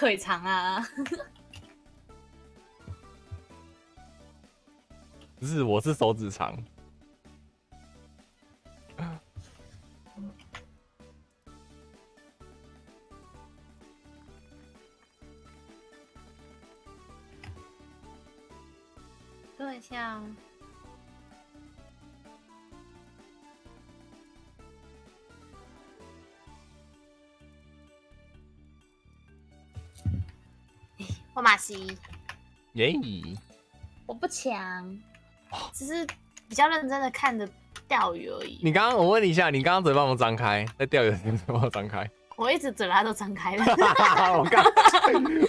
腿长啊。不是，我是手指长。等一西。耶！我不强，只是比较认真的看着钓鱼而已。你刚刚，我问你一下，你刚刚嘴巴有张开？在钓鱼的时候嘴巴张开？我一直嘴巴都张开了。我刚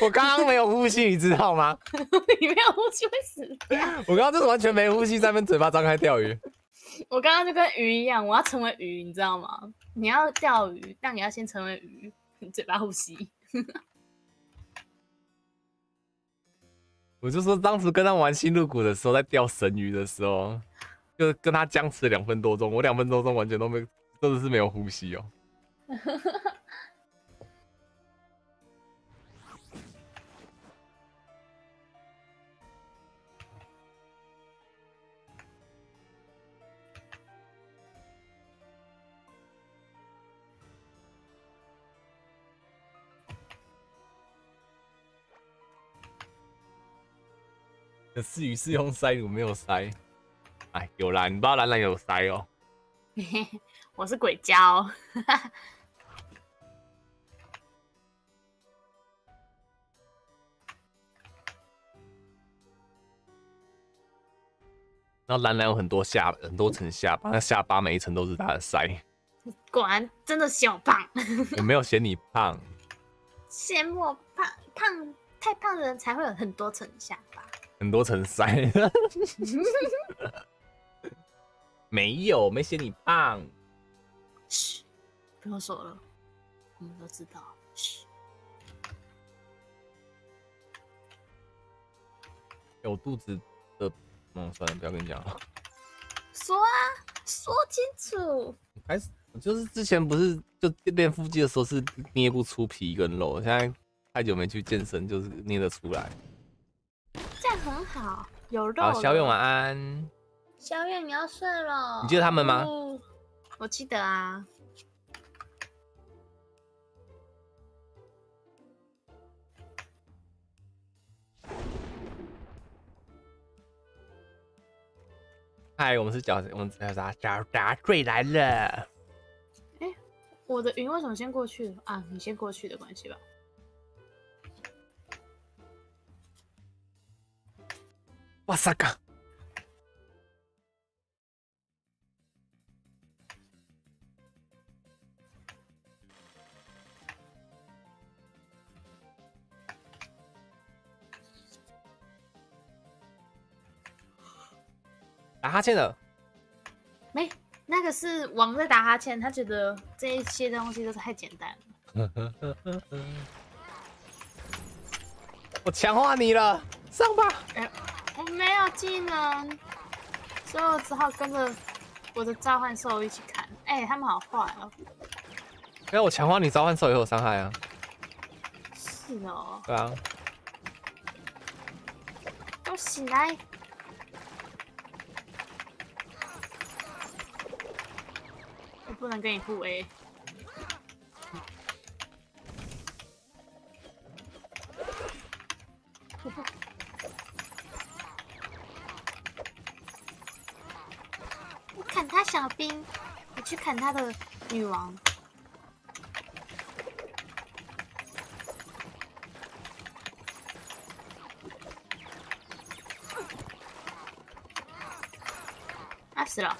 我刚刚没有呼吸，你知道吗？你没有呼吸会死掉。我刚刚就是完全没呼吸，在那边嘴巴张开钓鱼。我刚刚就跟鱼一样，我要成为鱼，你知道吗？你要钓鱼，但你要先成为鱼，嘴巴呼吸。我就说当时跟他玩新入谷的时候，在钓神鱼的时候，就跟他僵持两分多钟，我两分多钟完全都没，真的是没有呼吸哦。可是鱼是用塞，我没有塞。哎，有啦，你不知道兰兰有塞哦。我是鬼椒。然后兰兰有很多下很多层下巴，那下巴每一层都是他的塞。果然真的嫌我胖。我没有嫌你胖。嫌我胖，胖太胖的人才会有很多层下巴。很多层塞，没有，没嫌你胖。嘘，不用说了，我们都知道。嘘，有肚子的，嗯，算了，不要跟你讲了。说啊，说清楚。开始就是之前不是就练腹肌的时候是捏不出皮跟肉，现在太久没去健身，就是捏得出来。很好，有肉。好，小月晚安。小月，你要睡了。你记得他们吗？我记得啊。嗨，我们是脚，我们叫啥？脚打坠来了。哎，我的云为什么先过去啊？你先过去的关系吧。哇塞！嘎！打哈欠了？没，那个是王在打哈欠，他觉得这一些东西都是太简单了。我强化你了，上吧！我没有技能，所以我只好跟着我的召唤兽一起砍。哎，他们好坏哦！因为我强化你召唤兽也有伤害啊。是哦。对啊。都醒来！我不能跟你互 A。他的女王。啊，死了！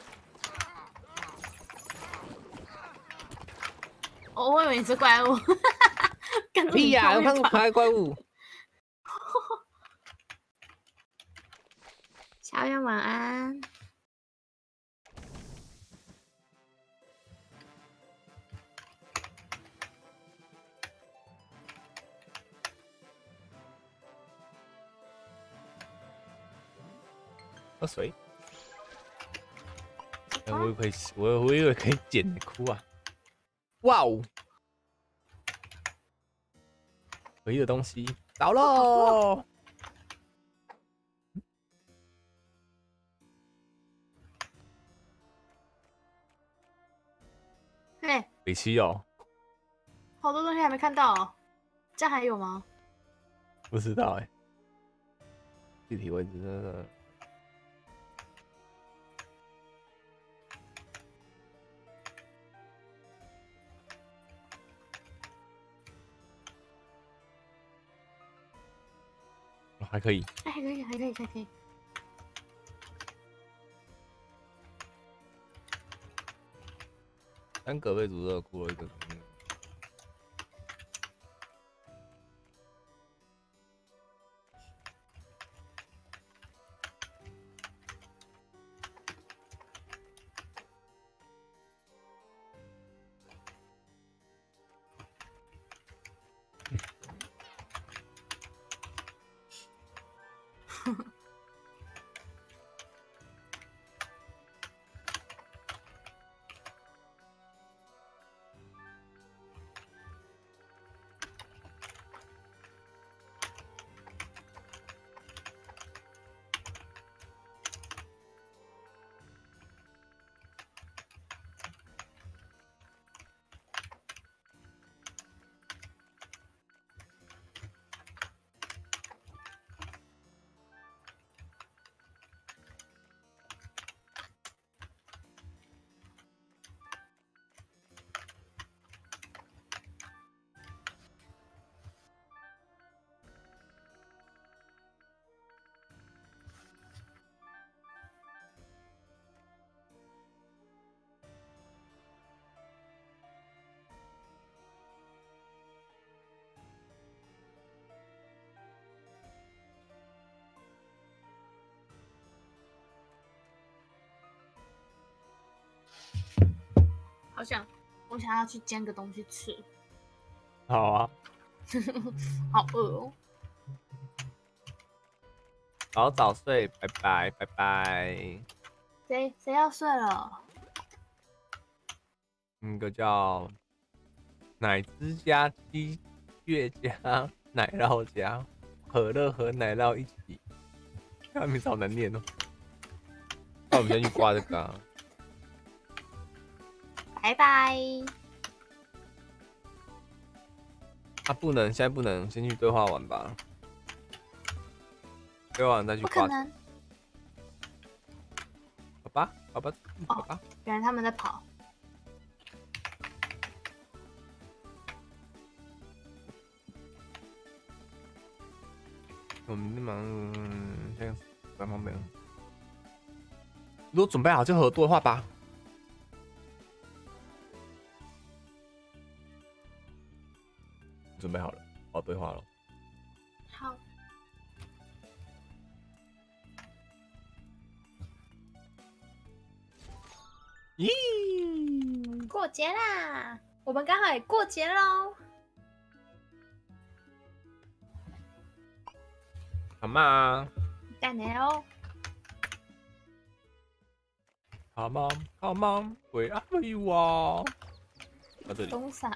我以为你是怪物，屁呀、我看怪怪物。水。哎我以为可以，我我以为可以捡的哭啊！哇哦，唯一的东西倒喽！嘿，北七哦，好多东西还没看到、哦，这还有吗？不知道哎，具体位置真的还可以。哎，还可以，还可以，还可以。三个被诅咒哭了一个。好想，我想要去煎个东西吃，好啊，好饿哦。好早睡，拜拜拜拜。谁谁要睡了？那个叫奶汁加鸡月加奶酪加可乐和奶酪一起，他名字好难念哦。那我们先去刮这个、啊。拜拜。啊，不能，现在不能，先去对话完吧。对话完再去刮。不可能，好吧，好吧，好吧。原来他们在跑。我们马上现在在旁边。如果准备好就和对话吧。准备好了，好对话了。好，咦，过节啦！我们刚好也过节喽。好嘛，蛋奶哦，好嘛，好嘛，Where are you 啊？到这里，东傻。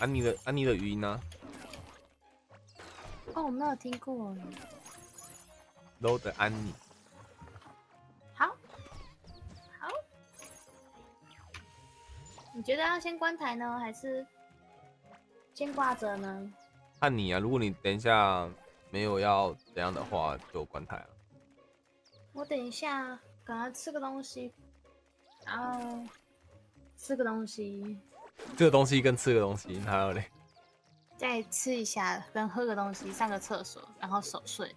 安妮的安妮的语音呢哦，我没有听过耶。？low 的安妮，好，好。你觉得要先关台呢，还是先挂着呢？看你啊。如果你等一下没有要怎样的话，就关台了。我等一下赶快吃个东西，然后吃个东西，这个东西跟吃个东西，还有嘞，再吃一下，跟喝个东西，上个厕所，然后守岁。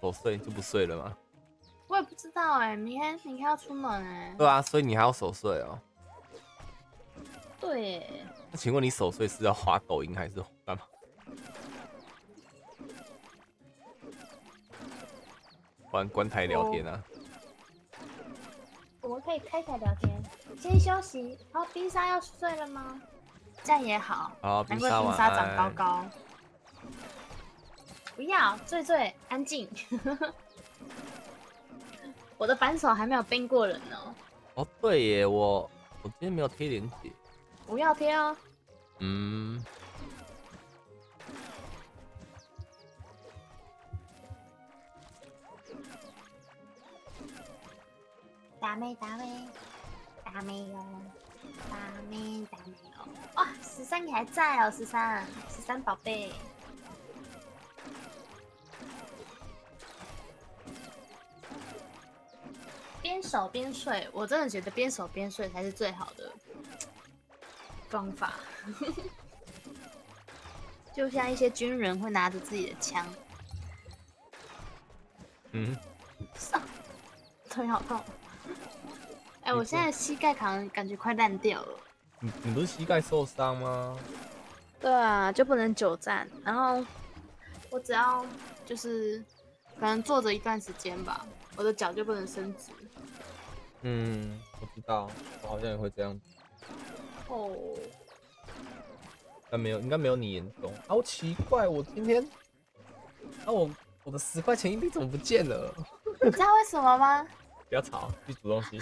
守岁就不睡了吗？我也不知道哎、明天明天要出门哎、对啊，所以你还要守岁哦。对耶，那请问你守岁是要滑抖音还是干嘛？玩关台聊天啊？我们可以开台聊天，先休息。好，冰沙要睡了吗？这样也好，好，难冰沙晚怪冰沙长高。高。不要，醉醉，安静。我的反手还没有冰过人呢，哦，对耶，我我今天没有贴链接。不要贴哦。嗯，打妹打妹打妹哟，打妹打妹哦！哇，十三你还在哦，十三十三宝贝。边守边睡，我真的觉得边守边睡才是最好的方法。就像一些军人会拿着自己的枪，嗯，上腿好痛。我现在膝盖好像感觉快烂掉了。你你不是膝盖受伤吗？对啊，就不能久站。然后我只要就是可能坐着一段时间吧，我的脚就不能伸直。嗯，我知道，我好像也会这样子，哦，但没有，应该没有你严重。好奇怪，我今天，啊我我的十块钱硬币怎么不见了？你知道为什么吗？不要吵，去煮东西。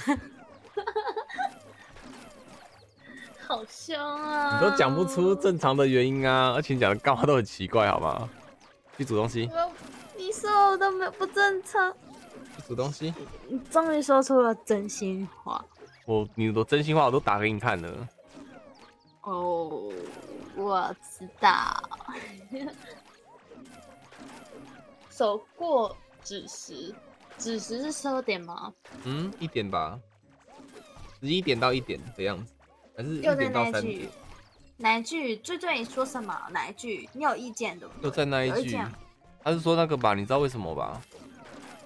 好凶啊！你都讲不出正常的原因啊，而且你讲的干嘛都很奇怪，好吗？去煮东西，我，你说我都没有不正常，去煮东西。你终于说出了真心话。我你的真心话我都打给你看了。哦，我知道。手过子时，子时是十二点吗？嗯，一点吧，十一点到一点的样子，还是一又在点到那一句三点？，哪一句？最最你说什么？哪一句？你有意见对不对？又在那一句他是说那个吧？你知道为什么吧？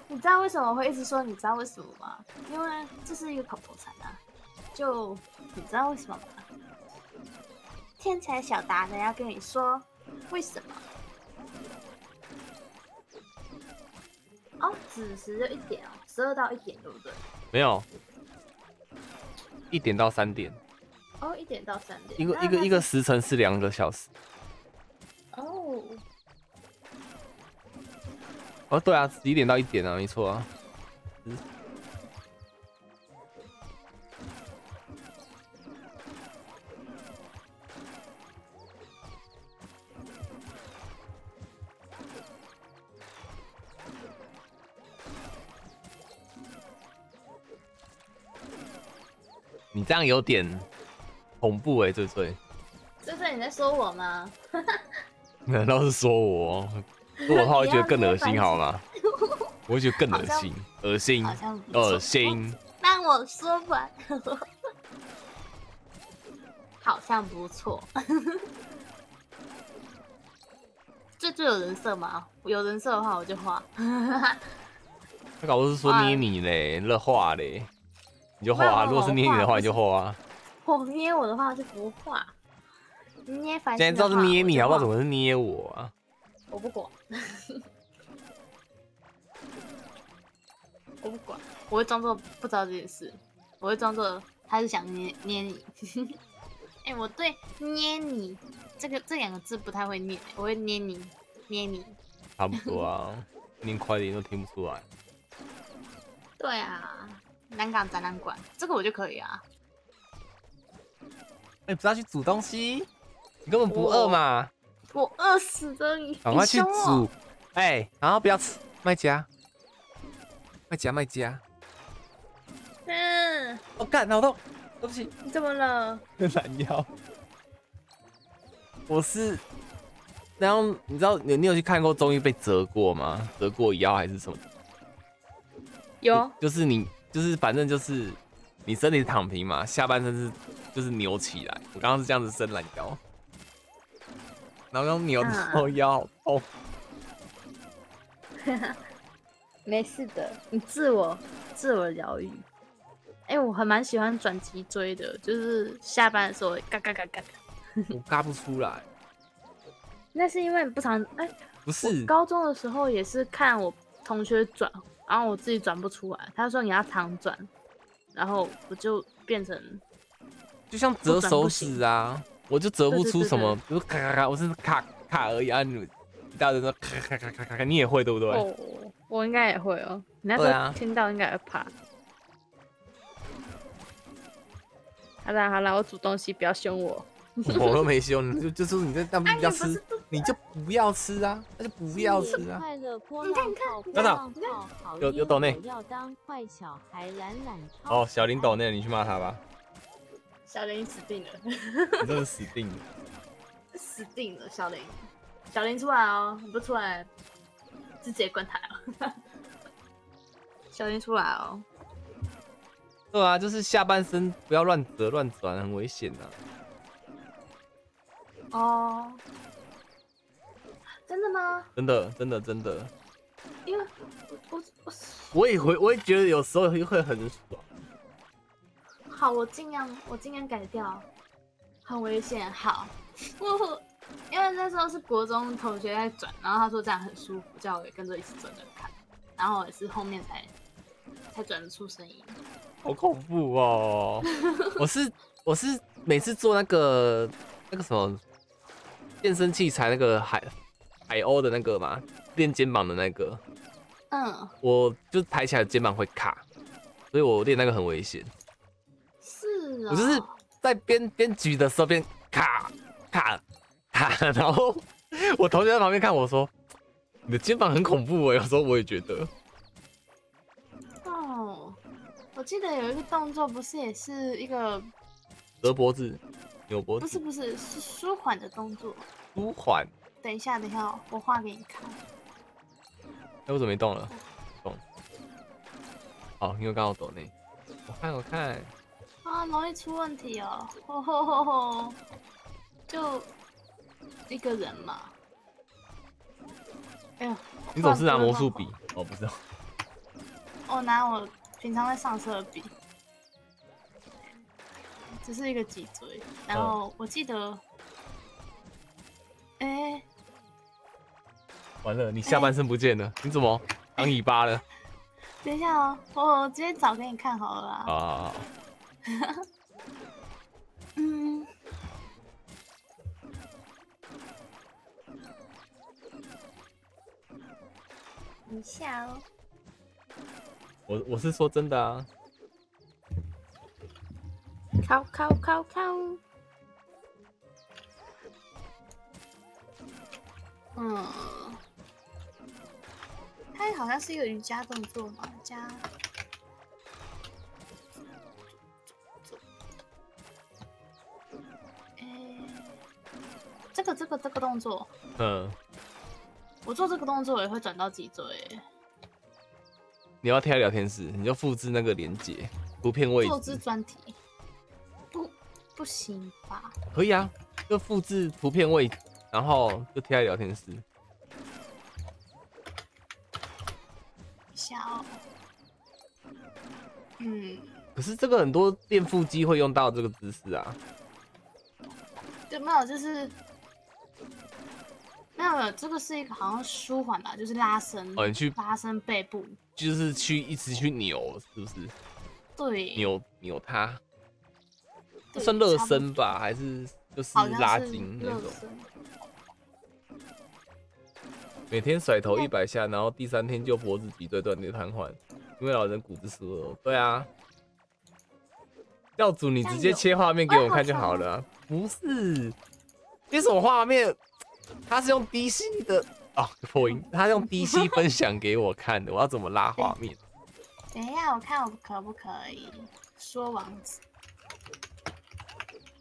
你知道为什么我会一直说你知道为什么吗？因为这是一个口头禅啊。就你知道为什么吗？天才小达人要跟你说为什么？哦，子时就一点哦，十二到一点对不对？没有，一点到三点，哦，一点到三点。一个一个一个时辰是两个小时。哦，哦，对啊，十一点到一点啊，没错啊。你这样有点恐怖哎、醉醉，这是你在说我吗？难道是说我？说我的话会觉得更恶心好吗？我会觉得更恶心，恶心恶心。让我说完，好像不错。这就有人设吗？有人设的话我就画。他搞不是说捏你嘞，乐画嘞，你就画啊。如果是捏你的话，你就画啊。我捏我的话就不画。捏反现在知道是捏你，好不知道？怎么？么是捏我啊？我不管。我不管，我会装作不知道这件事，我会装作他是想捏捏你。哎、我对“捏你”这个这两个字不太会念，我会捏你，捏你。差不多啊，念快点都听不出来。对啊，南港展览馆这个我就可以啊。哎，不要去煮东西？你根本不饿嘛，我饿死的你，赶快去煮。哎，然后不要吃，卖家，卖家卖家。嗯，我干，脑痛，对不起，你怎么了？懒腰。我是，然后你知道你你有去看过中医被折过吗？折过腰还是什么？有就就是你就是反正就是你身体是躺平嘛，下半身是就是扭起来。我刚刚是这样子伸懒腰，然后刚扭嗯到腰好痛。没事的，你自我自我疗愈。哎、我还蛮喜欢转脊椎的，就是下班的时候嘎嘎嘎嘎嘎。我嘎不出来。那是因为你不常哎、我不是，高中的时候也是看我同学转，然后我自己转不出来。他说你要长转，然后我就变成就像折手指啊，我就折不出什么，比如咔咔咔，我是卡卡而已啊。你一大堆说咔咔咔咔咔，你也会对不对？哦，我应该也会哦。你那时候听到应该会怕。好啦好啦，我煮东西不要凶我。我都没凶，你就就是你在那边要吃哎你就不要吃啊，那就不要吃啊。快乐波你看浪号，波等等浪号，好有有烟抖内火要当坏小孩，懒懒超哦，小林抖那，你去骂他吧，小林死定了，你真的死定了。死定了，小林，小林出来哦，你不出来，直接关台哦。小林出来哦，对啊，就是下半身不要乱折乱转，很危险的。哦，真的吗？真的，真的，真的，因为我我我我也会，我也觉得有时候会会很爽。好，我尽量我尽量改掉，很危险。好，我 因为那时候是国中同学在转，然后他说这样很舒服，叫我也跟着一起转转看，然后我也是后面才才转得出声音。好恐怖哦！我是我是每次做那个那个什么健身器材那个海海鸥的那个嘛，练肩膀的那个，嗯，我就抬起来肩膀会卡，所以我练那个很危险。是啊、我就是在边边举的时候边卡卡卡，然后我同学在旁边看我说：“你的肩膀很恐怖哎。”有时候我也觉得，哦，我记得有一个动作，不是也是一个，折脖子、扭脖子不是、不是是舒缓的动作。舒缓。等一下，等一下，我画给你看。哎、我怎么没动了？动。哦，因为刚好抖内。我看，我看。啊，容易出问题哦，吼吼吼吼，就一个人嘛。哎呦，你总是拿魔术笔？哦，不是哦。我拿我平常在上色的笔，只是一个脊椎。然后我记得，哎、完了，你下半身不见了，你怎么当尾巴了？等一下哦，我直接找给你看好了啦。啊，嗯，等一下哦。我我是说真的啊。靠靠靠靠。嗯，它好像是一个瑜伽动作嘛，加。诶这个这个这个动作，嗯，我做这个动作也会转到脊椎欸，你要贴聊天室，你就复制那个连接图片位置。复制，专题，不不行吧？可以啊，就复制图片位置，然后就贴在聊天室。下哦。嗯，可是这个很多练腹肌会用到这个姿势啊。就没有，就是没有没有，这个是一个好像舒缓吧，就是拉伸，哦，你去拉伸背部，就是去一直去扭，是不是？对，扭扭它，算热身吧，还是就是拉筋那种？身。每天甩头一百下，然后第三天就脖子脊椎断裂瘫痪，因为老人骨质疏松。对啊，教主你直接切画面给我看就好了啊、不是，这种画面他是用 DC 的哦破音，他用 DC 分享给我看的，我要怎么拉画面？等一下，我看我可不可以说王子，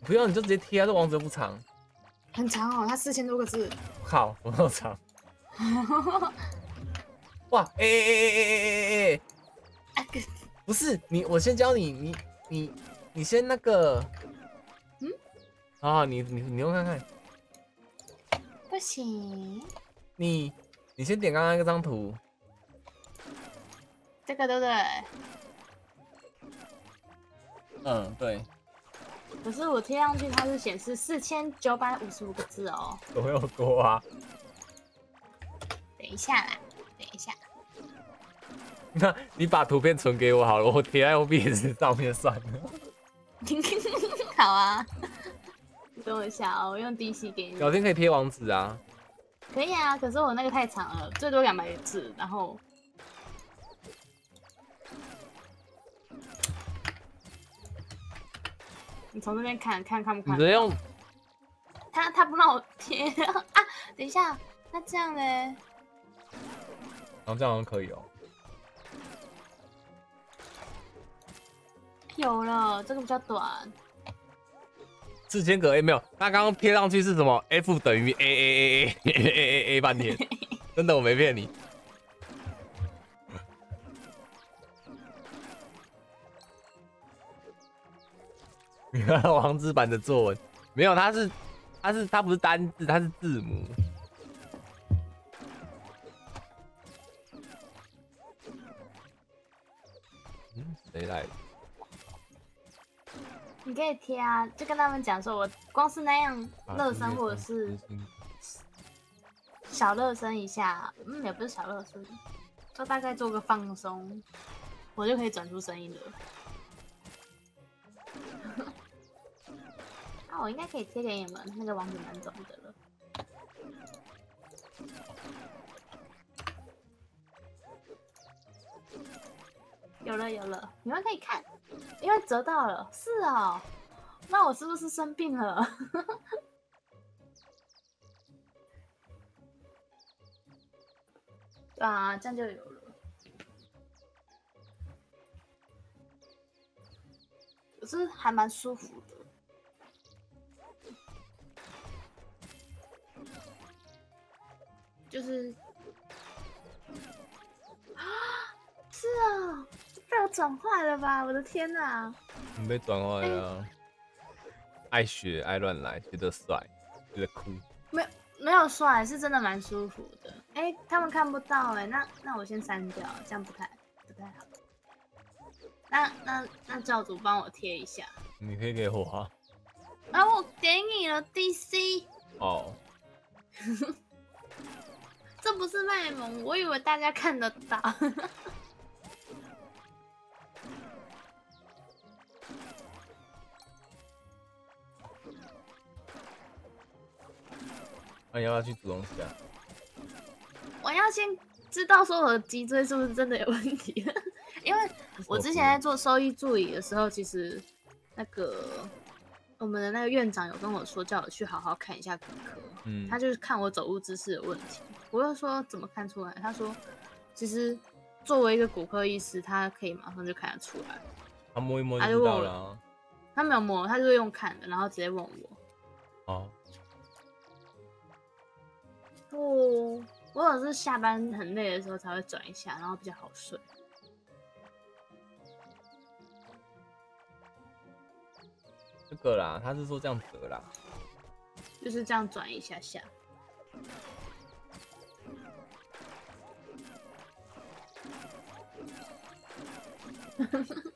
不用你就直接贴啊，这王者不长，很长哦，它四千多个字。靠，不够长。哇，哎哎哎哎哎哎哎！不是你，我先教你，你你你先那个，嗯，啊，你你你用看看，不行，你你先点刚刚那张图，这个对不对？嗯，对，可是我贴上去它是显示四千九百五十五个字哦。我有多啊？等一下啦，等一下。那你把图片存给我好了，我贴在 OBS 上面算了。好啊，等我一下哦，我用 DC 给你。聊天可以贴网址啊。可以啊，可是我那个太长了，最多两百字，然后你从这边看看看不看你直？接用他他不让我贴 啊！等一下，那这样呢？然后这样可以哦。有了这个比较短。字间隔诶没有他刚刚贴上去是什么？F 等于 aaaaaaa 半天。真的我没骗你。王子版的作文。没有它是它是它不是单字它是字母。谁来了？你可以贴啊，就跟他们讲说，我光是那样啊热身或者是小热身一下，嗯，也不是小热身，就大概做个放松，我就可以转出声音了。啊，我应该可以贴给你们，那个网址蛮走的有了有了，你们可以看，因为折到了。是哦，那我是不是生病了？对啊，这样就有了。可是还蛮舒服的。就是啊，是啊，被我转坏了吧？我的天哪！你被转坏了，爱学爱乱来，觉得帅，觉得酷。没有帅，是真的蛮舒服的。哎、他们看不到哎、那那我先删掉，这样不太不太好。那那那教主帮我贴一下。你可以给我啊。啊，我给你了 DC，哦，这不是卖萌，我以为大家看得到。那你要不要去煮东西啊？我要先知道说我的脊椎是不是真的有问题，因为我之前在做收益助理的时候，其实那个我们的那个院长有跟我说，叫我去好好看一下骨科。嗯，他就是看我走路姿势的问题。我又说怎么看出来？他说其实作为一个骨科医师，他可以马上就看得出来。他摸一摸就知道了啊。他没有摸，他就是用看的，然后直接问我。哦，哦，我有是下班很累的时候才会转一下，然后比较好睡。这个啦，他是说这样折啦。就是这样转一下下。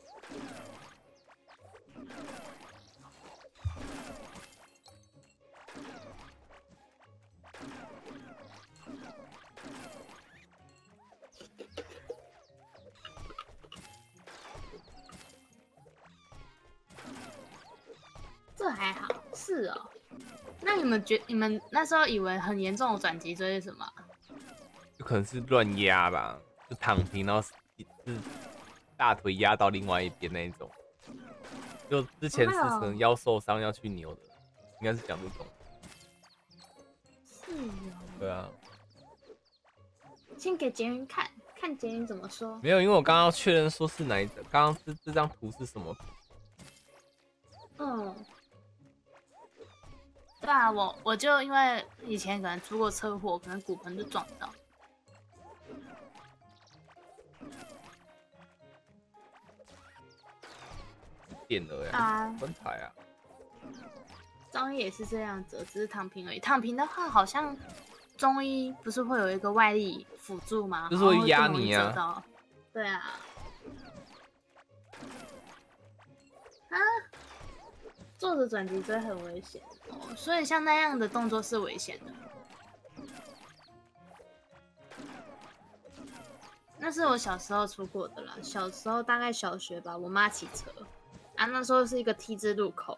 还好，是哦。那你们觉你们那时候以为很严重的转脊椎是什么啊？就可能是乱压吧，就躺平，然后是是大腿压到另外一边那一种。就之前是可能腰受伤要去扭的，应该是讲这种。是哦。对啊，先给杰云看看杰云怎么说。没有，因为我刚刚要确认说是哪一张，刚刚这这张图是什么？对啊，我我就因为以前可能出过车祸，可能骨盆就撞到。变了呀，啊，分台啊，中医也是这样子，只是躺平而已。躺平的话，好像中医不是会有一个外力辅助吗？就是会压你啊。对啊。啊，坐着转脊椎很危险所以像那样的动作是危险的。那是我小时候出过的啦，小时候大概小学吧，我妈骑车。啊，那时候是一个 T 字路口，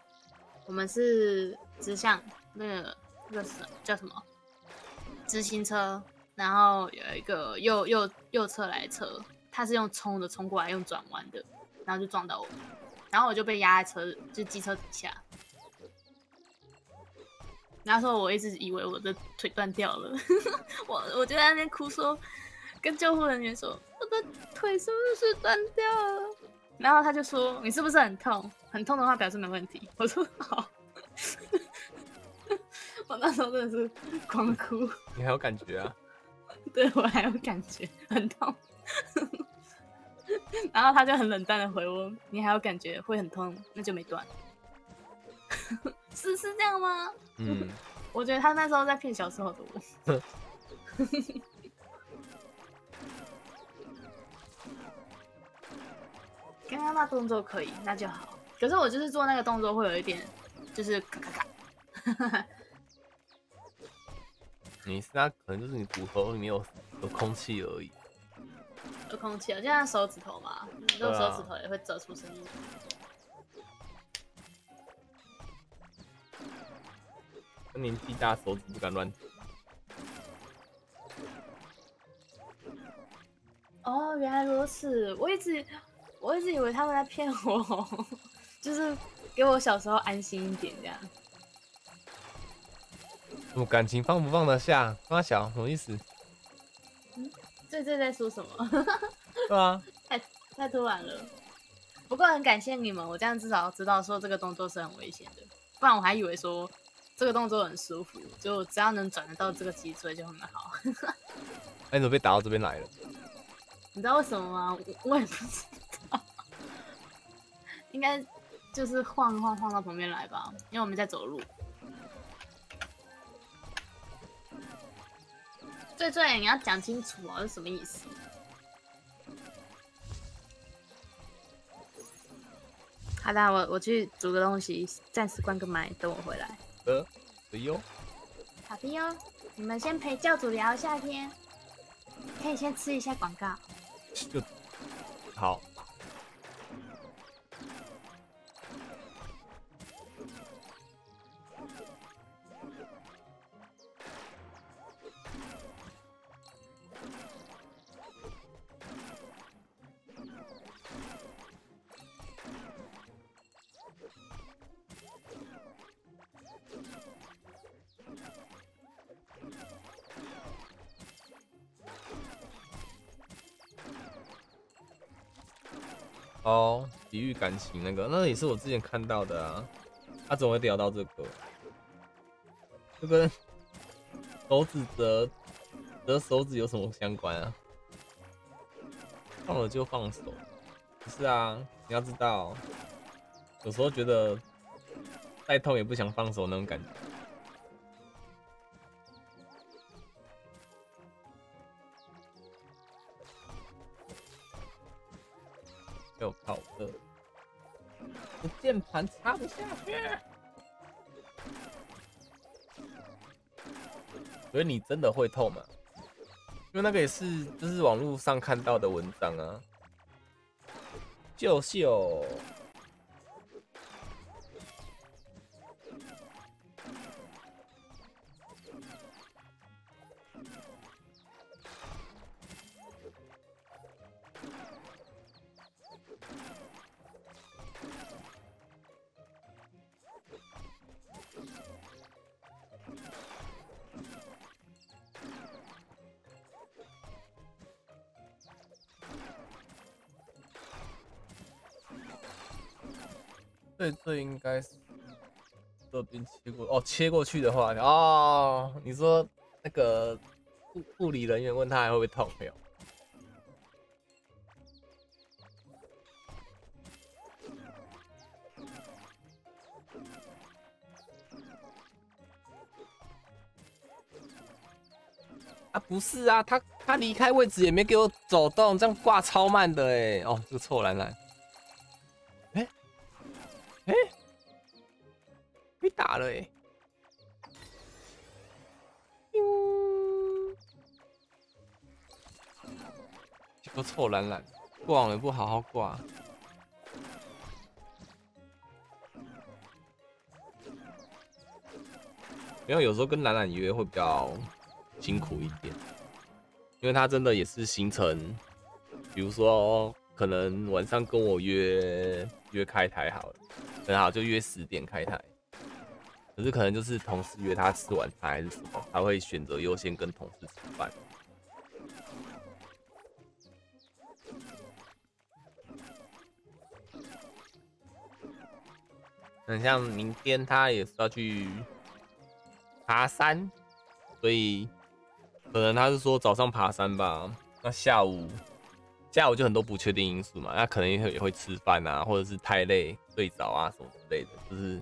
我们是直向那个那个什叫什么？直行车，然后有一个右右右侧来车，他是用冲的冲过来，用转弯的，然后就撞到我，然后我就被压在车就机车底下，那时候我一直以为我的腿断掉了，我我就在那边哭说。跟救护人员说我的腿是不是断掉了？然后他就说你是不是很痛？很痛的话表示没问题。我说好。我那时候真的是狂哭。你还有感觉啊？对我还有感觉，很痛。然后他就很冷淡的回我：“你还有感觉会很痛，那就没断。”是是这样吗？嗯，我觉得他那时候在骗小时候的我。刚刚那动作可以，那就好。可是我就是做那个动作会有一点，就是咔咔咔。你是那可能就是你骨头里面有有空气而已。有空气啊，就像手指头嘛，用手指头也会折出声音。年纪大，手指不敢乱。哦，原来如此，我一直。我一直以为他们在骗我，就是给我小时候安心一点这样。我感情放不放得下？阿小什么意思？嗯，这这在说什么？对啊，太太突然了。不过很感谢你们，我这样至少知道说这个动作是很危险的，不然我还以为说这个动作很舒服，就只要能转得到这个脊椎就很好。哎，你怎么被打到这边来了？你知道为什么吗？我也不知道。应该就是晃晃晃到旁边来吧，因为我们在走路。最最，你要讲清楚哦，是什么意思？好的，我我去煮个东西，暂时关个麦，等我回来。呃，可以哦。好的哟，你们先陪教主聊一下天，可以先吃一下广告。就好。哦，抵御感情那个，那也是我之前看到的啊。他怎么会聊到这个？就跟手指折折手指有什么相关啊？放了就放手，是啊？你要知道，有时候觉得再痛也不想放手那种感觉。我键盘插不下去。所以你真的会痛吗？因为那个也是，就是网络上看到的文章啊。秀秀。这这应该是这边切过哦，切过去的话哦，你说那个护护理人员问他还会不会痛没有？啊不是啊，他他离开位置也没给我走动，这样挂超慢的哎！哦，这个臭蓝蓝，哎哎，被打了哎！这个臭懒懒，挂也不好好挂。因为有时候跟懒懒约会比较辛苦一点，因为他真的也是行程，比如说可能晚上跟我约约开台好了，很好就约十点开台，可是可能就是同事约他吃晚餐还是什么，他会选择优先跟同事吃饭。很像明天他也是要去。爬山，所以可能他是说早上爬山吧，那下午下午就很多不确定因素嘛，那可能也会也会吃饭啊，或者是太累睡着啊什么之类的，就是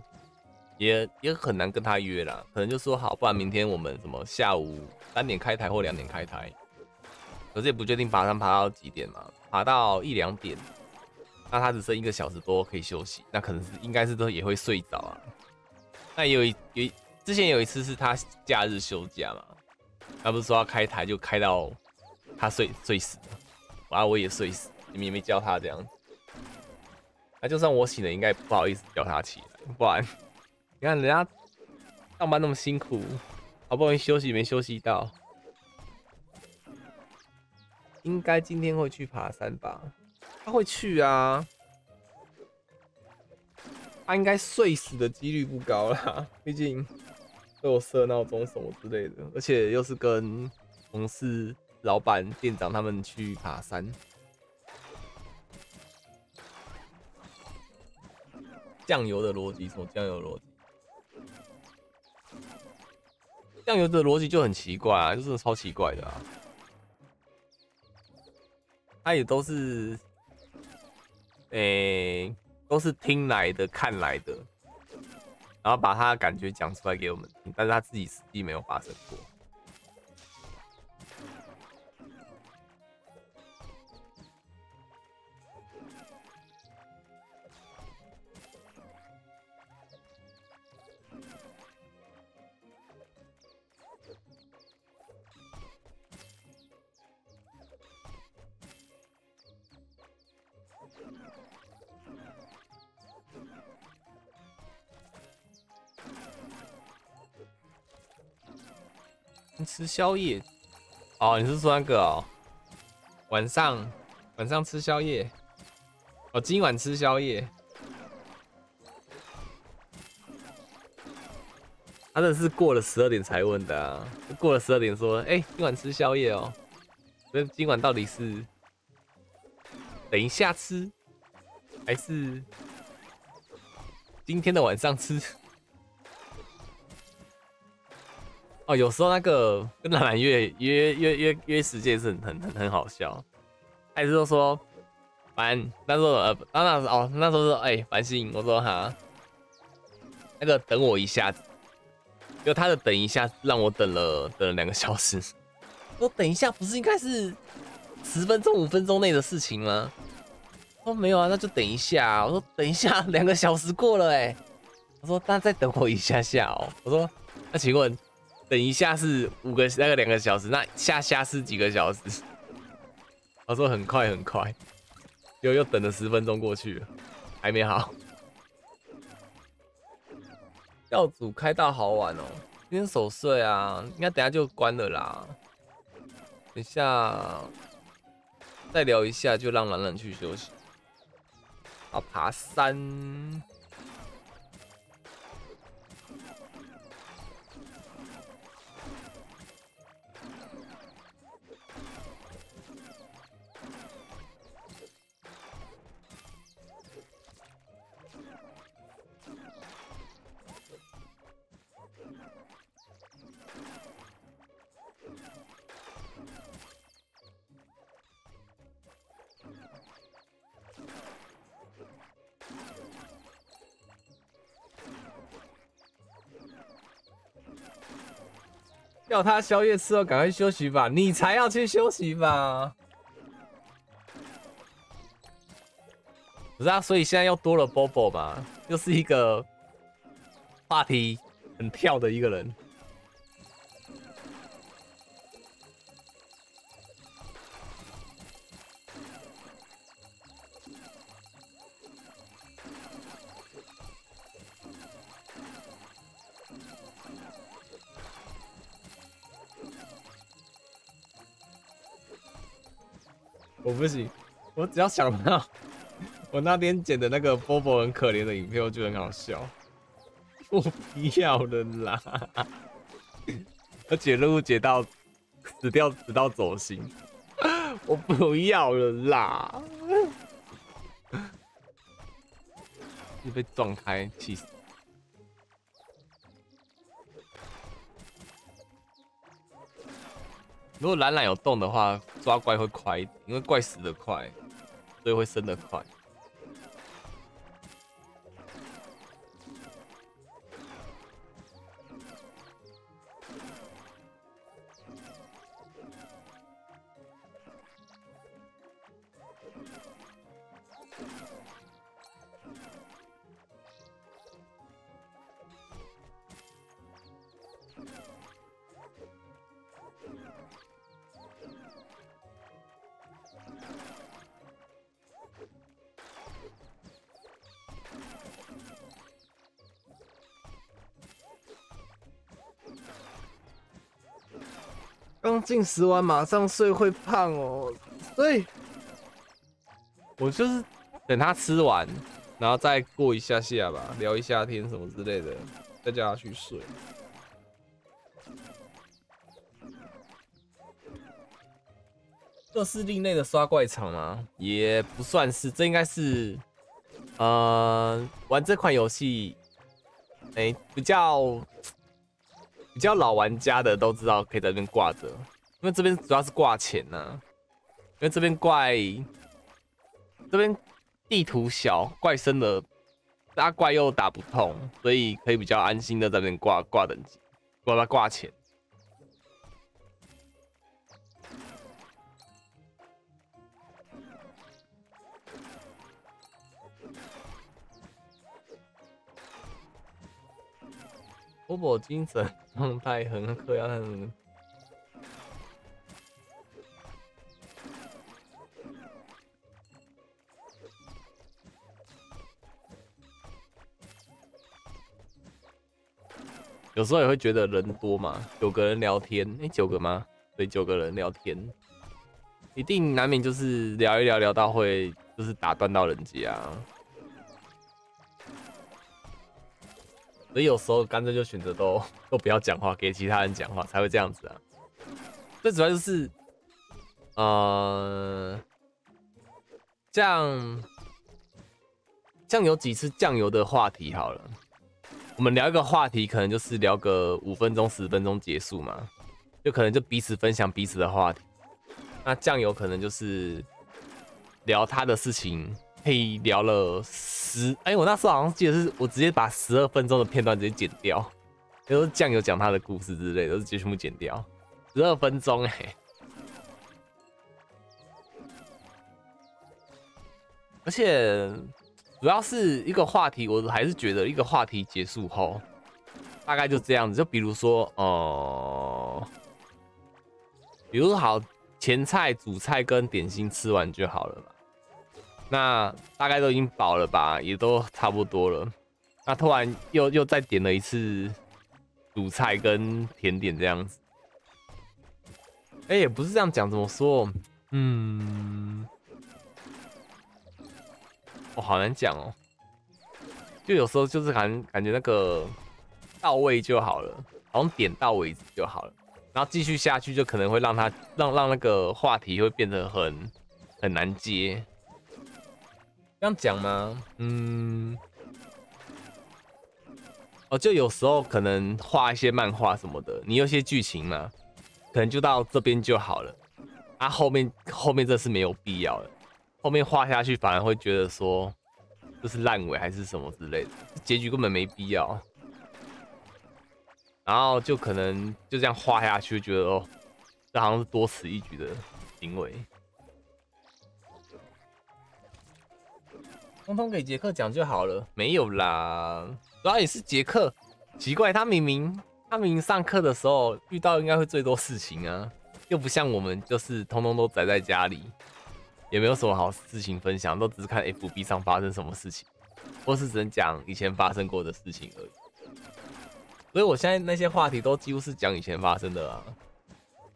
也也很难跟他约啦，可能就说好，不然明天我们什么下午三点开台或两点开台，可是也不确定爬山爬到几点嘛，爬到一两点，那他只剩一个小时多可以休息，那可能是应该是都也会睡着啊，那有一有。之前有一次是他假日休假嘛，他不是说要开台就开到他睡睡死，了了我也睡死，你们也没叫他这样子，那就算我醒了，应该不好意思叫他起来，不然 你看人家上班那么辛苦，好不容易休息没休息到，应该今天会去爬山吧？他会去啊。他应该睡死的几率不高啦，毕竟。被我设闹钟什么之类的，而且又是跟同事、老板、店长他们去爬山。酱油的逻辑，什么酱油逻辑？酱油的逻辑就很奇怪啊，就是超奇怪的啊。他也都是，诶，都是听来的、看来的。然后把他的感觉讲出来给我们听，但是他自己实际没有发生过。吃宵夜哦，你是说那个哦？晚上晚上吃宵夜哦，今晚吃宵夜。他这是过了十二点才问的啊，过了十二点说，哎，今晚吃宵夜哦。那今晚到底是等一下吃，还是今天的晚上吃？哦，有时候那个跟兰兰约约约约约时间是很很很好笑，还是说说，凡那时候呃，那那哦那时候说哎繁星，我说哈，那个等我一下子，就他的等一下让我等了等了两个小时，我等一下不是应该是十分钟五分钟内的事情吗？说没有啊，那就等一下。我说等一下，两个小时过了哎，我说那再等我一下下哦，我说那请问。等一下是五个那个两个小时，那下下是几个小时？他说很快很快，又又等了十分钟过去了，还没好。教主开到好晚哦，今天守岁啊，应该等下就关了啦。等下再聊一下，就让兰兰去休息。好，爬山。他宵夜吃了，赶快休息吧。你才要去休息吧。不是啊，所以现在又多了 Bobo 嘛，又是一个话题很跳的一个人。我不行，我只要想到我那天剪的那个波波很可怜的影片，我就很好笑。我 不要了啦，而且任务解到死掉，死到走心，我不要了啦，就被撞开，气死。如果懒懒有动的话，抓怪会快一点，因为怪死的快，所以会升的快。进食完马上睡会胖哦，所以我就是等他吃完，然后再过一下下吧，聊一下天什么之类的，再叫他去睡。这是另类的刷怪场吗？也不算是，这应该是，呃，玩这款游戏，哎，比较。比较老玩家的都知道可以在这边挂着，因为这边主要是挂钱呢。因为这边怪，这边地图小，怪生的，大怪又打不痛，所以可以比较安心的在这边挂挂等级，挂它挂钱。波波精神状态很可呀，很。有时候也会觉得人多嘛，九个人聊天，哎，九个吗？对，九个人聊天，一定难免就是聊一聊，聊到会就是打断到人家。所以有时候干脆就选择都 都不要讲话，给其他人讲话才会这样子啊。最主要就是，呃，像像有几次酱油的话题好了，我们聊一个话题，可能就是聊个五分钟、十分钟结束嘛，就可能就彼此分享彼此的话题。那酱油可能就是聊他的事情。可以聊了十哎，我那时候好像记得是我直接把十二分钟的片段直接剪掉，都是酱油讲他的故事之类，都是全部剪掉。十二分钟哎，而且主要是一个话题，我还是觉得一个话题结束后，大概就这样子。就比如说哦，比如说好前菜、主菜跟点心吃完就好了嘛。那大概都已经饱了吧，也都差不多了。那突然又又再点了一次主菜跟甜点这样子。哎，也不是这样讲，怎么说？嗯，我好难讲哦。就有时候就是感感觉那个到位就好了，好像点到为止就好了。然后继续下去就可能会让他让让那个话题会变得很很难接。这样讲吗？嗯，哦，就有时候可能画一些漫画什么的，你有些剧情嘛，可能就到这边就好了。啊，后面后面这是没有必要的，后面画下去反而会觉得说这是烂尾还是什么之类的，结局根本没必要。然后就可能就这样画下去，觉得哦，这好像是多此一举的行为。通通给杰克讲就好了，没有啦，主要也是杰克，奇怪，他明明他明明上课的时候遇到应该会最多事情啊，又不像我们就是通通都宅在家里，也没有什么好事情分享，都只是看 FB 上发生什么事情，或是只能讲以前发生过的事情而已。所以我现在那些话题都几乎是讲以前发生的啊，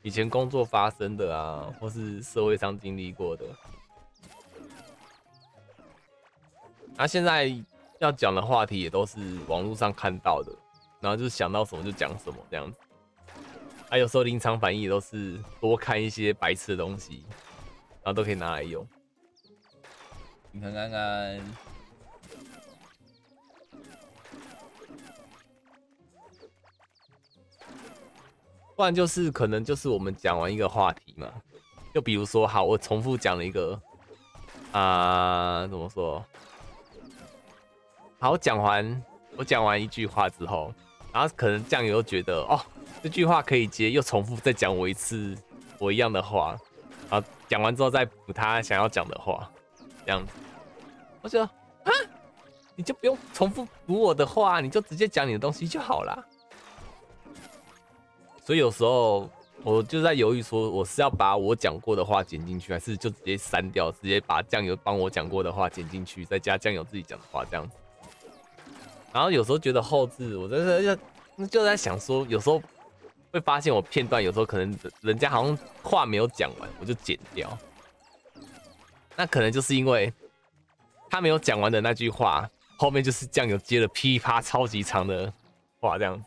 以前工作发生的啊，或是社会上经历过的。那现在要讲的话题也都是网络上看到的，然后就是想到什么就讲什么这样子。还有时候临场反应也都是多看一些白痴的东西，然后都可以拿来用。你看看看。不然就是可能就是我们讲完一个话题嘛，就比如说好，我重复讲了一个啊，怎么说？好，讲完我讲完一句话之后，然后可能酱油觉得哦，这句话可以接，又重复再讲我一次我一样的话，讲完之后再补他想要讲的话，这样子，我觉得啊，你就不用重复补我的话，你就直接讲你的东西就好了。所以有时候我就在犹豫，说我是要把我讲过的话剪进去，还是就直接删掉，直接把酱油帮我讲过的话剪进去，再加酱油自己讲的话这样子。然后有时候觉得后置，我真是就就在想说，有时候会发现我片段有时候可能人家好像话没有讲完，我就剪掉。那可能就是因为他没有讲完的那句话，后面就是酱油接了噼啪超级长的话这样。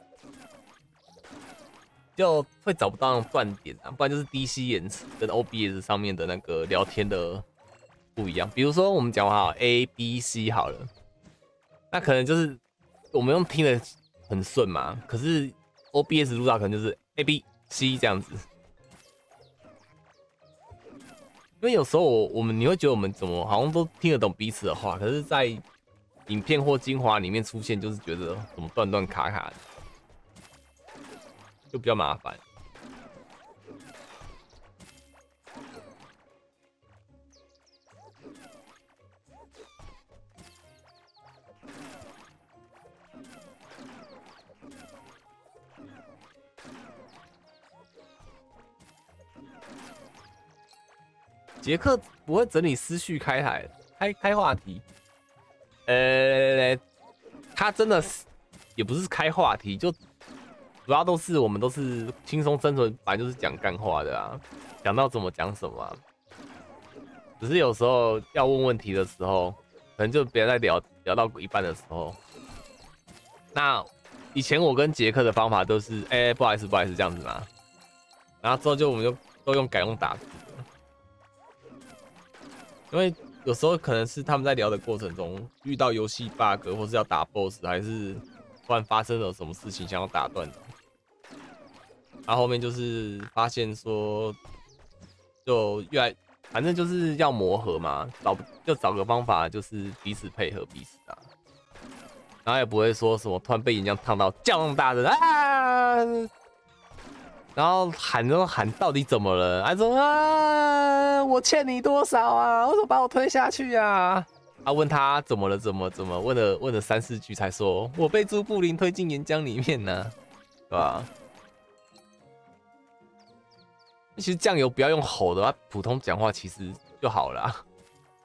就会找不到那种断点啊，不然就是 DC 延迟跟 OBS 上面的那个聊天的不一样。比如说我们讲话 A B C 好了，那可能就是我们用听的很顺嘛，可是 OBS 录到可能就是 A B C 这样子。因为有时候我我们你会觉得我们怎么好像都听得懂彼此的话，可是，在影片或精华里面出现，就是觉得怎么断断卡卡的。就比较麻烦。杰克不会整理思绪开台，开开话题。呃，他真的是也不是开话题，就。主要都是我们都是轻松生存，反正就是讲干话的啊，讲到怎么讲什么。只是有时候要问问题的时候，可能就别人在聊聊到一半的时候，那以前我跟杰克的方法都是，哎，不好意思，不好意思，这样子嘛。然后之后就我们就都用改用打字因为有时候可能是他们在聊的过程中遇到游戏 bug，或是要打 boss，还是突然发生了什么事情想要打断。然后后面就是发现说，就越来，反正就是要磨合嘛，找就找个方法，就是彼此配合彼此啊。然后也不会说什么突然被岩浆烫到叫那么大的啊，然后喊着喊到底怎么了？还说啊，我欠你多少啊？为什么把我推下去啊？啊，问他怎么了？怎么怎么？问了问了三四句才说，我被朱布林推进岩浆里面呢，是吧？其实酱油不要用吼的，他普通讲话其实就好了。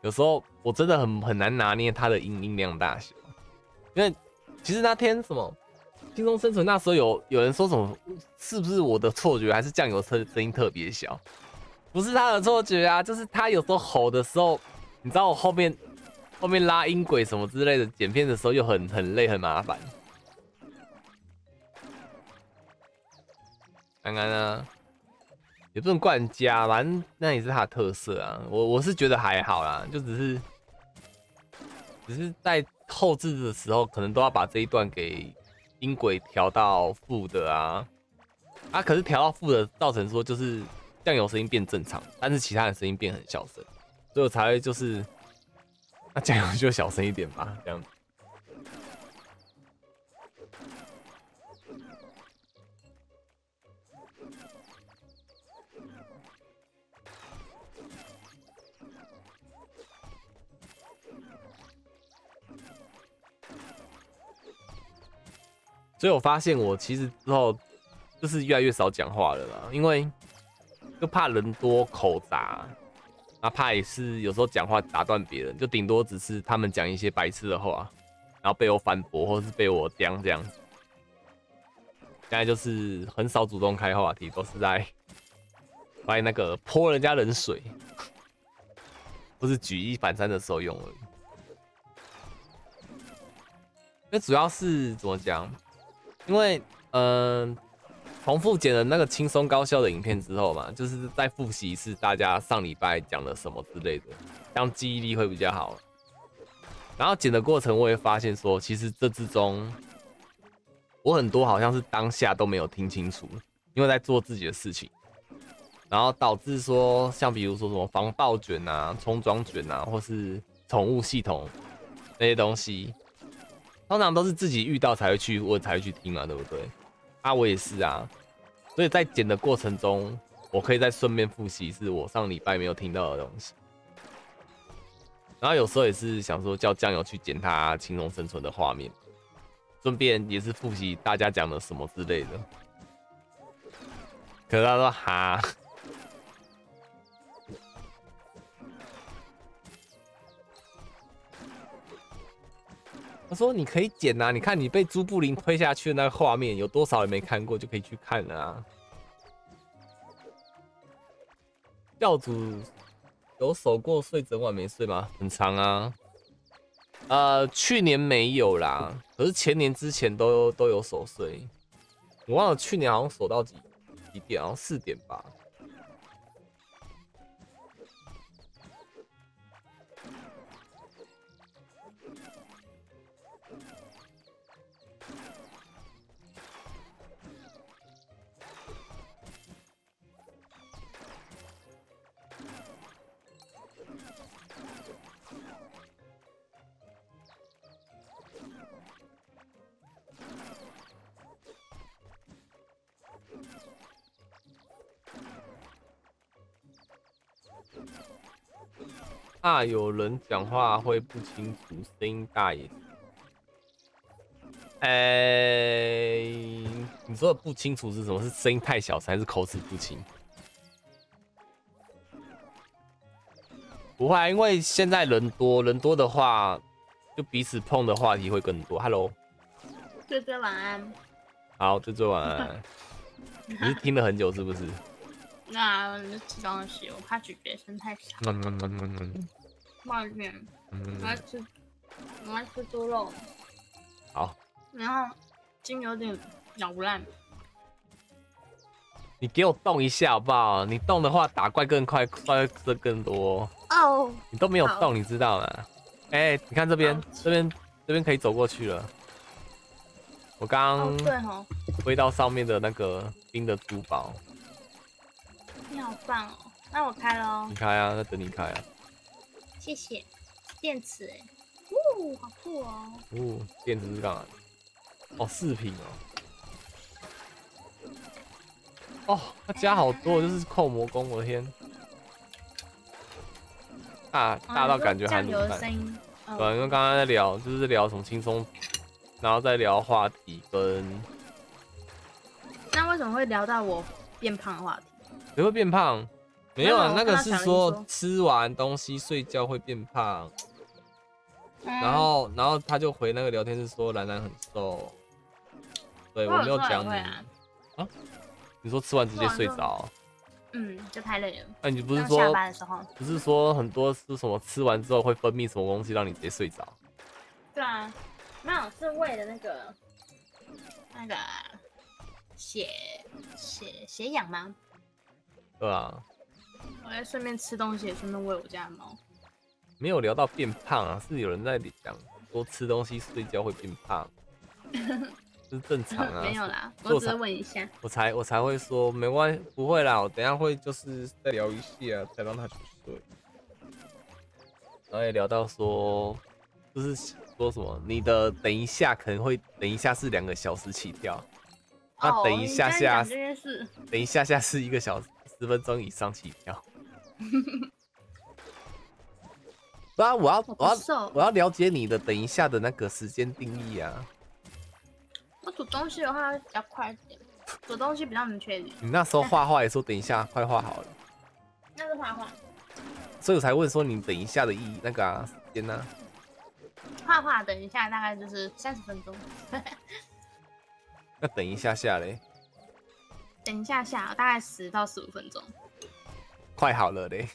有时候我真的很很难拿捏他的音音量大小，因为其实那天什么轻松生存那时候有有人说什么，是不是我的错觉，还是酱油声声音特别小？不是他的错觉啊，就是他有时候吼的时候，你知道我后面后面拉音轨什么之类的，剪片的时候又很很累很麻烦。看看呢。也不能怪人家，反正那也是他的特色啊。我我是觉得还好啦，就只是只是在后置的时候，可能都要把这一段给音轨调到负的啊。啊，可是调到负的，造成说就是酱油声音变正常，但是其他的声音变很小声，所以我才会就是那酱油就小声一点吧，这样子。所以我发现我其实之后就是越来越少讲话了啦，因为就怕人多口杂，啊怕也是有时候讲话打断别人，就顶多只是他们讲一些白痴的话，然后被我反驳或是被我刁这样子。现在就是很少主动开话题，都是在在那个泼人家冷水，不是举一反三的时候用而已。那主要是怎么讲？因为嗯、重复剪了那个轻松高效的影片之后嘛，就是再复习一次大家上礼拜讲了什么之类的，这样记忆力会比较好。然后剪的过程，我也发现说，其实这之中。我很多好像是当下都没有听清楚，因为在做自己的事情，然后导致说，像比如说什么防爆卷啊、冲装卷啊，或是宠物系统那些东西，通常都是自己遇到才会去问，才会去听嘛，对不对？啊，我也是啊，所以在剪的过程中，我可以再顺便复习是我上礼拜没有听到的东西，然后有时候也是想说叫酱油去剪它轻松生存的画面。顺便也是复习大家讲的什么之类的，可是他说哈，他说你可以剪呐、你看你被朱布林推下去的那个画面，有多少人没看过，就可以去看了啊。教主有守过睡整晚没睡吗？很长啊。呃，去年没有啦，可是前年之前都都有守岁。我忘了去年好像守到几几点，好像四点吧。怕有人讲话会不清楚，声音大一点。哎、你说的不清楚是什么？是声音太小，还是口齿不清？不会、啊，因为现在人多，人多的话，就彼此碰的话题会更多。Hello，对对，晚安。好，这最晚安。你是听了很久是不是？那起床的时候，我怕咀嚼声太小，嗯嗯嗯嗯嗯抱歉。嗯我要吃，我要吃猪肉，好，然后筋有点咬不烂。你给我动一下好不好？你动的话，打怪更快，怪的更多。哦，你都没有好动，你知道吗？哎、你看这边好，这边，这边可以走过去了。我刚哦对哦，挥到上面的那个冰的珠宝，你好棒哦。那我开了哦你，开啊，那等你开啊。谢谢。电池哎，哦，好酷哦。哦，电池是干嘛的？哦，饰品哦。哦，他加好多，就是扣魔功，我的天！大大到感觉还酱油的卤蛋。声音。嗯对啊，因为刚刚在聊，就是聊什么轻松，然后再聊话题跟那为什么会聊到我变胖的话题？谁会变胖？没有啊，那个是说说吃完东西睡觉会变胖，然嗯后然后他就回那个聊天室说兰兰很瘦，对我没有讲你，会啊，你说吃完直接睡着，嗯，就太累了。那你不是说下班的时候，不是说很多是什么吃完之后会分泌什么东西让你直接睡着？对啊，没有是为了那个那个血血血氧吗？对啊，我在顺便吃东西，也顺便喂我家的猫。没有聊到变胖啊，是有人在讲说吃东西睡觉会变胖，这是正常啊。没有啦，我只是问一下。我才我才会说没关系，不会啦，我等下会就是再聊一下，才让他去睡。然后也聊到说，就是说什么你的等一下可能会等一下是两个小时起跳，那哦等一下下等一下下是一个小时十分钟以上起跳。不然我要我我要我要了解你的等一下的那个时间定义啊。我煮东西的话比较快一点，煮东西比较明确一点。你那时候画画也说等一下，快画好了，那是画画，所以我才问说你等一下的意义那个啊时间呢？画画等一下大概就是三十分钟，那等一下下嘞，等一下下大概十到十五分钟，快好了嘞。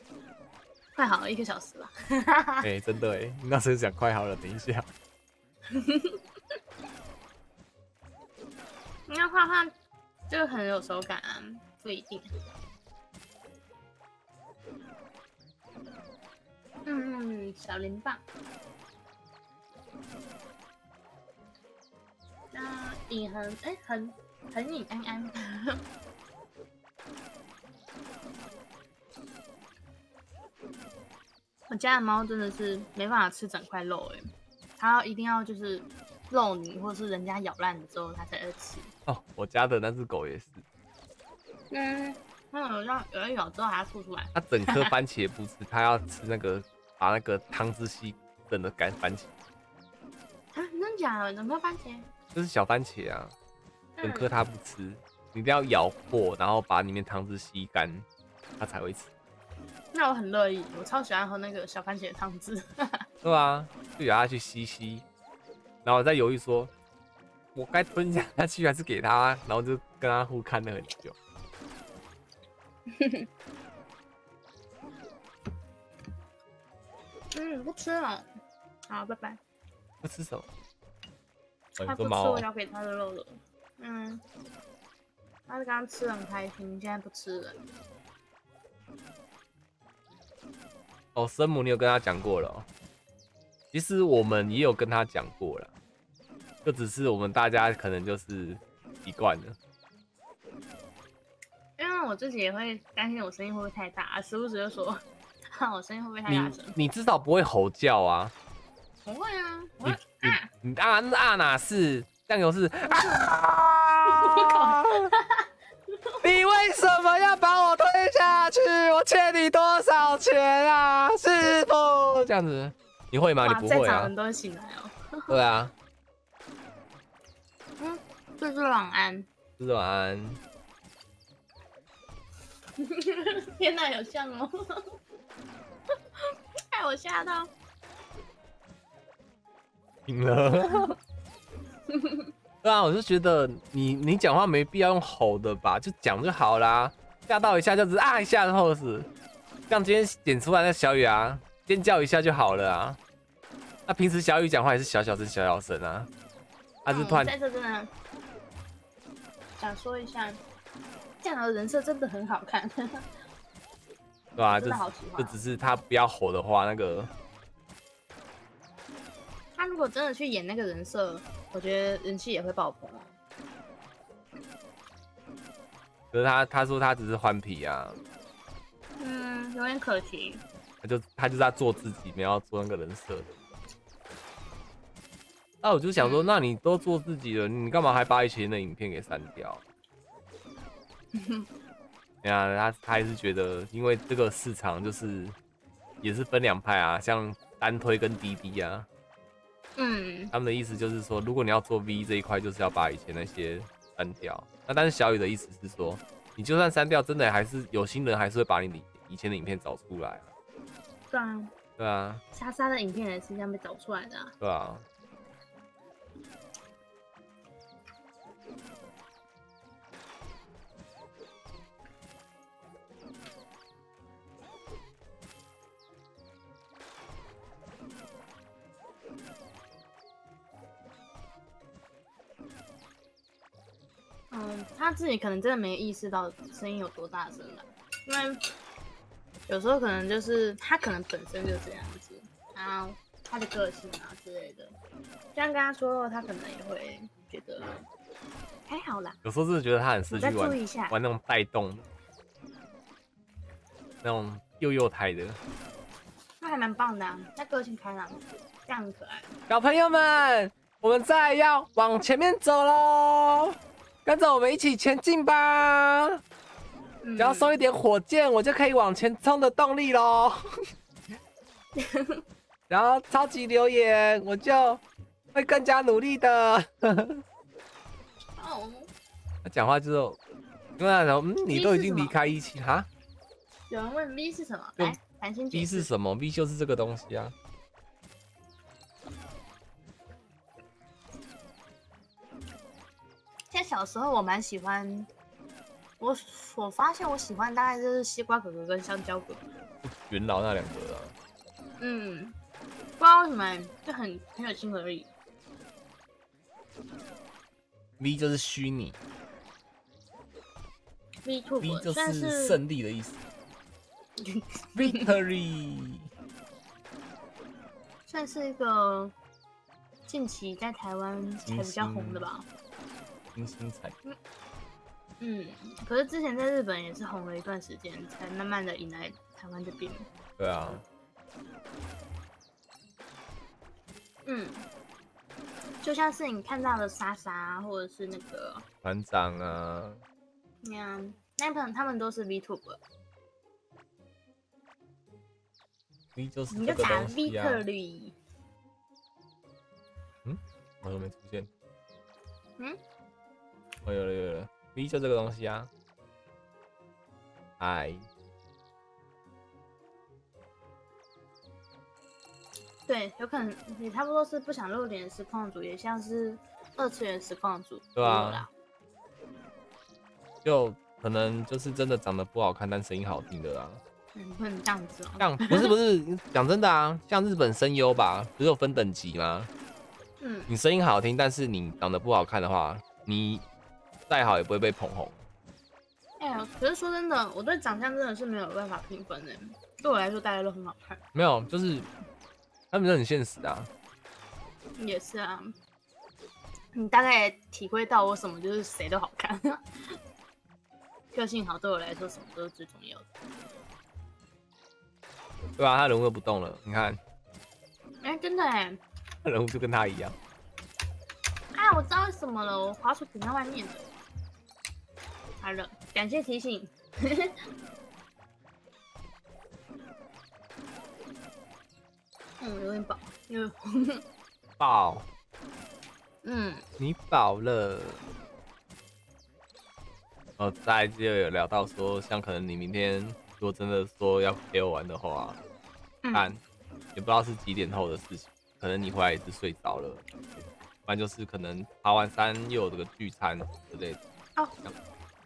快好了一个小时吧。哎、真的哎，你那时候讲快好了，等一下。你要画画就很有手感啊，不一定。嗯，小铃棒。那影很哎很很影安安。我家的猫真的是没办法吃整块肉哎，它一定要就是肉泥或是人家咬烂了之后它才会吃。哦，我家的那只狗也是，嗯，它有让有一咬之后还要吐出来。它整颗 番茄不吃，它要吃那个把那个汤汁吸整的干番茄，啊，真的假的？整颗番茄？就是小番茄啊，整颗嗯它不吃，你一定要咬破，然后把里面汤汁吸干，它才会吃。那我很乐意，我超喜欢喝那个小番茄汤汁。对啊，就咬下去吸吸，然后我再犹豫说，我该吞下去还是给他，然后就跟他互看了很久。嗯，不吃了。好，拜拜。不吃什么？哦，他不吃我要给他的肉了。嗯，他刚刚吃得很开心，现在不吃了。哦，生母你有跟他讲过了、哦。其实我们也有跟他讲过了，就只是我们大家可能就是习惯了。因为我自己也会担心我声音会不会太大，时不时就说，哈，我声音会不会太大你声？你至少不会吼叫啊！不会啊，我你会你你啊那啊哪是酱油是 啊？你为什么要把我推下去？我欠你多少钱啊，师傅？这样子你会吗？你，不会啊很多醒来哦。对啊，嗯，这是晚安。就是晚安。天哪，有像哦！害我吓到。赢了。对啊，我就觉得你你讲话没必要用吼的吧，就讲就好啦。吓到一下就只是啊一下，然后是像今天点出来的小雨啊，尖叫一下就好了啊。那平时小雨讲话也是小小声小小声啊，他是嗯突然在这真的想说一下，这样的人设真的很好看。对吧、就真的好喜欢就只是他不要吼的话，那个他如果真的去演那个人设，我觉得人气也会爆棚啊。可是他他说他只是换皮啊，嗯，有点可惜。他就他就是在做自己，没有做那个人设的。那我就想说，嗯那你都做自己了，你干嘛还把以前的影片给删掉？对啊，他他还是觉得，因为这个市场就是也是分两派啊，像单推跟滴滴啊，嗯，他们的意思就是说，如果你要做 V 这一块，就是要把以前那些删掉。那但是小雨的意思是说，你就算删掉，真的还是有心人还是会把你以前的影片找出来啊。对啊，对啊，莎莎的影片也是这样被找出来的、啊。对啊。嗯，他自己可能真的没意识到声音有多大声了，因为有时候可能就是他可能本身就这样子，然后他的个性啊之类的，这样跟他说，他可能也会觉得还好啦，有时候真的觉得他很失你再去玩。玩那种带动，那种幼幼态的。那还蛮棒的、啊，他个性开朗，这样很可爱。小朋友们，我们再要往前面走喽，跟着我们一起前进吧。嗯只要送一点火箭，我就可以往前冲的动力喽。然后超级留言，我就会更加努力的。他讲话就是，因为嗯，你都已经离开一期哈有人问 V 是什么？来，繁星解，V 是什么？V 就是这个东西啊。现在小时候我蛮喜欢，我我发现我喜欢大概就是西瓜哥哥跟香蕉哥哥。元老那两个啊，嗯，不知道为什么就很很有亲和力。V 就是虚拟 V 就是胜利的意思，Victory。算是一个近期在台湾才比较红的吧。星星彩，嗯，可是之前在日本也是红了一段时间，才慢慢的引来台湾这边。对啊，嗯，就像是你看到的莎莎，或者是那个团长啊，那样，那可能他们都是 VTuber，V 就是你就打 V 特。里。我怎么没出现？嗯，哦，有了有了，V 就这个东西啊。哎，对，有可能也差不多是不想露脸的实况组，也像是二次元实况组。对啊就可能就是真的长得不好看，但声音好听的啦。嗯，不能这样子哦、像不是不是，讲真的啊，像日本声优吧，不是有分等级吗？嗯，你声音好听，但是你长得不好看的话，你再好也不会被捧红。哎呀，可是说真的，我对长相真的是没有办法评分的。对我来说，大家都很好看。没有，就是他们都很现实啊。也是啊，你大概也体会到我什么就是谁都好看，个性好对我来说什么都是最重要的。对啊，他人物都不动了，你看，哎、真的哎，他人物就跟他一样。啊，我知道为什么了，我滑鼠停在外面了。好了，感谢提醒。嗯，有点饱，因为饱，嗯，你饱了。哦，再来就有聊到说，像可能你明天如果真的说要陪我玩的话，嗯看也不知道是几点后的事情，可能你回来也是睡着了，不然就是可能爬完山又有这个聚餐之类的。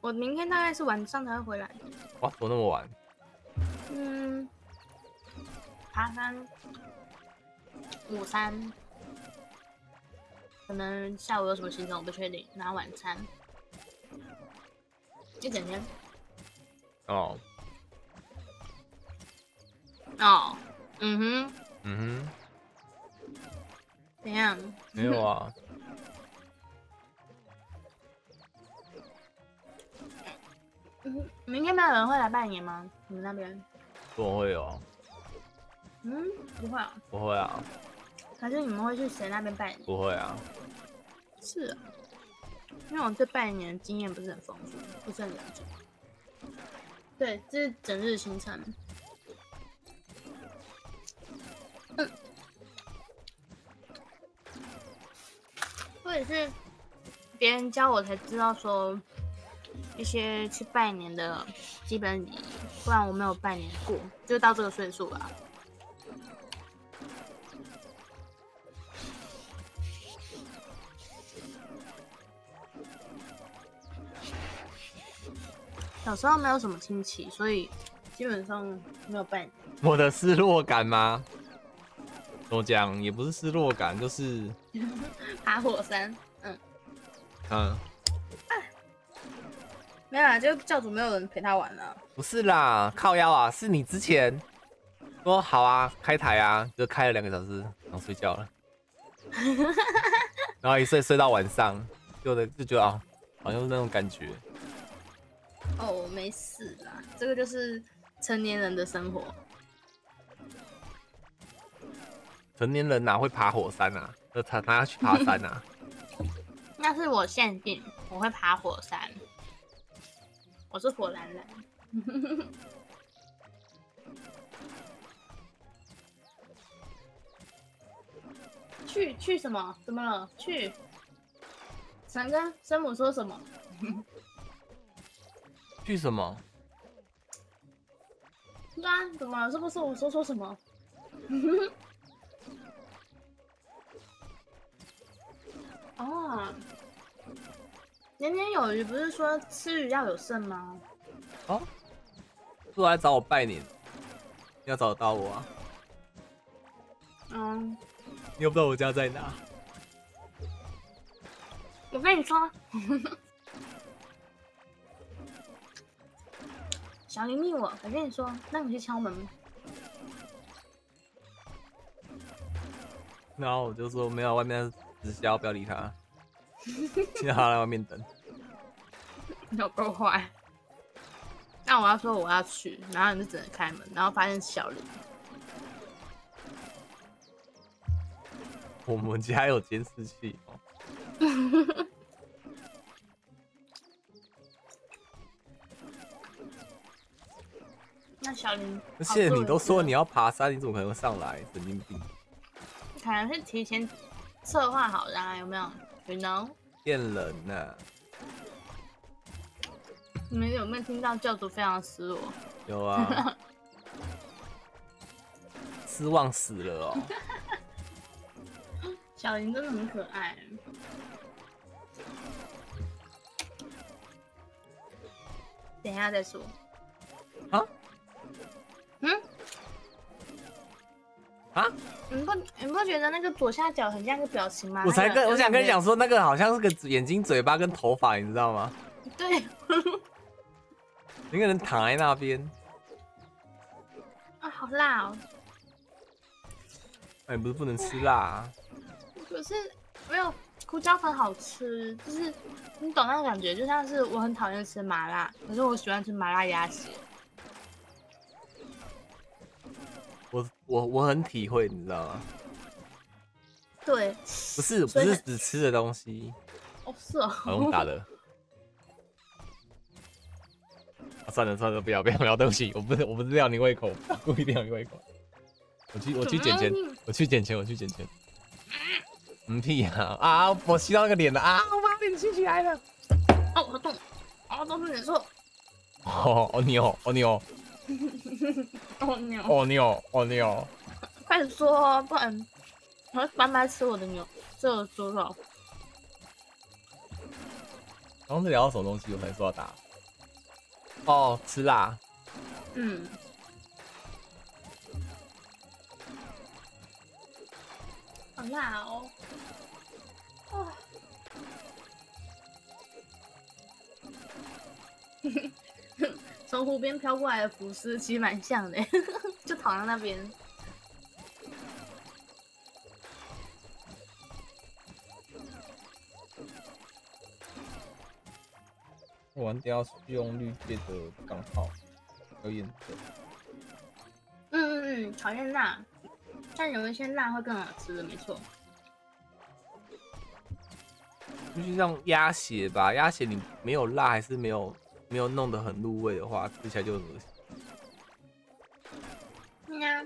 我明天大概是晚上才会回来。哇，怎么那么晚？嗯，爬山、午餐，可能下午有什么行程我不确定。然后晚餐，一整天。哦，哦，嗯哼，嗯哼怎样？没有啊，明天没有人会来拜年吗？你们那边？怎么会有？嗯，不会啊。不会啊，还是你们会去谁那边拜年？不会啊，是啊，因为我对拜年经验不是很丰富，不是很了解。对，这是整日行程。嗯，我也是别人教我才知道说一些去拜年的基本礼仪，不然我没有拜年过，就到这个岁数了。小时候没有什么亲戚，所以基本上没有拜年。我的失落感吗？怎么讲？也不是失落感，就是 爬火山，嗯，嗯，没有啦，就教主没有人陪他玩了。不是啦，靠腰啊，是你之前说好啊，开台啊，就开了两个小时，然后睡觉了，然后一睡睡到晚上，就的就觉得啊，好像是那种感觉。哦，没事啦，这个就是成年人的生活。成年人哪会爬火山啊？那他他要去爬山啊？那是我限定，我会爬火山。我是火蓝蓝。去去什么？怎么了？去。三哥生母说什么？去什么？对啊，怎么了？是不是我说错什么？哦，年年有余不是说吃鱼要有肾吗？哦，是来找我拜年，要找得到我啊？嗯，你又不知道我家在哪？我跟你说，小林密我，我跟你说，那你去敲门。然后我就说没有，外面直销，不要理他，让他在外面等。有够坏。那我要说我要去，然后你就只能开门，然后发现小林。我们家有监视器哦。那小林，而且你都说你要爬山，你怎么可能会上来？神经病！可能是提前策划好的、啊，有没有？You know？骗人呐、你们有没有听到教主非常失落？有啊，失望死了哦。小林真的很可爱。等一下再说。啊？嗯？啊？你不你不觉得那个左下角很像一个表情吗？我才跟我想跟你，讲有说，那个好像是个眼睛、嘴巴跟头发，你知道吗？点对一个人躺在那边，啊，好辣哦！哎，不是不能吃辣、啊，可是没有胡椒粉好吃，就是你懂那个感觉，就像是我很讨厌吃麻辣，可是我喜欢吃麻辣鸭血。我我我很体会，你知道吗？对，不是不是只吃的东西，哦是哦，好用打的。啊、算了算了，不要不要不要，对不起，我不是我不是吊你胃口，故意吊你胃口。我去我去捡钱我去捡钱，我去捡钱。嗯屁呀啊！我吸到那个脸了啊！我把脸吸起来了。哦我动，哦都是你的错，哦哦你哦哦你哦 哦牛，哦牛哦哦你哦。快点说哦，不然我会白白吃我的牛，这个猪肉。刚刚是聊到什么东西？我才说要打。哦，吃辣。嗯，好辣哦！啊，从湖边飘过来的浮尸其实蛮像的，就躺在那边。玩掉是用绿界的账号，有颜色。嗯嗯嗯，讨厌辣，但有一些辣会更好吃的，没错。就是像鸭血吧，鸭血你没有辣，还是没有没有弄得很入味的话，吃起来就很恶心。嗯呀、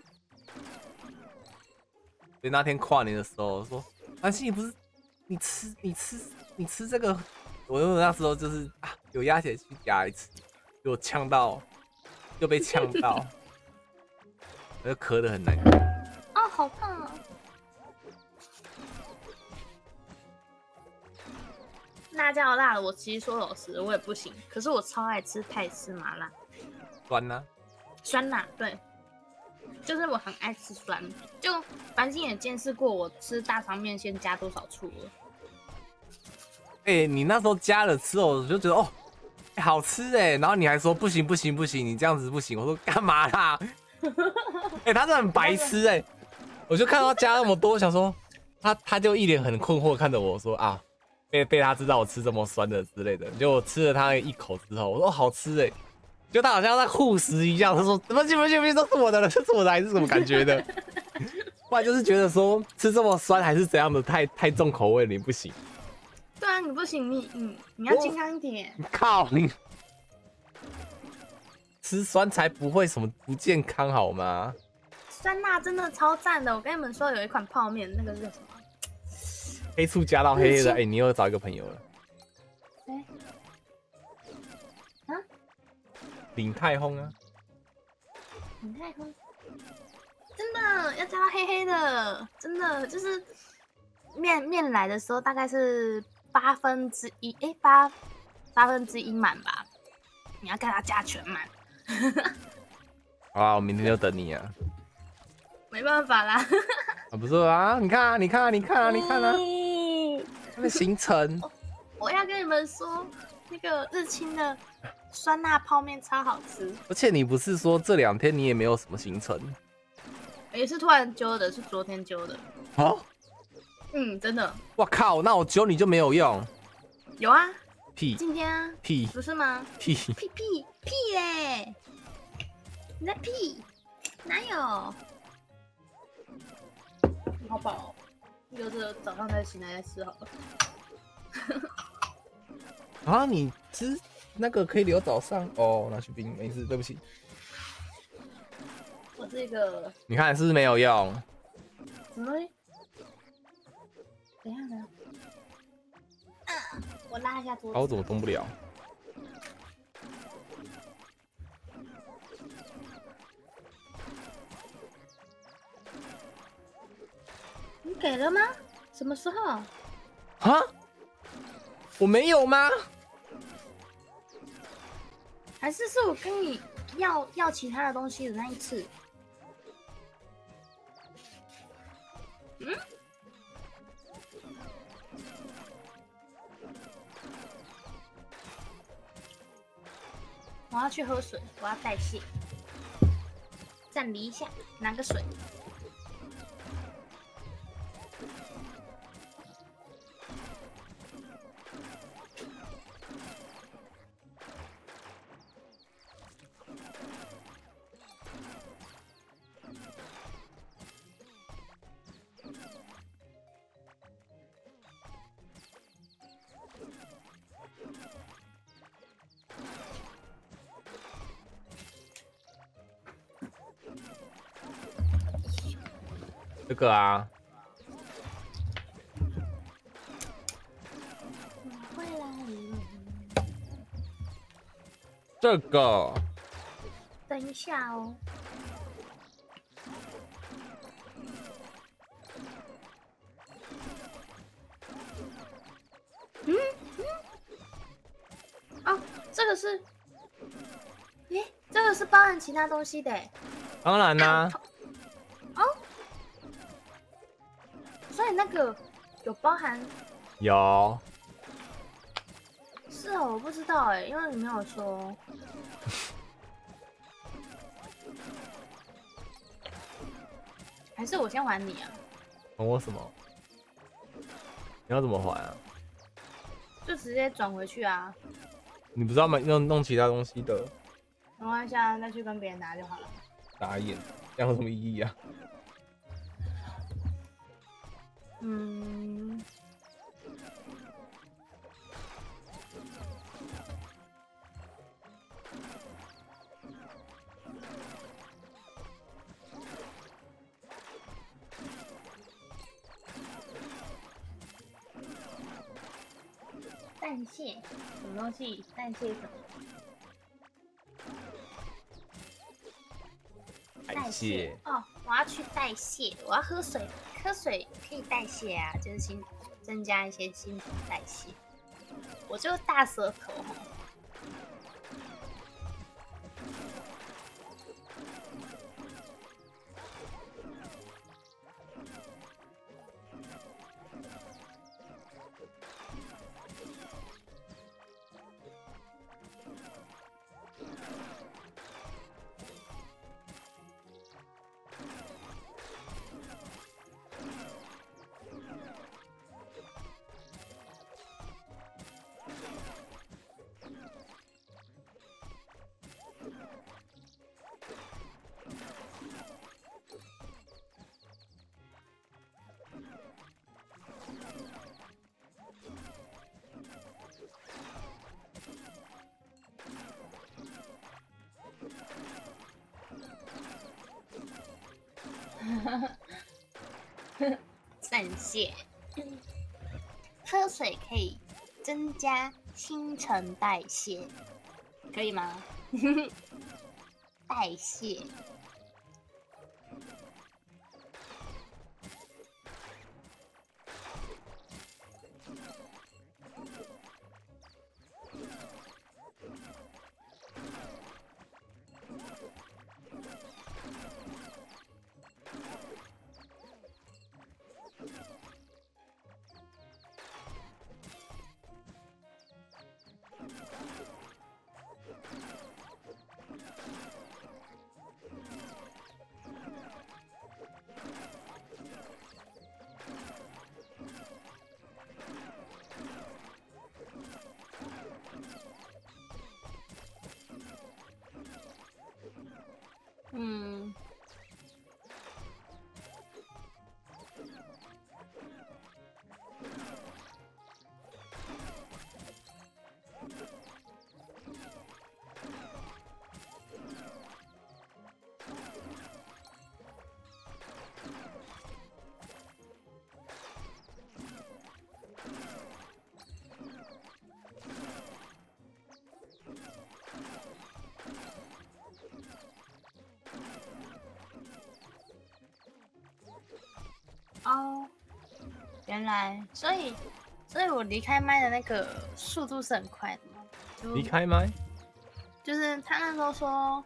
所以那天跨年的时候说，安心，你不是你吃你吃你吃这个，我因为那时候就是啊有鸭血去夹一次，给我呛到，就被呛到，我就咳得很难过。啊，好烫啊！辣椒辣的，我其实说老实，我也不行。可是我超爱吃泰式麻辣，酸呢、酸辣，对，就是我很爱吃酸。就繁星也见识过我吃大肠面先加多少醋了。哎、你那时候加了之后，我就觉得哦、哎好吃哎、然后你还说不行不行不行，你这样子不行。我说干嘛啦？哎、他是很白痴哎、我就看到他加那么多，我想说他他就一脸很困惑看着我说啊，被被他知道我吃这么酸的之类的。结果我吃了他一口之后，我说、哦好吃哎、就他好像在护食一样，他说怎么行不行不行，都是我的了，这是我的还是什么感觉的？不然就是觉得说吃这么酸还是怎样的，太太重口味了，你不行。对啊，你不行，你你你要健康一点。靠你！吃酸才不会什么不健康好吗？酸辣真的超赞的，我跟你们说，有一款泡面，那个是什么？黑醋加到黑黑的，哎、你又找一个朋友了。哎啊领太空啊！你太空，真的要加到黑黑的，真的就是面面来的时候大概是八分之一，哎八八分之一满吧，你要给它加全满，好啊，我明天就等你啊！没办法啦。啊，不是啊！你看啊，你看啊，你看啊，你看啊，嗯那个行程，我要跟你们说，那个日清的酸辣泡面超好吃，而且你不是说这两天你也没有什么行程？也是突然揪的，是昨天揪的。哦，嗯，真的我靠，那我揪你就没有用，有啊，屁今天啊，屁不是吗？屁！屁屁屁嘞！你在屁？哪有？好饱、哦，留着早上再醒来再吃好了。啊，你吃那个可以留早上哦，拿去冰，没事，对不起。我这个你看是不是没有用？什么？等一下，等一下。啊！我拉一下桌啊，我子。怎么动不了？你给了吗？什么时候？啊？我没有吗？还是是我跟你要要其他的东西的那一次？嗯？我要去喝水，我要代谢。暂离一下，拿个水。个啊。这个。等一下哦。嗯？嗯，哦，这个是，诶，这个是包含其他东西的，当然啦、哦，个有包含，有是哦，我不知道哎，因为你没有说。还是我先还你啊？还我什么？你要怎么还啊？就直接转回去啊，你不知道吗？弄弄其他东西的，没关系啊，再去跟别人拿就好了。打眼，这样有什么意义啊？嗯，代谢什么东西？代谢什么？代谢，哦，我要去代谢，我要喝水，喝水可以代谢啊，就是新增加一些新陈代谢。我就大舌头加新陈代谢，可以吗？代谢。来，所以，所以我离开麦的那个速度是很快的离开麦，就是他那时候说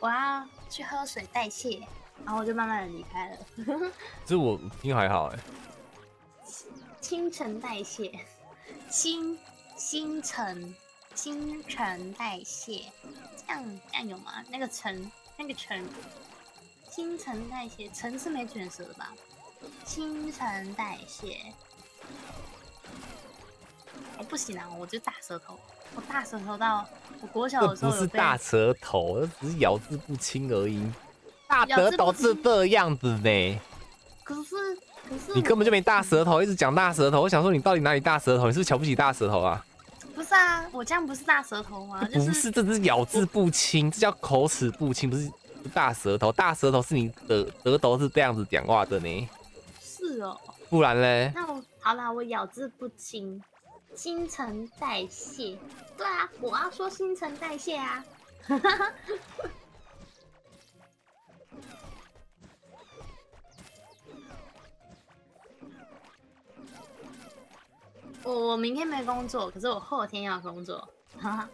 我要去喝水代谢，然后我就慢慢的离开了。这我听还好哎。新陈代谢，新新陈新陈代谢，这样这样有吗？那个陈那个陈新陈代谢，陈是没卷舌的吧？新陈代谢，我不行啊，我就大舌头，我大舌头到我国小的时候不是大舌头，这只是咬字不清而已。大咬字不舌头是清这样子呢，可是可是你根本就没大舌头，一直讲大舌头。我想说你到底哪里大舌头？你是不是瞧不起大舌头啊？不是啊，我这样不是大舌头吗？就不是，这只是咬字不清，这叫口齿不清，不是大舌头。大舌头是你的舌头是这样子讲话的呢，是哦。不然嘞，那我好啦，我咬字不清，新陈代谢。对啊，我要说新陈代谢啊。我我明天没工作，可是我后天要工作。哈哈。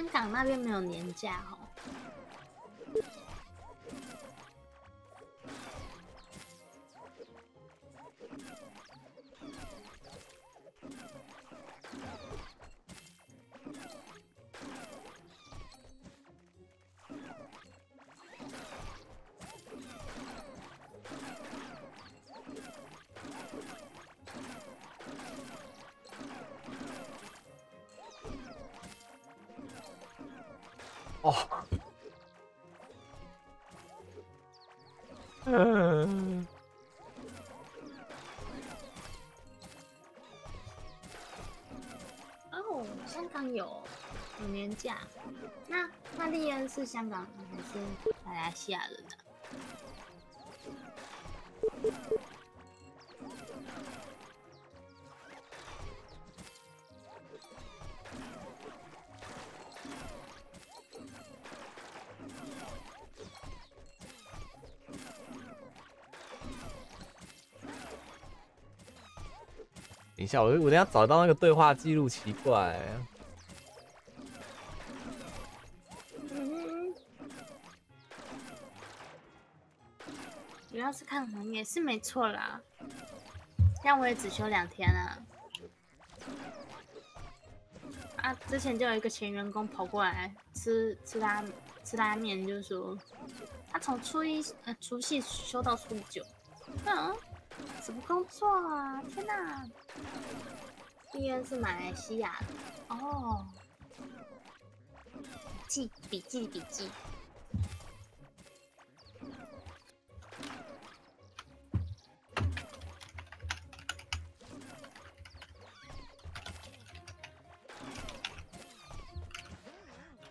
香港那边没有年假哦。哦，嗯，哦，香港有有年假，那那丽恩是香港还是马来西亚人呢、下，我我等下找到那个对话记录，奇怪，主要是看行业是没错啦，这样我也只休两天啊。啊，之前就有一个前员工跑过来吃吃拉吃拉面，就是说他从初一呃除夕休到初九，嗯，什么工作啊？天哪！毕业是马来西亚的哦，记笔记笔记。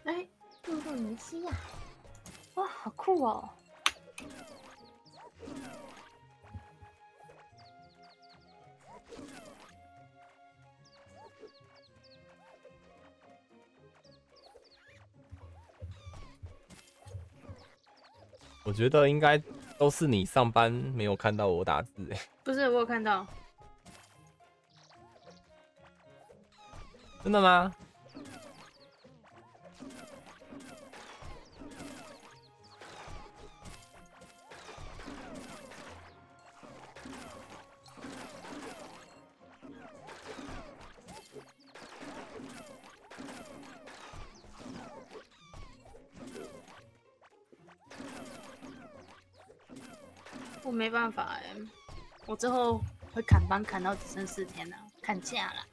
哎，印度尼西亚，哇，好酷哦！我觉得应该都是你上班没有看到我打字哎，不是，我有看到，真的吗？没办法哎，我之后会砍班砍到只剩四天了，砍价了，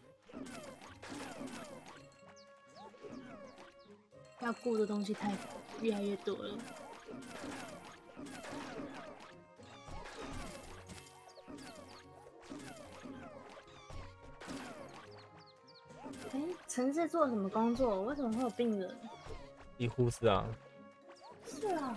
要顾的东西太越来越多了。哎，城市做什么工作？为什么会有病人？几乎是啊，是啊。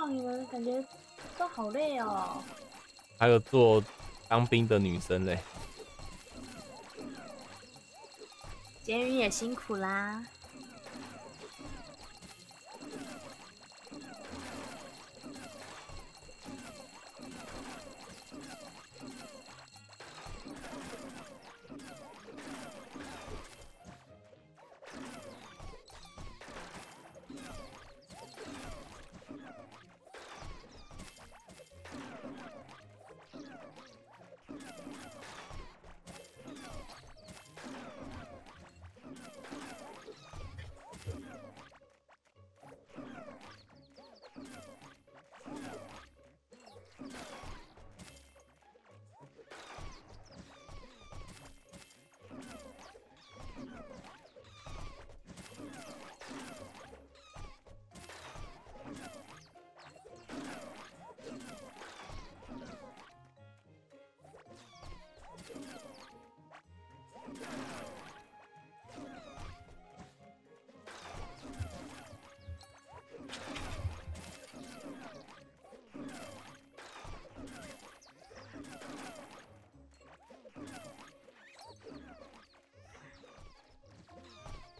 哇，你们感觉都好累哦。还有做当兵的女生嘞，监狱也辛苦啦。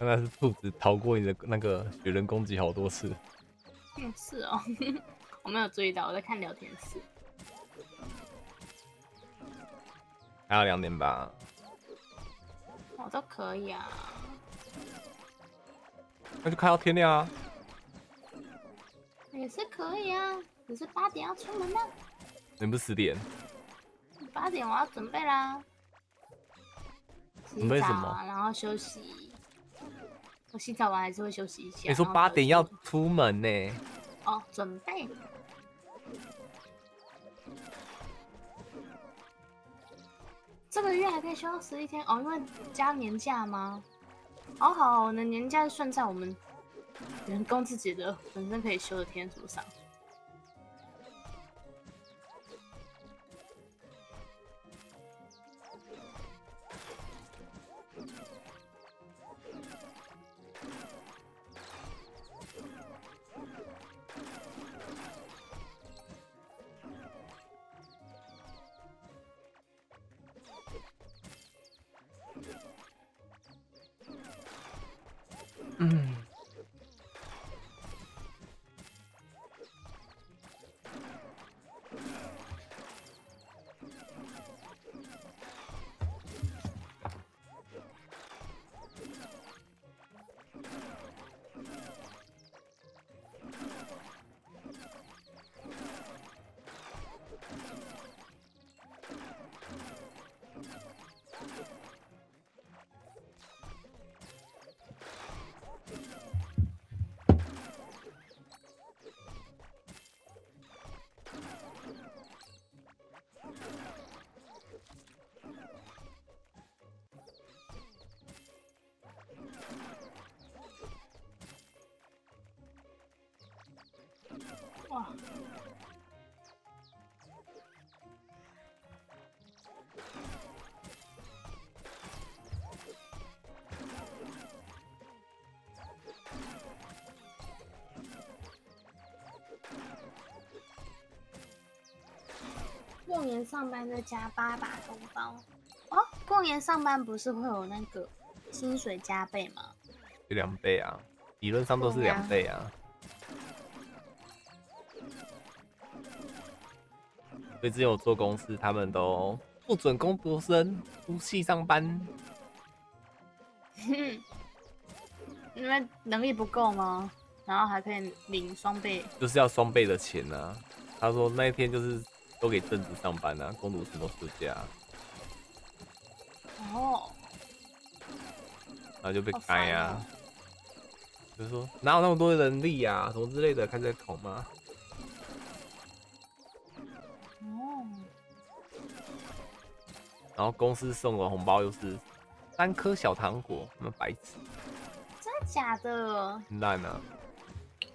刚才是兔子逃过你的那个雪人攻击好多次，嗯，是哦，我没有注意到，我在看聊天室。还有两点吧。我都可以啊。那就开到天亮啊。也是可以啊，只是八点要出门呢。你不是十点？八点我要准备啦。准备什么？然后休息。我洗澡完还是会休息一下。你说八点要出门呢？哦，准备。这个月还可以休到十一天哦，因为加年假吗？好好，我的年假是算在我们员工自己的本身可以休的天数上。年上班再加八把红包哦。过年上班不是会有那个薪水加倍吗？就两倍啊，理论上都是两倍啊。所以之前有做公司，他们都不准工读生出去上班。因为能力不够吗？然后还可以领双倍，就是要双倍的钱啊、他说那一天就是都给正职上班啊，公主什么休假，哦，然后就被开呀、哦就说哪有那么多人力啊，什么之类的，开始在恐吗？哦，然后公司送的红包又是三颗小糖果，那么白痴真的假的？很烂啊！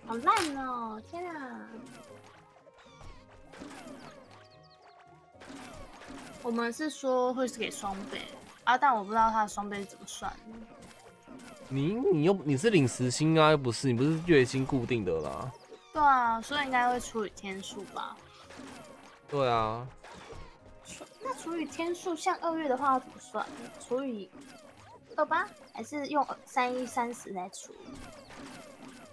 好烂哦！天啊！我们是说会是给双倍啊，但我不知道他的双倍是怎么算。你你又你是领时薪啊，又不是你不是月薪固定的啦。对啊，所以应该会除以天数吧？对啊，除那除以天数，像二月的话要怎么算？除以二八，还是用三一三十来除？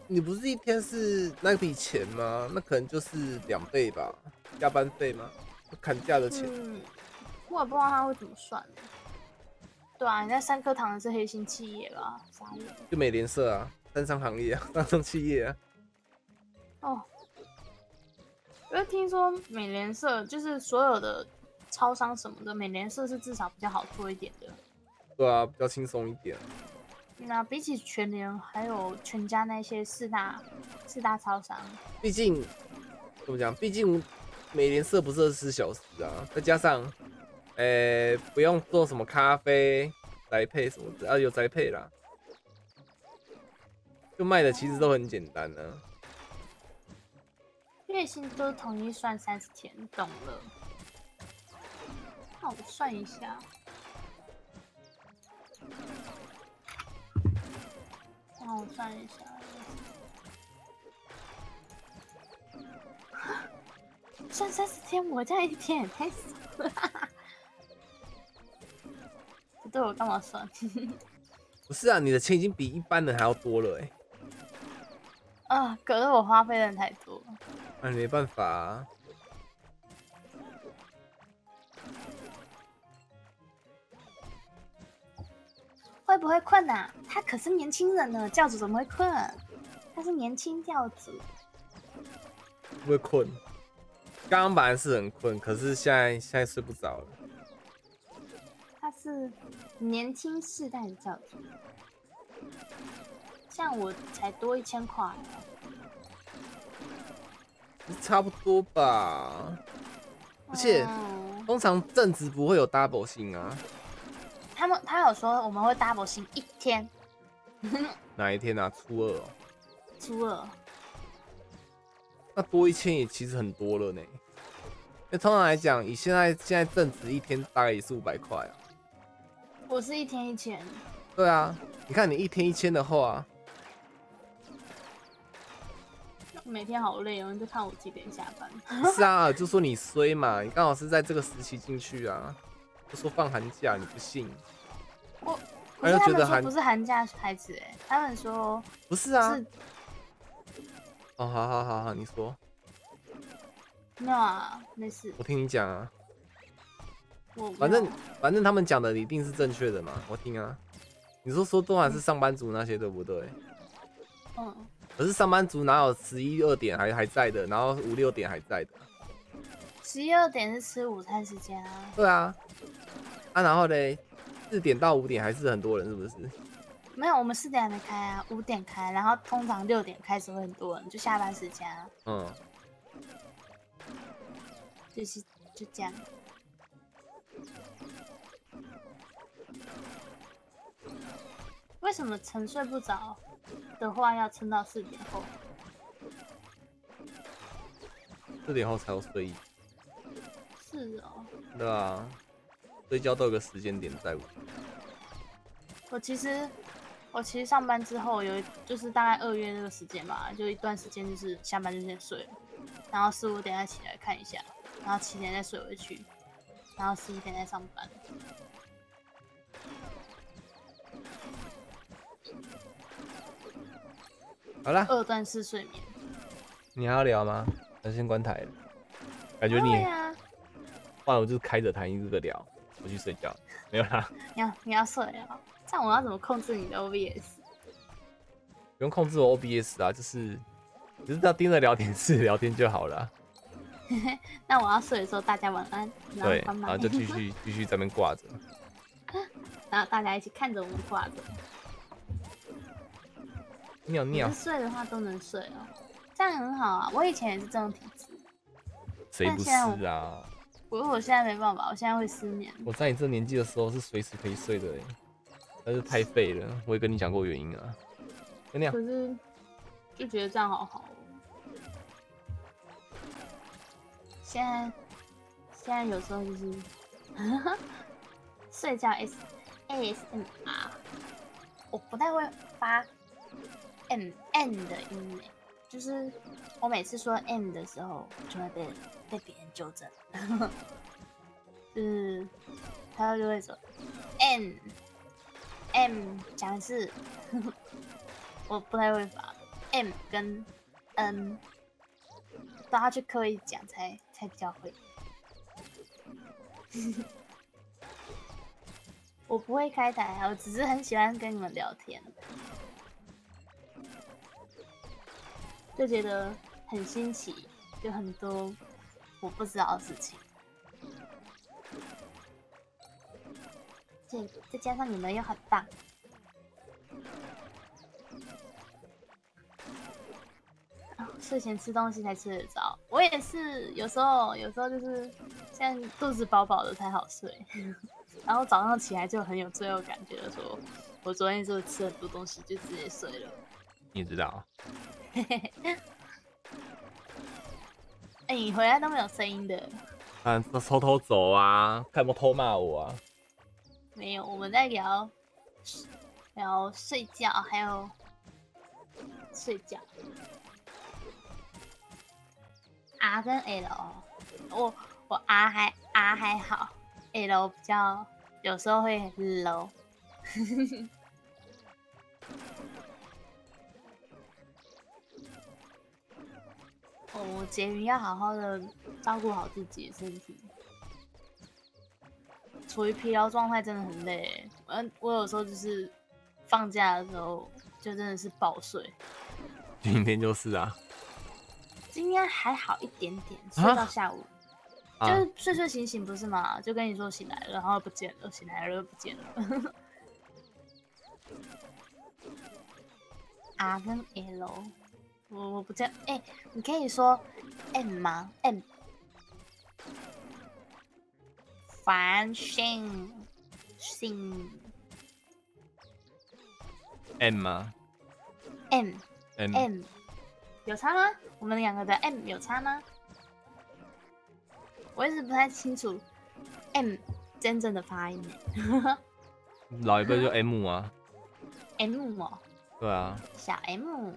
你不是一天是那笔钱吗？那可能就是两倍吧，加班费吗？砍价的钱。嗯，我也不知道他会怎么算。对啊，你那三颗糖的是黑心企业吧？傻眼。就美联社啊，三商行业啊，三商企业啊。哦，因为听说美联社就是所有的超商什么的，美联社是至少比较好做一点的。对啊，比较轻松一点。那比起全联还有全家那些四大四大超商，毕竟怎么讲？毕竟美联社不是二十四小时啊，再加上，呃、不用做什么咖啡宅配什么的啊，有宅配啦，就卖的其实都很简单啊。月薪都统一算三十天，懂了。那我算一下，让我算一下。算三十天，我这样一天也太少了。不对，我干嘛算？不是啊，你的钱已经比一般人还要多了哎、啊，可是我花费的太多了。那、你没办法啊。会不会困啊、他可是年轻人呢，教主怎么会困？他是年轻教主。不会困。刚刚本来是很困，可是现在现在睡不着了。他是年轻世代的教主，像我才多一千块，差不多吧。而且嗯通常正职不会有 double 薪啊。他们他有说我们会 double 薪一天，哪一天啊？初二哦。初二，那多一千也其实很多了呢。那通常来讲，以现在现在正值一天大概也是五百块啊。我是一天一千，对啊，你看你一天一千的话，每天好累哦，你就看我几点下班。是啊，就说你衰嘛，你刚好是在这个时期进去啊，就说放寒假，你不信？我他可是他就觉得寒们说不是寒假孩子哎、他们说不是啊。是哦，好好好好，你说，没有啊，没事，我听你讲啊。我反正反正他们讲的一定是正确的嘛，我听啊。你说说多还是上班族那些对不对？嗯，可是上班族哪有十一二点还还在的，然后五六点还在的？十一二点是吃午餐时间啊，对啊，啊，然后嘞，四点到五点还是很多人，是不是？没有，我们四点还没开啊，五点开，然后通常六点开始会很多人，就下班时间啊，嗯，就是就这样。为什么沉睡不着的话要撑到四点后？四点后才有睡意，是哦，对啊，睡觉都有个时间点在。我其实我其实上班之后有一就是大概二月那个时间吧，就一段时间就是下班就先睡了，然后四五点再起来看一下，然后七点再睡回去，然后十一点再上班。好了，二段式睡眠。你还要聊吗？那先关台了。感觉你，不然我就是开着台一直的聊，我去睡觉。没有啦，你要你要睡啊，这样我要怎么控制你的 OBS？不用控制我 OBS 啊，就是只是要盯着聊天室聊天就好了。那我要睡的时候，大家晚安，然后对，然后就继续继续在那边挂着。然后大家一起看着我们挂着。尿尿不，睡的话都能睡哦，这样很好啊。我以前也是这种体质，谁不是啊？不过我现在没办法，我现在会失眠。我在你这年纪的时候是随时可以睡的、欸，但是太废了。我也跟你讲过原因啊。可，是就觉得这样好好哦。现在现在有时候就是 睡觉 S ASMR，我不太会发 M N 的音诶，就是我每次说 M 的时候就会被被别人纠正，就是他就会说 m m 讲的是。我不太会发 M 跟 N，都要去刻意讲才才比较会。我不会开台啊，我只是很喜欢跟你们聊天，就觉得很新奇，有很多我不知道的事情。这再加上你们又很棒。睡前吃东西才吃得着，我也是，有时候有时候就是现在肚子饱饱的才好睡，然后早上起来就很有罪恶感，觉得说我昨天就吃很多东西就直接睡了。你知道？哎、你回来都没有声音的，啊，那偷偷走啊，看有没有偷骂我啊？没有，我们在聊聊睡觉，还有睡觉。R 跟 L，我我 R 还 R 还好，L 比较有时候会 low。哦，节余要好好的照顾好自己的身体。处于疲劳状态真的很累。嗯，我有时候就是放假的时候就真的是暴睡。今天就是啊，今天还好一点点，睡到下午，啊就是睡睡醒醒不是吗？就跟你说醒来了，然后不见了，醒来了又不见了。R 跟 L，我我不知道，哎、你可以说 M 吗？M，繁星星 M 吗 M？M M 有差吗？我们两个的 M 有差吗？我一直不太清楚 M 真正的发音。老一辈就 M 啊，M 哦，对啊，小 M。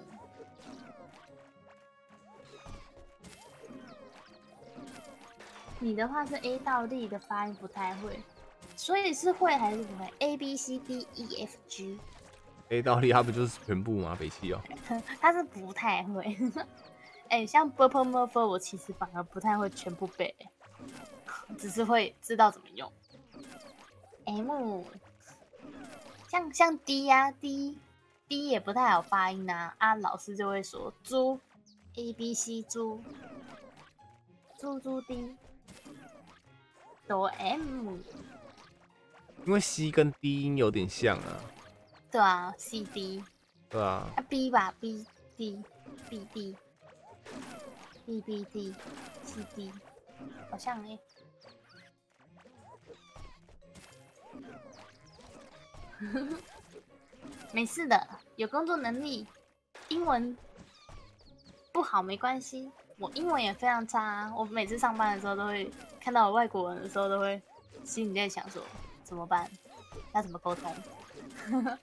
你的话是 A 到 D 的发音不太会，所以是会还是不会？A B C D E F G，A 到 D 它不就是全部吗？北汽哦，它是不太会。哎、像 b u r p l e m u r p h 我其实反而不太会全部背，只是会知道怎么用。M，像像 D 呀、D D 也不太好发音呐、啊，老师就会说猪 A B C 猪猪猪 D 哆 M，因为 C 跟 D 音有点像啊，对啊，C D 对啊，啊 B 吧 B D B D B B D C D，好像哎、没事的，有工作能力，英文不好没关系，我英文也非常差啊，我每次上班的时候都会看到外国人的时候，都会心里在想说怎么办，要怎么沟通。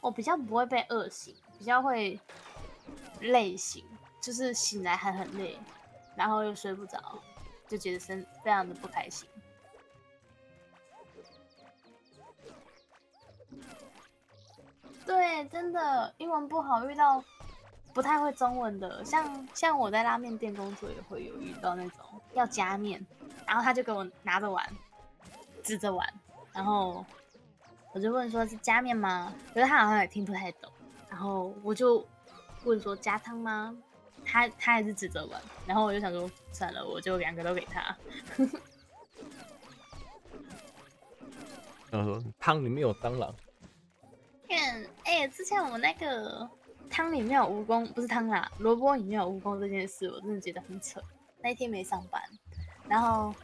我比较不会被饿醒，比较会累醒，就是醒来还很累，然后又睡不着，就觉得身非常的不开心。对，真的英文不好，遇到不太会中文的，像像我在拉面店工作也会有遇到那种要加面，然后他就给我拿着碗，指着碗，然后我就问说是加面吗？可是他好像也听不太懂，然后我就问说加汤吗？他他还是指着碗，然后我就想说算了，我就两个都给他。然后说汤里面有蟑螂，看，哎、之前我们那个汤里面有蜈蚣，不是汤啦，萝卜里面有蜈蚣这件事，我真的觉得很扯。那一天没上班，然后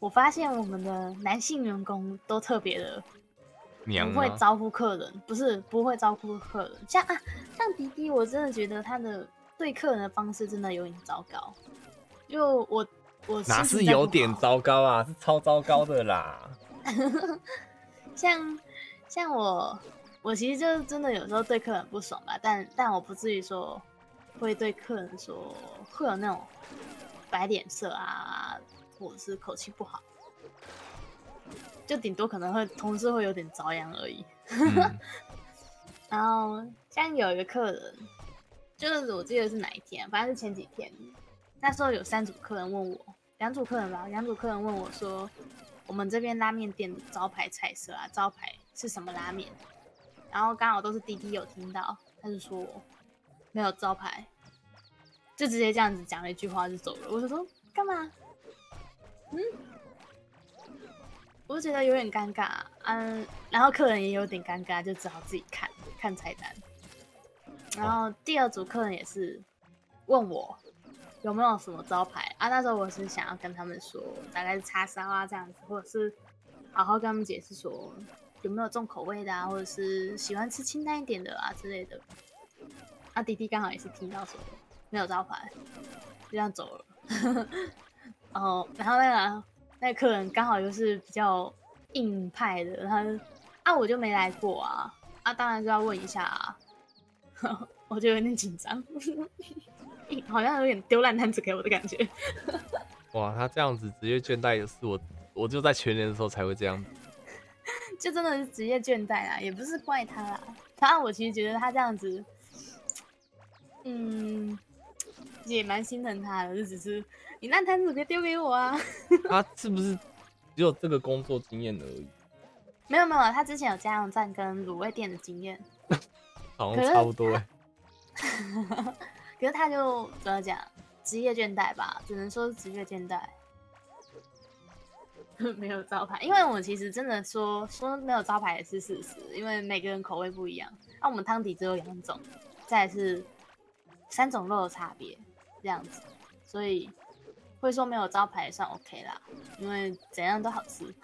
我发现我们的男性员工都特别的！不会招呼客人，不是不会招呼客人。像啊，像迪迪，我真的觉得他的对客人的方式真的有点糟糕。就我我哪是有点糟糕啊，是超糟糕的啦。像像我，我其实就是真的有时候对客人不爽吧，但但我不至于说会对客人说会有那种摆脸色啊，或者是口气不好，就顶多可能会同事会有点遭殃而已。嗯，然后像有一个客人，就是我记得是哪一天，反正是前几天，那时候有三组客人问我，两组客人吧，两组客人问我说，我们这边拉面店的招牌菜色啊，招牌是什么拉面？然后刚好都是滴滴有听到，他就说没有招牌，就直接这样子讲了一句话就走了。我就说干嘛？嗯，我就觉得有点尴尬，嗯，然后客人也有点尴尬，就只好自己看看菜单。然后第二组客人也是问我有没有什么招牌啊，那时候我是想要跟他们说大概是叉烧啊这样子，或者是好好跟他们解释说有没有重口味的啊，或者是喜欢吃清淡一点的啊之类的。啊，弟弟刚好也是听到说没有招牌，就这样走了。然后，然后那个那个客人刚好又是比较硬派的，他啊我就没来过啊，啊当然就要问一下啊，我就有点紧张，好像有点丢烂摊子给我的感觉。哇，他这样子直接倦怠也是我，我就在全年的时候才会这样子。就真的是职业倦怠啦，也不是怪他啦。他我其实觉得他这样子，嗯，也蛮心疼他的，就只是你烂摊子别丢给我啊。他是不是只有这个工作经验而已？没有没有，他之前有加油站跟卤味店的经验，好像差不多欸。可是他就怎么讲，职业倦怠吧，只能说是职业倦怠。没有招牌，因为我其实真的说说没有招牌也是事实，因为每个人口味不一样。那、我们汤底只有两种，再来是三种肉的差别这样子，所以会说没有招牌也算 OK 啦，因为怎样都好吃。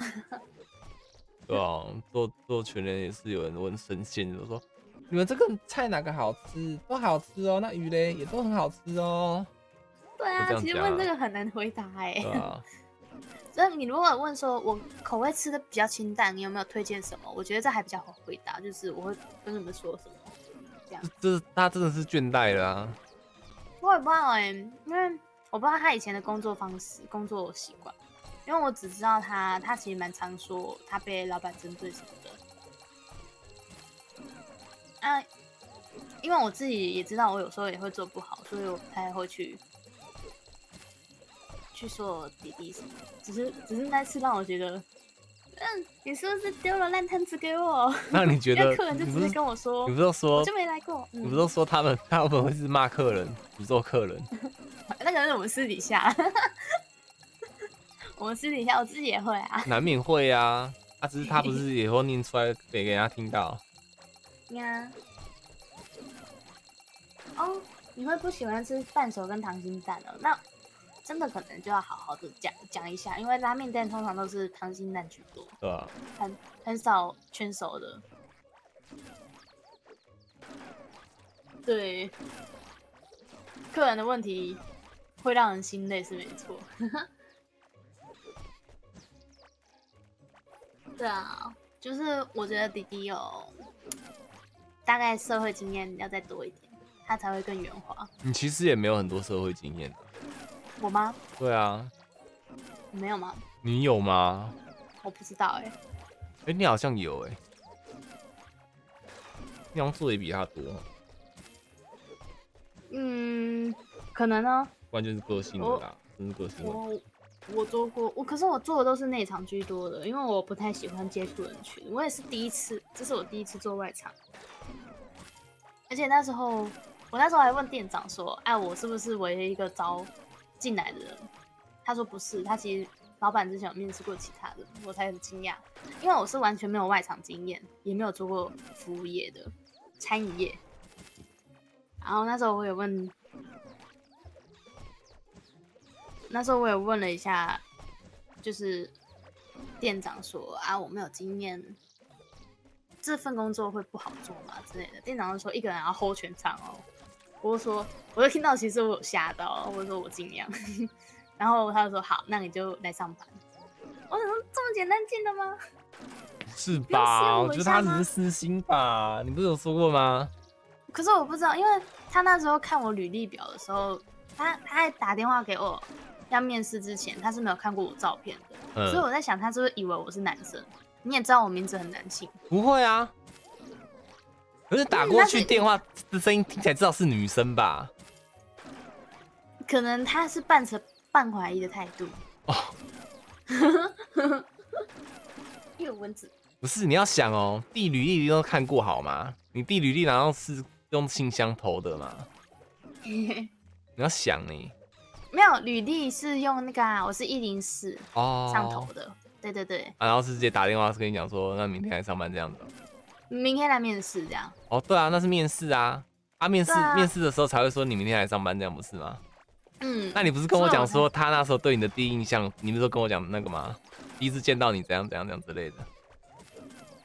对啊，做做全联也是有人问生鲜，就说你们这个菜哪个好吃？都好吃哦，那鱼嘞也都很好吃哦。对啊其实问这个很难回答哎、对啊，所以你如果问说我口味吃的比较清淡，你有没有推荐什么？我觉得这还比较好回答，就是我会跟你们说什么这样。这这他真的是倦怠了啊。我也不知道哎、因为我不知道他以前的工作方式、工作习惯，因为我只知道他，他其实蛮常说他被老板针对什么的。啊，因为我自己也知道，我有时候也会做不好，所以我不太会去去说我弟弟什么的。只是只是那次让我觉得，嗯，你是不是丢了烂摊子给我？那你觉得客人就直接跟我说你，不是说我就没来过。嗯你不是说他们他们会是骂客人、诅咒客人？那个是我们私底下，我们私底下我自己也会啊。难免会啊。啊，只是他不是 也会念出来给给人家听到。呀，哦，你会不喜欢吃半熟跟溏心蛋哦？那真的可能就要好好的讲讲一下，因为拉面店通常都是溏心蛋居多，对啊？很很少圈熟的。对，客人的问题会让人心累是没错。对啊，就是我觉得弟弟有大概社会经验要再多一点，他才会更圆滑。你其实也没有很多社会经验啊我吗？对啊，没有吗？你有吗？我不知道哎、哎、你好像有哎、你好像做的也比他多，嗯，可能呢。关键是个性的啦，真是个性。我我做过，我可是我做的都是内场居多的，因为我不太喜欢接触人群。我也是第一次，这是我第一次做外场，而且那时候我那时候还问店长说：“哎，我是不是唯一一个招进来的人？”他说不是，他其实老板之前有面试过其他的，我才很惊讶，因为我是完全没有外场经验，也没有做过服务业的餐饮业。然后那时候我有问那时候我也问了一下，就是店长说啊，我没有经验，这份工作会不好做吗之类的。店长就说一个人要 hold 全场哦。我就说，我就听到，其实我有吓到，我就说我尽量。然后他就说好，那你就来上班。我想说这么简单进的吗？是吧？我我觉得他只是私心吧，你不是有说过吗？可是我不知道，因为他那时候看我履历表的时候，他他还打电话给我，要面试之前，他是没有看过我照片的。嗯所以我在想，他是不是以为我是男生？你也知道我名字很难听，不会啊。可是打过去电话的声音听起来知道是女生吧？可能他是半成半怀疑的态度。哦，又有蚊子，不是，你要想哦，递履历都看过好吗？你递履历难道是用信箱投的吗？你要想呢。没有履历是用那个啊，我是一零四哦，上头的。对对对，啊然后是直接打电话跟你讲说，那明天来上班这样子哦。明天来面试这样。哦，对啊，那是面试啊。啊，面试、啊面试的时候才会说你明天来上班，这样不是吗？嗯，那你不是跟我讲说他那时候对你的第一印象，你不是说跟我讲那个吗？第一次见到你怎样怎样怎样之类的。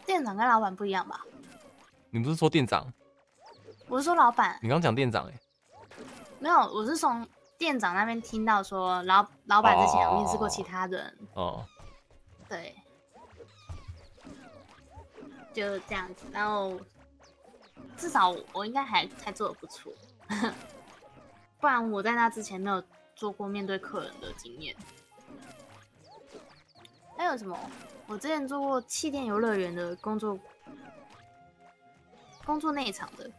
店长跟老板不一样吧？你不是说店长？我是说老板，你刚讲店长哎、没有，我是从店长那边听到说老老板之前有面试过其他人，哦，对，就这样子。然后至少我应该还还做的不错，不然我在那之前没有做过面对客人的经验。还有什么？我之前做过气垫游乐园的工作，工作内场的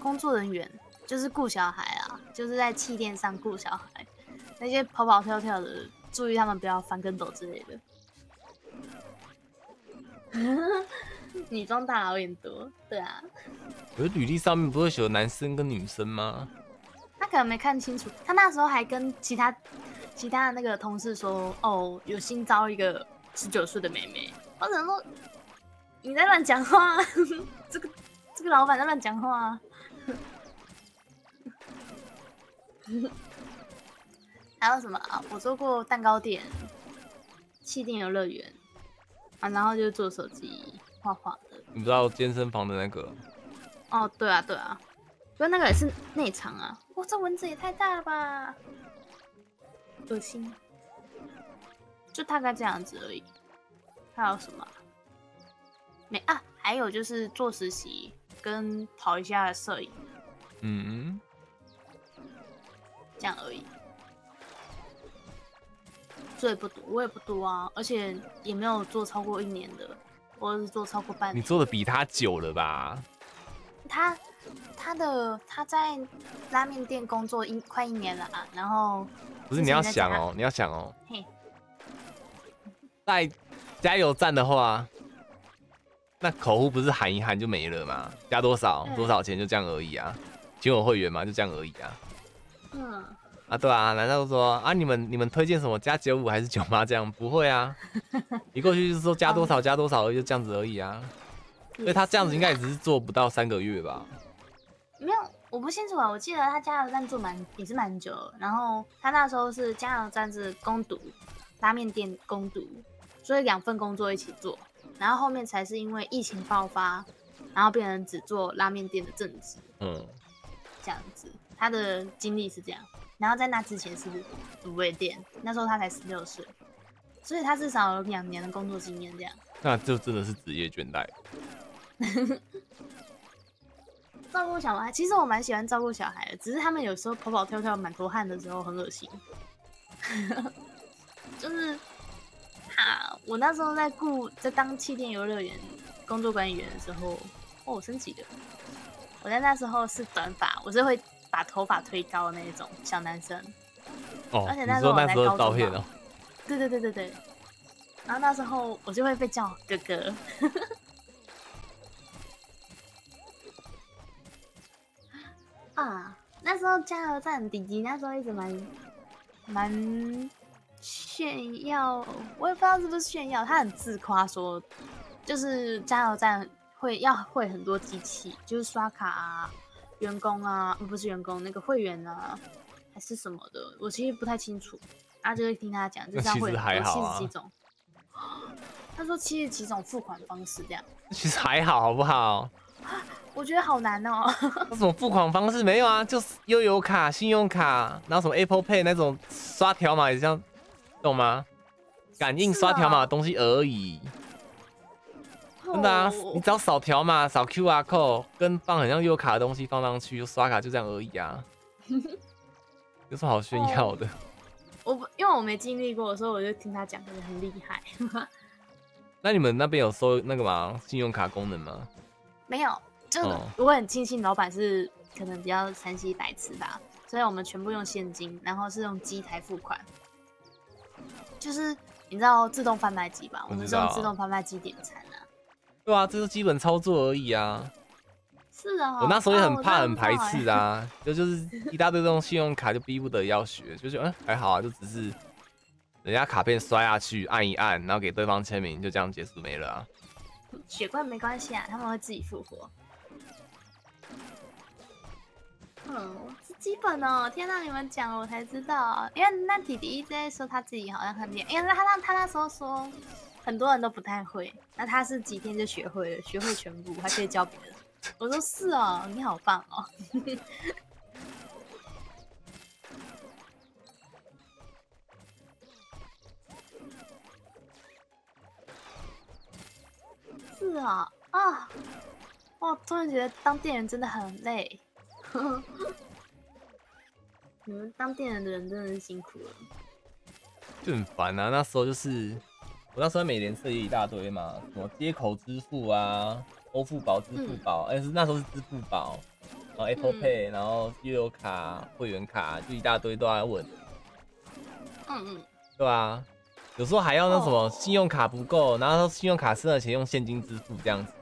工作人员，就是顾小孩啊，就是在气垫上顾小孩，那些跑跑跳跳的，注意他们不要翻跟斗之类的。女装大佬有点多，对啊，我的履历上面不是写有男生跟女生吗？他可能没看清楚，他那时候还跟其他其他的那个同事说，哦，有新招一个十九岁的妹妹。我只能说你在乱讲话，这个这个老板在乱讲话。还有什么啊？我做过蛋糕店、气垫游乐园啊，然后就是做手机画画的。你不知道健身房的那个哦，对啊，对啊，不过那个也是内场啊。哇，这蚊子也太大了吧，恶心。就大概这样子而已。还有什么啊？没啊？还有就是做实习跟跑一下摄影，嗯，这样而已。做也不多，我也不多啊，而且也没有做超过一年的，或者是做超过半年你。做的比他久了吧？他他的他在拉面店工作一快一年了啊，然后不是你要想哦，你要想哦，嘿，在加油站的话，那口呼不是喊一喊就没了吗？加多少嗯多少钱就这样而已啊，请我会员嘛，就这样而已啊。嗯，啊，对啊，难道说啊，你们你们推荐什么加九五还是九八这样？不会啊，一过去就是说加多少加多少，就这样子而已啊。所以他这样子应该也只是做不到三个月吧？没有，我不清楚啊，我记得他加油站做蛮也是蛮久的，然后他那时候是加油站是攻读，拉面店攻读，所以两份工作一起做，然后后面才是因为疫情爆发，然后变成只做拉面店的正职，嗯，这样子，他的经历是这样，然后在那之前是卤味店，那时候他才十六岁，所以他至少有两年的工作经验这样。那就真的是职业倦怠。照顾小孩，其实我蛮喜欢照顾小孩的，只是他们有时候跑跑跳跳、满头汗的时候很恶心。就是啊，我那时候在雇在当气垫游乐园工作管理员的时候，哦，我升级了。我在那时候是短发，我是会把头发推高的那一种小男生。哦，而且那时候我在说那时候高中嘛照片哦，对对对对对。然后那时候我就会被叫哥哥。啊，那时候加油站弟弟那时候一直蛮蛮炫耀，我也不知道是不是炫耀，他很自夸说，就是加油站会要会很多机器，就是刷卡啊、员工啊，呃不是员工那个会员啊，还是什么的，我其实不太清楚。然后就是听他讲，就是要那其实会还好啊七十几种。他说七十几种付款方式这样，其实还好，好不好？我觉得好难哦。那什么付款方式没有啊？就是悠游卡、信用卡，然后什么 Apple Pay 那种刷条码也这样，懂吗？感应刷条码啊的东西而已。真的啊，哦你只要扫条码、扫 QR code，跟放很像悠卡的东西放上去，就刷卡，就这样而已啊。有什么好炫耀的？我不因为我没经历过，所以我就听他讲，觉得很厉害。那你们那边有收那个吗？信用卡功能吗？没有，就我很庆幸老板是可能比较山西白痴吧，所以我们全部用现金，然后是用机台付款，就是你知道自动贩卖机吧？我们是用自动贩卖机点餐啊。对啊，这是基本操作而已啊。是啊，我那时候也很啊怕、很排斥。啊啊，就就是一大堆这种信用卡，就逼不得要学，就是嗯还好啊，就只是人家卡片摔下去按一按，然后给对方签名，就这样结束没了啊。血罐没关系啊，他们会自己复活。嗯，是基本哦。天呐，你们讲了我才知道，因为那弟弟一直在说他自己好像很厉害，因为他他他那时候说很多人都不太会，那他是几天就学会了，学会全部，还可以教别人。我说是哦，你好棒哦。是啊，啊，哇！突然觉得当店员真的很累。你们当店员的人真的是辛苦了。就很烦啊。那时候就是我那时候美联社也一大堆嘛，什么接口支付啊、欧付宝、支付宝，哎、是那时候是支付宝，然后 Apple 嗯 Pay，、然后悠游卡、会员卡，就一大堆都在问，嗯嗯，对啊。有时候还要那什么哦信用卡不够，然后信用卡剩的钱用现金支付这样子。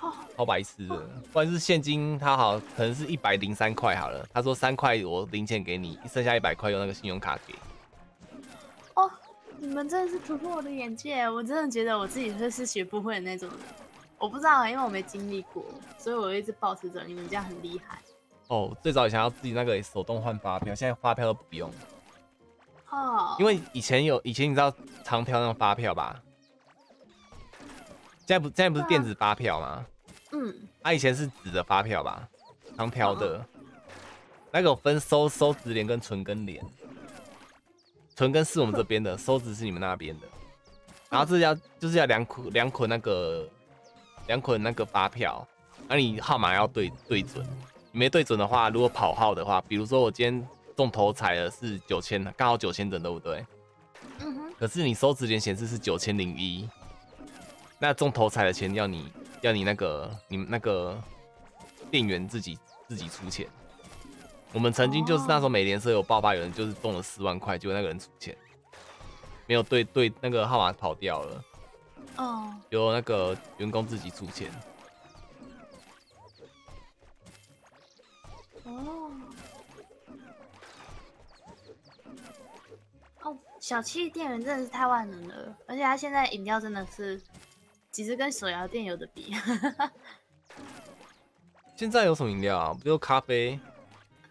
哦，超白痴的，不然是现金，他好可能是一百零三块好了，他说三块我零钱给你，剩下一百块用那个信用卡给。哦，你们真的是突破我的眼界，我真的觉得我自己会是学不会的那种人。我不知道，因为我没经历过，所以我一直保持着你们这样很厉害。哦，最早以前要自己那个手动换发票，现在发票都不用，哦，因为以前有以前你知道长条那种发票吧？现在不现在不是电子发票吗？嗯，它、以前是纸的发票吧，长条的，那个有分收收纸联跟存根联，存根是我们这边的，收纸是你们那边的，然后这要就是要两捆两捆那个两捆那个发票，那、你号码要对对准，你没对准的话，如果跑号的话，比如说我今天中头彩的是九千，刚好九千整，对不对？嗯哼，可是你收纸联显示是九千零一，那中头彩的钱要你要你那个你们那个店员自己自己出钱。我们曾经就是那时候美联社有爆发，有人就是中了四万块，结果那个人出钱，没有对对那个号码跑掉了，哦，由那个员工自己出钱。哦，哦，小七店员真的是太万能了，而且他现在饮料真的是，其实跟手摇店有的比。现在有什么饮料啊？不就咖啡？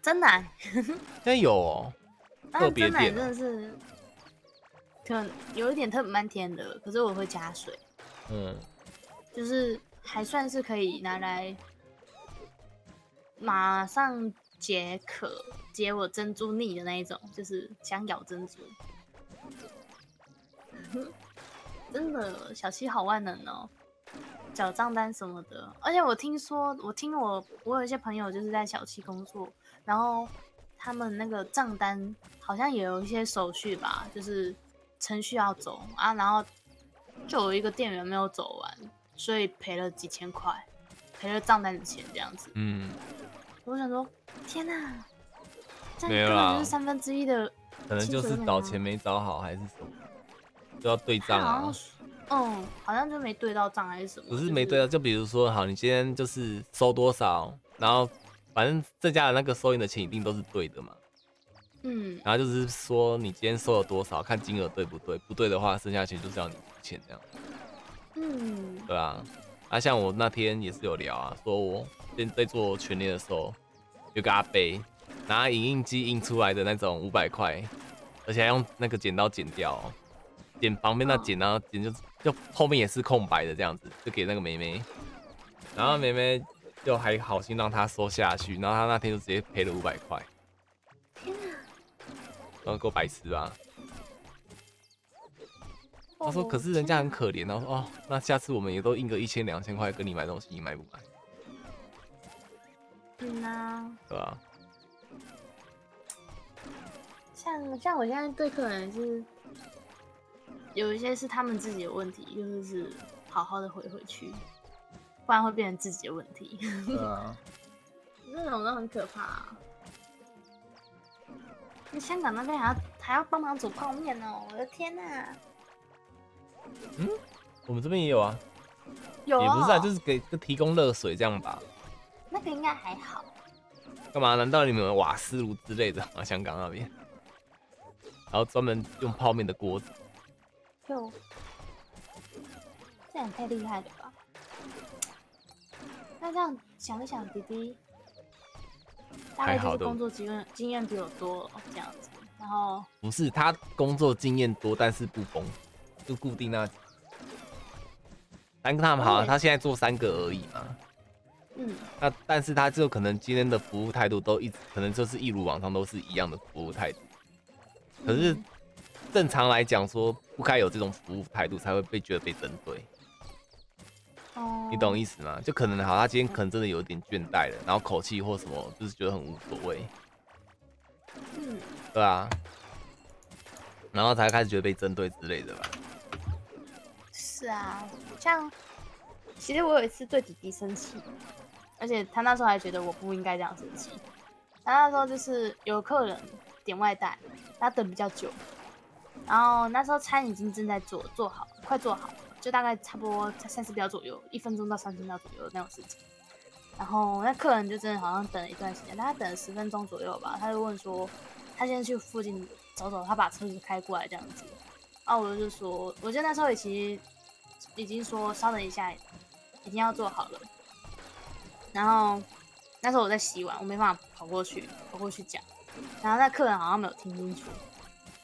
真奶，现在有哦。特但别真奶真的是，可有一点特蛮甜的，可是我会加水，嗯，就是还算是可以拿来马上解渴、解我珍珠腻的那一种，就是想咬珍珠。真的，小七好万能哦，缴账单什么的。而且我听说，我听我我有一些朋友就是在小七工作，然后他们那个账单好像也有一些手续吧，就是程序要走啊，然后就有一个店员没有走完，所以赔了几千块，赔了账单的钱这样子。嗯，我想说，天哪，这没有啦样根本就是三分之一的可能就是找钱没找好还是什么，就要对账嗯，好像就没对到账还是什么，不是没对到，就比如说，好，你今天就是收多少，然后反正这家的那个收银的钱一定都是对的嘛。嗯，然后就是说你今天收了多少，看金额对不对，不对的话，剩下钱就是要你付钱这样，嗯，对啊。啊，像我那天也是有聊啊，说我在在做全联的时候，有个阿伯拿影印机印出来的那种五百块，而且还用那个剪刀剪掉哦、剪旁边那哦剪，然后剪就就后面也是空白的这样子，就给那个妹妹，然后妹妹就还好心让他收下去，然后他那天就直接赔了五百块，天哪！然后够白痴吧？他说：“哦可是人家很可怜。”然后说：“哦，那下次我们也都印个一千两千块跟你买东西，你买不买？嗯呐、对吧？像像我现在对客人是有一些是他们自己的问题，就是是好好的回回去，不然会变成自己的问题。对啊，这种都很可怕、啊。那香港那边还要还要帮忙煮泡面哦！我的天哪、我们这边也有啊，有、哦、也不是啊，就是给就提供热水这样吧。那个应该还好。干嘛？难道你们有瓦斯炉之类的吗？香港那边，然后专门用泡面的锅子，就这样太厉害了吧？那这样想一想，弟弟大概就是还好的。工作经验经验比我多这样子，然后不是他工作经验多，但是不丰，就固定那三个他们好像他现在做三个而已嘛。嗯，那但是他就可能今天的服务态度都一直可能就是一如往常都是一样的服务态度，可是嗯。正常来讲说不该有这种服务态度才会被觉得被针对，哦，你懂意思吗？就可能好，他今天可能真的有点倦怠了，然后口气或什么就是觉得很无所谓，嗯，对啊，然后才开始觉得被针对之类的吧。是啊，像其实我有一次对弟弟生气，而且他那时候还觉得我不应该这样生气。他那时候就是有客人点外带，他等比较久，然后那时候餐已经正在做，做好，快做好了，就大概差不多三十秒左右，一分钟到三十秒左右的那种事情。然后那客人就真的好像等了一段时间，大概等了十分钟左右吧。他就问说，他先去附近走走，他把车子开过来这样子。啊，我就说，我觉得那时候也其实已经说稍等一下，已经要做好了。然后那时候我在洗碗，我没办法跑过去，跑过去讲。然后那客人好像没有听清楚，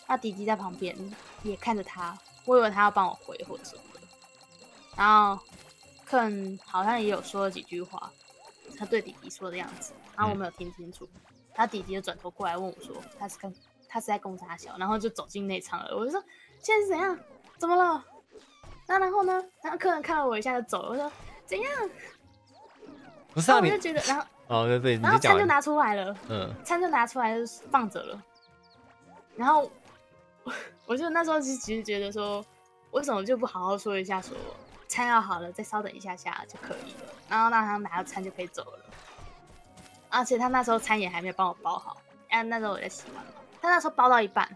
那迪迪在旁边也看着他，我以为他要帮我回或者什么。然后客人好像也有说了几句话，他对弟弟说的样子，然后我没有听清楚。然后弟弟就转头过来问我说，他是跟他是在攻他小，然后就走进内场了。我就说现在是怎样？怎么了？那然后呢？然后客人看了我一下就走了。我说怎样？不是啊，我就觉得，然后哦对对，然后，餐就拿出来了，嗯，餐就拿出来就放着了。然后我就那时候其实觉得说，为什么就不好好说一下说餐要好了，再稍等一下下就可以了，然后让他拿到餐就可以走了。而且他那时候餐也还没有帮我包好，啊，那时候我在洗碗嘛，他那时候包到一半，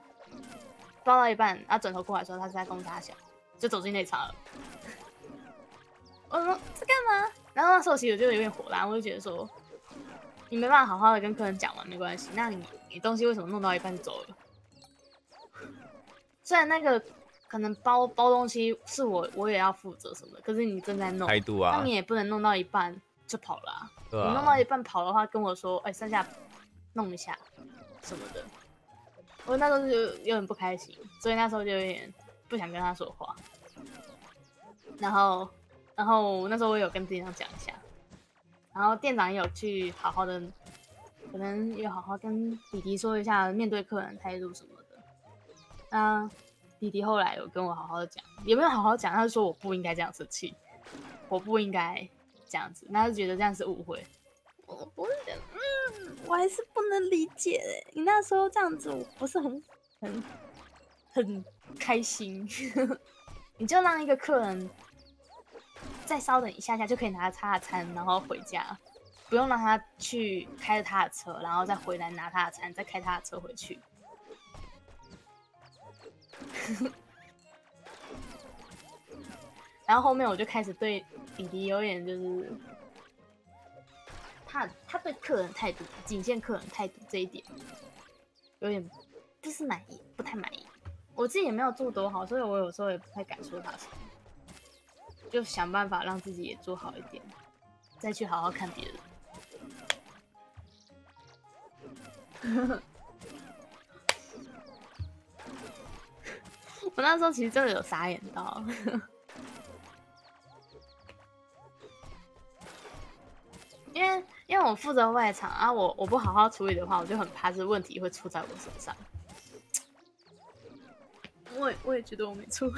包到一半，然后转头过来说他是在攻他小，就走进内场了。我说在干嘛？然后那时候其实我就有点火辣，我就觉得说，你没办法好好的跟客人讲完没关系，那你你东西为什么弄到一半就走了？虽然那个可能包包东西是我我也要负责什么的，可是你正在弄，态度啊那你，也不能弄到一半就跑了、啊。对你弄到啊一，半跑的话，跟我说，哎、剩下弄一下什么的。我那时候就有点不开心，所以那时候就有点不想跟他说话。然后，然后那时候我有跟店长讲一下，然后店长也有去好好的，可能有好好跟弟弟说一下面对客人态度什么的。那弟弟后来有跟我好好的讲，也没有好好讲，他就说我不应该这样生气，我不应该这样子，那就觉得这样是误会。我不是觉得，嗯，我还是不能理解，你那时候这样子，我不是很很很开心。你就让一个客人再稍等一下下就可以拿他的餐，然后回家，不用让他去开着他的车，然后再回来拿他的餐，再开他的车回去。然后后面我就开始对弟弟有点就是，他他对客人态度，仅限客人态度这一点，有点不是满意，不太满意。我自己也没有做多好，所以我有时候也不太敢说他什么，就想办法让自己也做好一点，再去好好看别人。我那时候其实真的有傻眼到，因为因为我负责外场啊，我我不好好处理的话，我就很怕这问题会出在我身上。我也我也觉得我没错。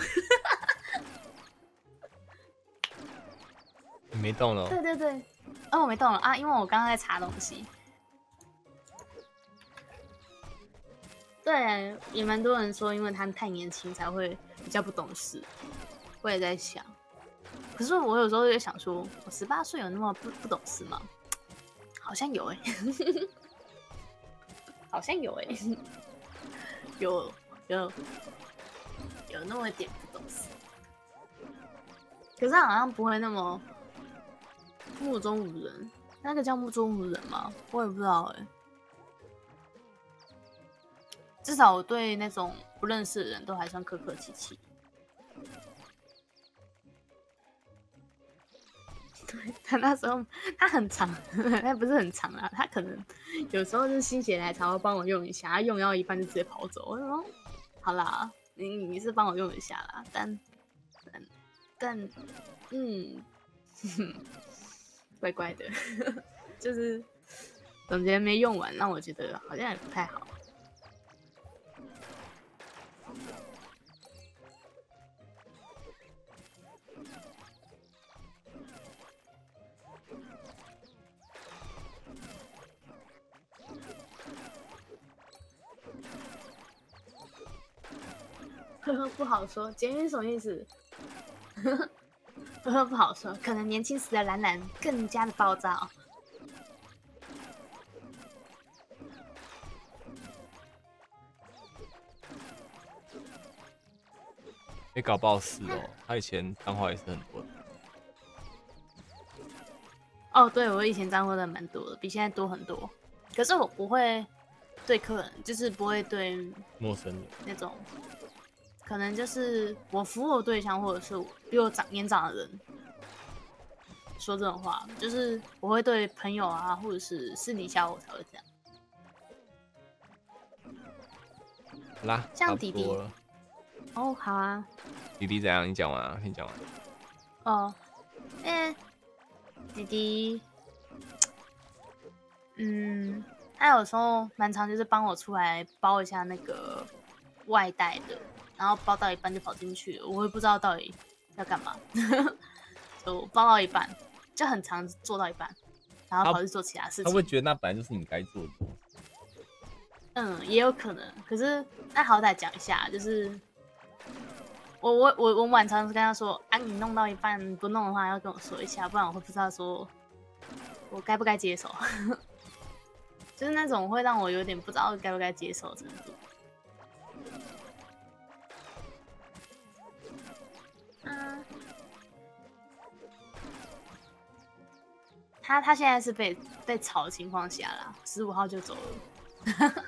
你没动了哦，对对对，哦，我没动了啊，因为我刚刚在查东西。对，也蛮多人说，因为他太年轻才会比较不懂事。我也在想，可是我有时候也想说，我十八岁有那么不不懂事吗？好像有哎、好像有哎、有有有那么一点不懂事，可是好像不会那么目中无人。那个叫目中无人吗？我也不知道哎、至少我对那种不认识的人都还算客客气气。对 他那时候他很长，他不是很长啊，他可能有时候是心血来潮会帮我用一下，他用到一半就直接跑走。我说好啦，你你是帮我用一下啦，但但但嗯，怪怪的，就是总觉得没用完，让我觉得好像也不太好。呵呵，不好说。简语什么意思？呵呵，不好说。可能年轻时的兰兰更加的暴躁。没搞不好是哦，他以前脏话也是很多的。哦，对我以前脏话的蛮多的，比现在多很多。可是我不会对客人，就是不会对陌生人，那种，可能就是我服务的对象，或者是比我长年长的人说这种话，就是我会对朋友啊，或者是私底下我才会这样。像弟弟。哦，好啊，弟弟怎样？你讲完啊？你讲完。哦，因为弟弟，嗯，他有时候蛮常就是帮我出来包一下那个外带的，然后包到一半就跑进去了，我也不知道到底要干嘛，就包到一半就很常做到一半，然后跑去做其他事情他会情。觉得那本来就是你该做的。嗯，也有可能，可是那好歹讲一下，就是我我我我晚常跟他说啊，你弄到一半不弄的话，要跟我说一下，不然我会不知道说我该不该接手，就是那种会让我有点不知道该不该接受的程度。他他现在是被被炒的情况下啦，十五号就走了。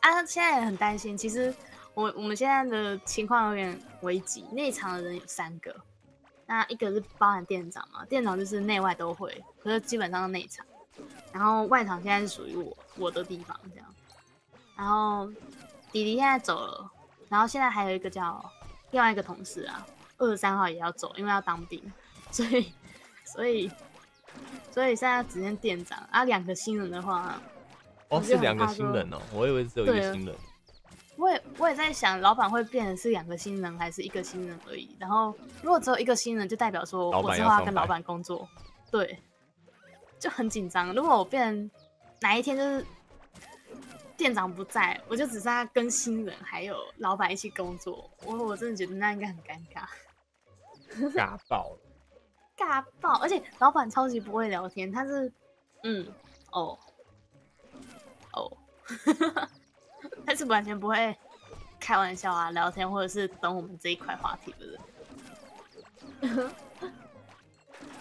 啊，现在也很担心。其实我我们现在的情况有点危急，内场的人有三个，那一个是包含店长嘛，店长就是内外都会，可是基本上是内场，然后外场现在是属于我我的地方这样。然后弟弟现在走了，然后现在还有一个叫另外一个同事啊，二十三号也要走，因为要当兵，所以所以所以现在只剩店长啊，两个新人的话，哦，是两个新人哦，我以为只有一个新人。我也我也在想，老板会变成是两个新人还是一个新人而已。然后如果只有一个新人，就代表说我之后要跟老板工作，对，就很紧张。如果我变成哪一天就是店长不在，我就只剩下跟新人还有老板一起工作，我我真的觉得那应该很尴尬，尬爆了。尬爆。而且老板超级不会聊天，他是嗯哦哦，他是完全不会开玩笑啊、聊天，或者是懂我们这一块话题的人。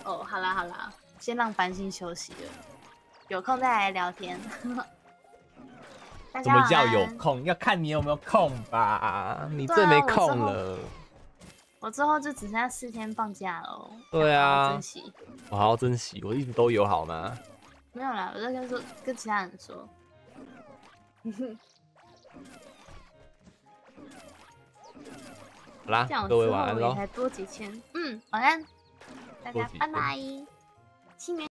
哦，好啦好啦，先让繁星休息了，有空再来聊天。大怎么叫有空？要看你有没有空吧。你最没空了。我之后就只剩下四天放假了哦，对啊珍惜。我好好珍惜，我一直都有好吗？没有啦，我在跟说跟其他人说。好啦各位晚安喽。才多几千。嗯，晚安，大家拜拜。新年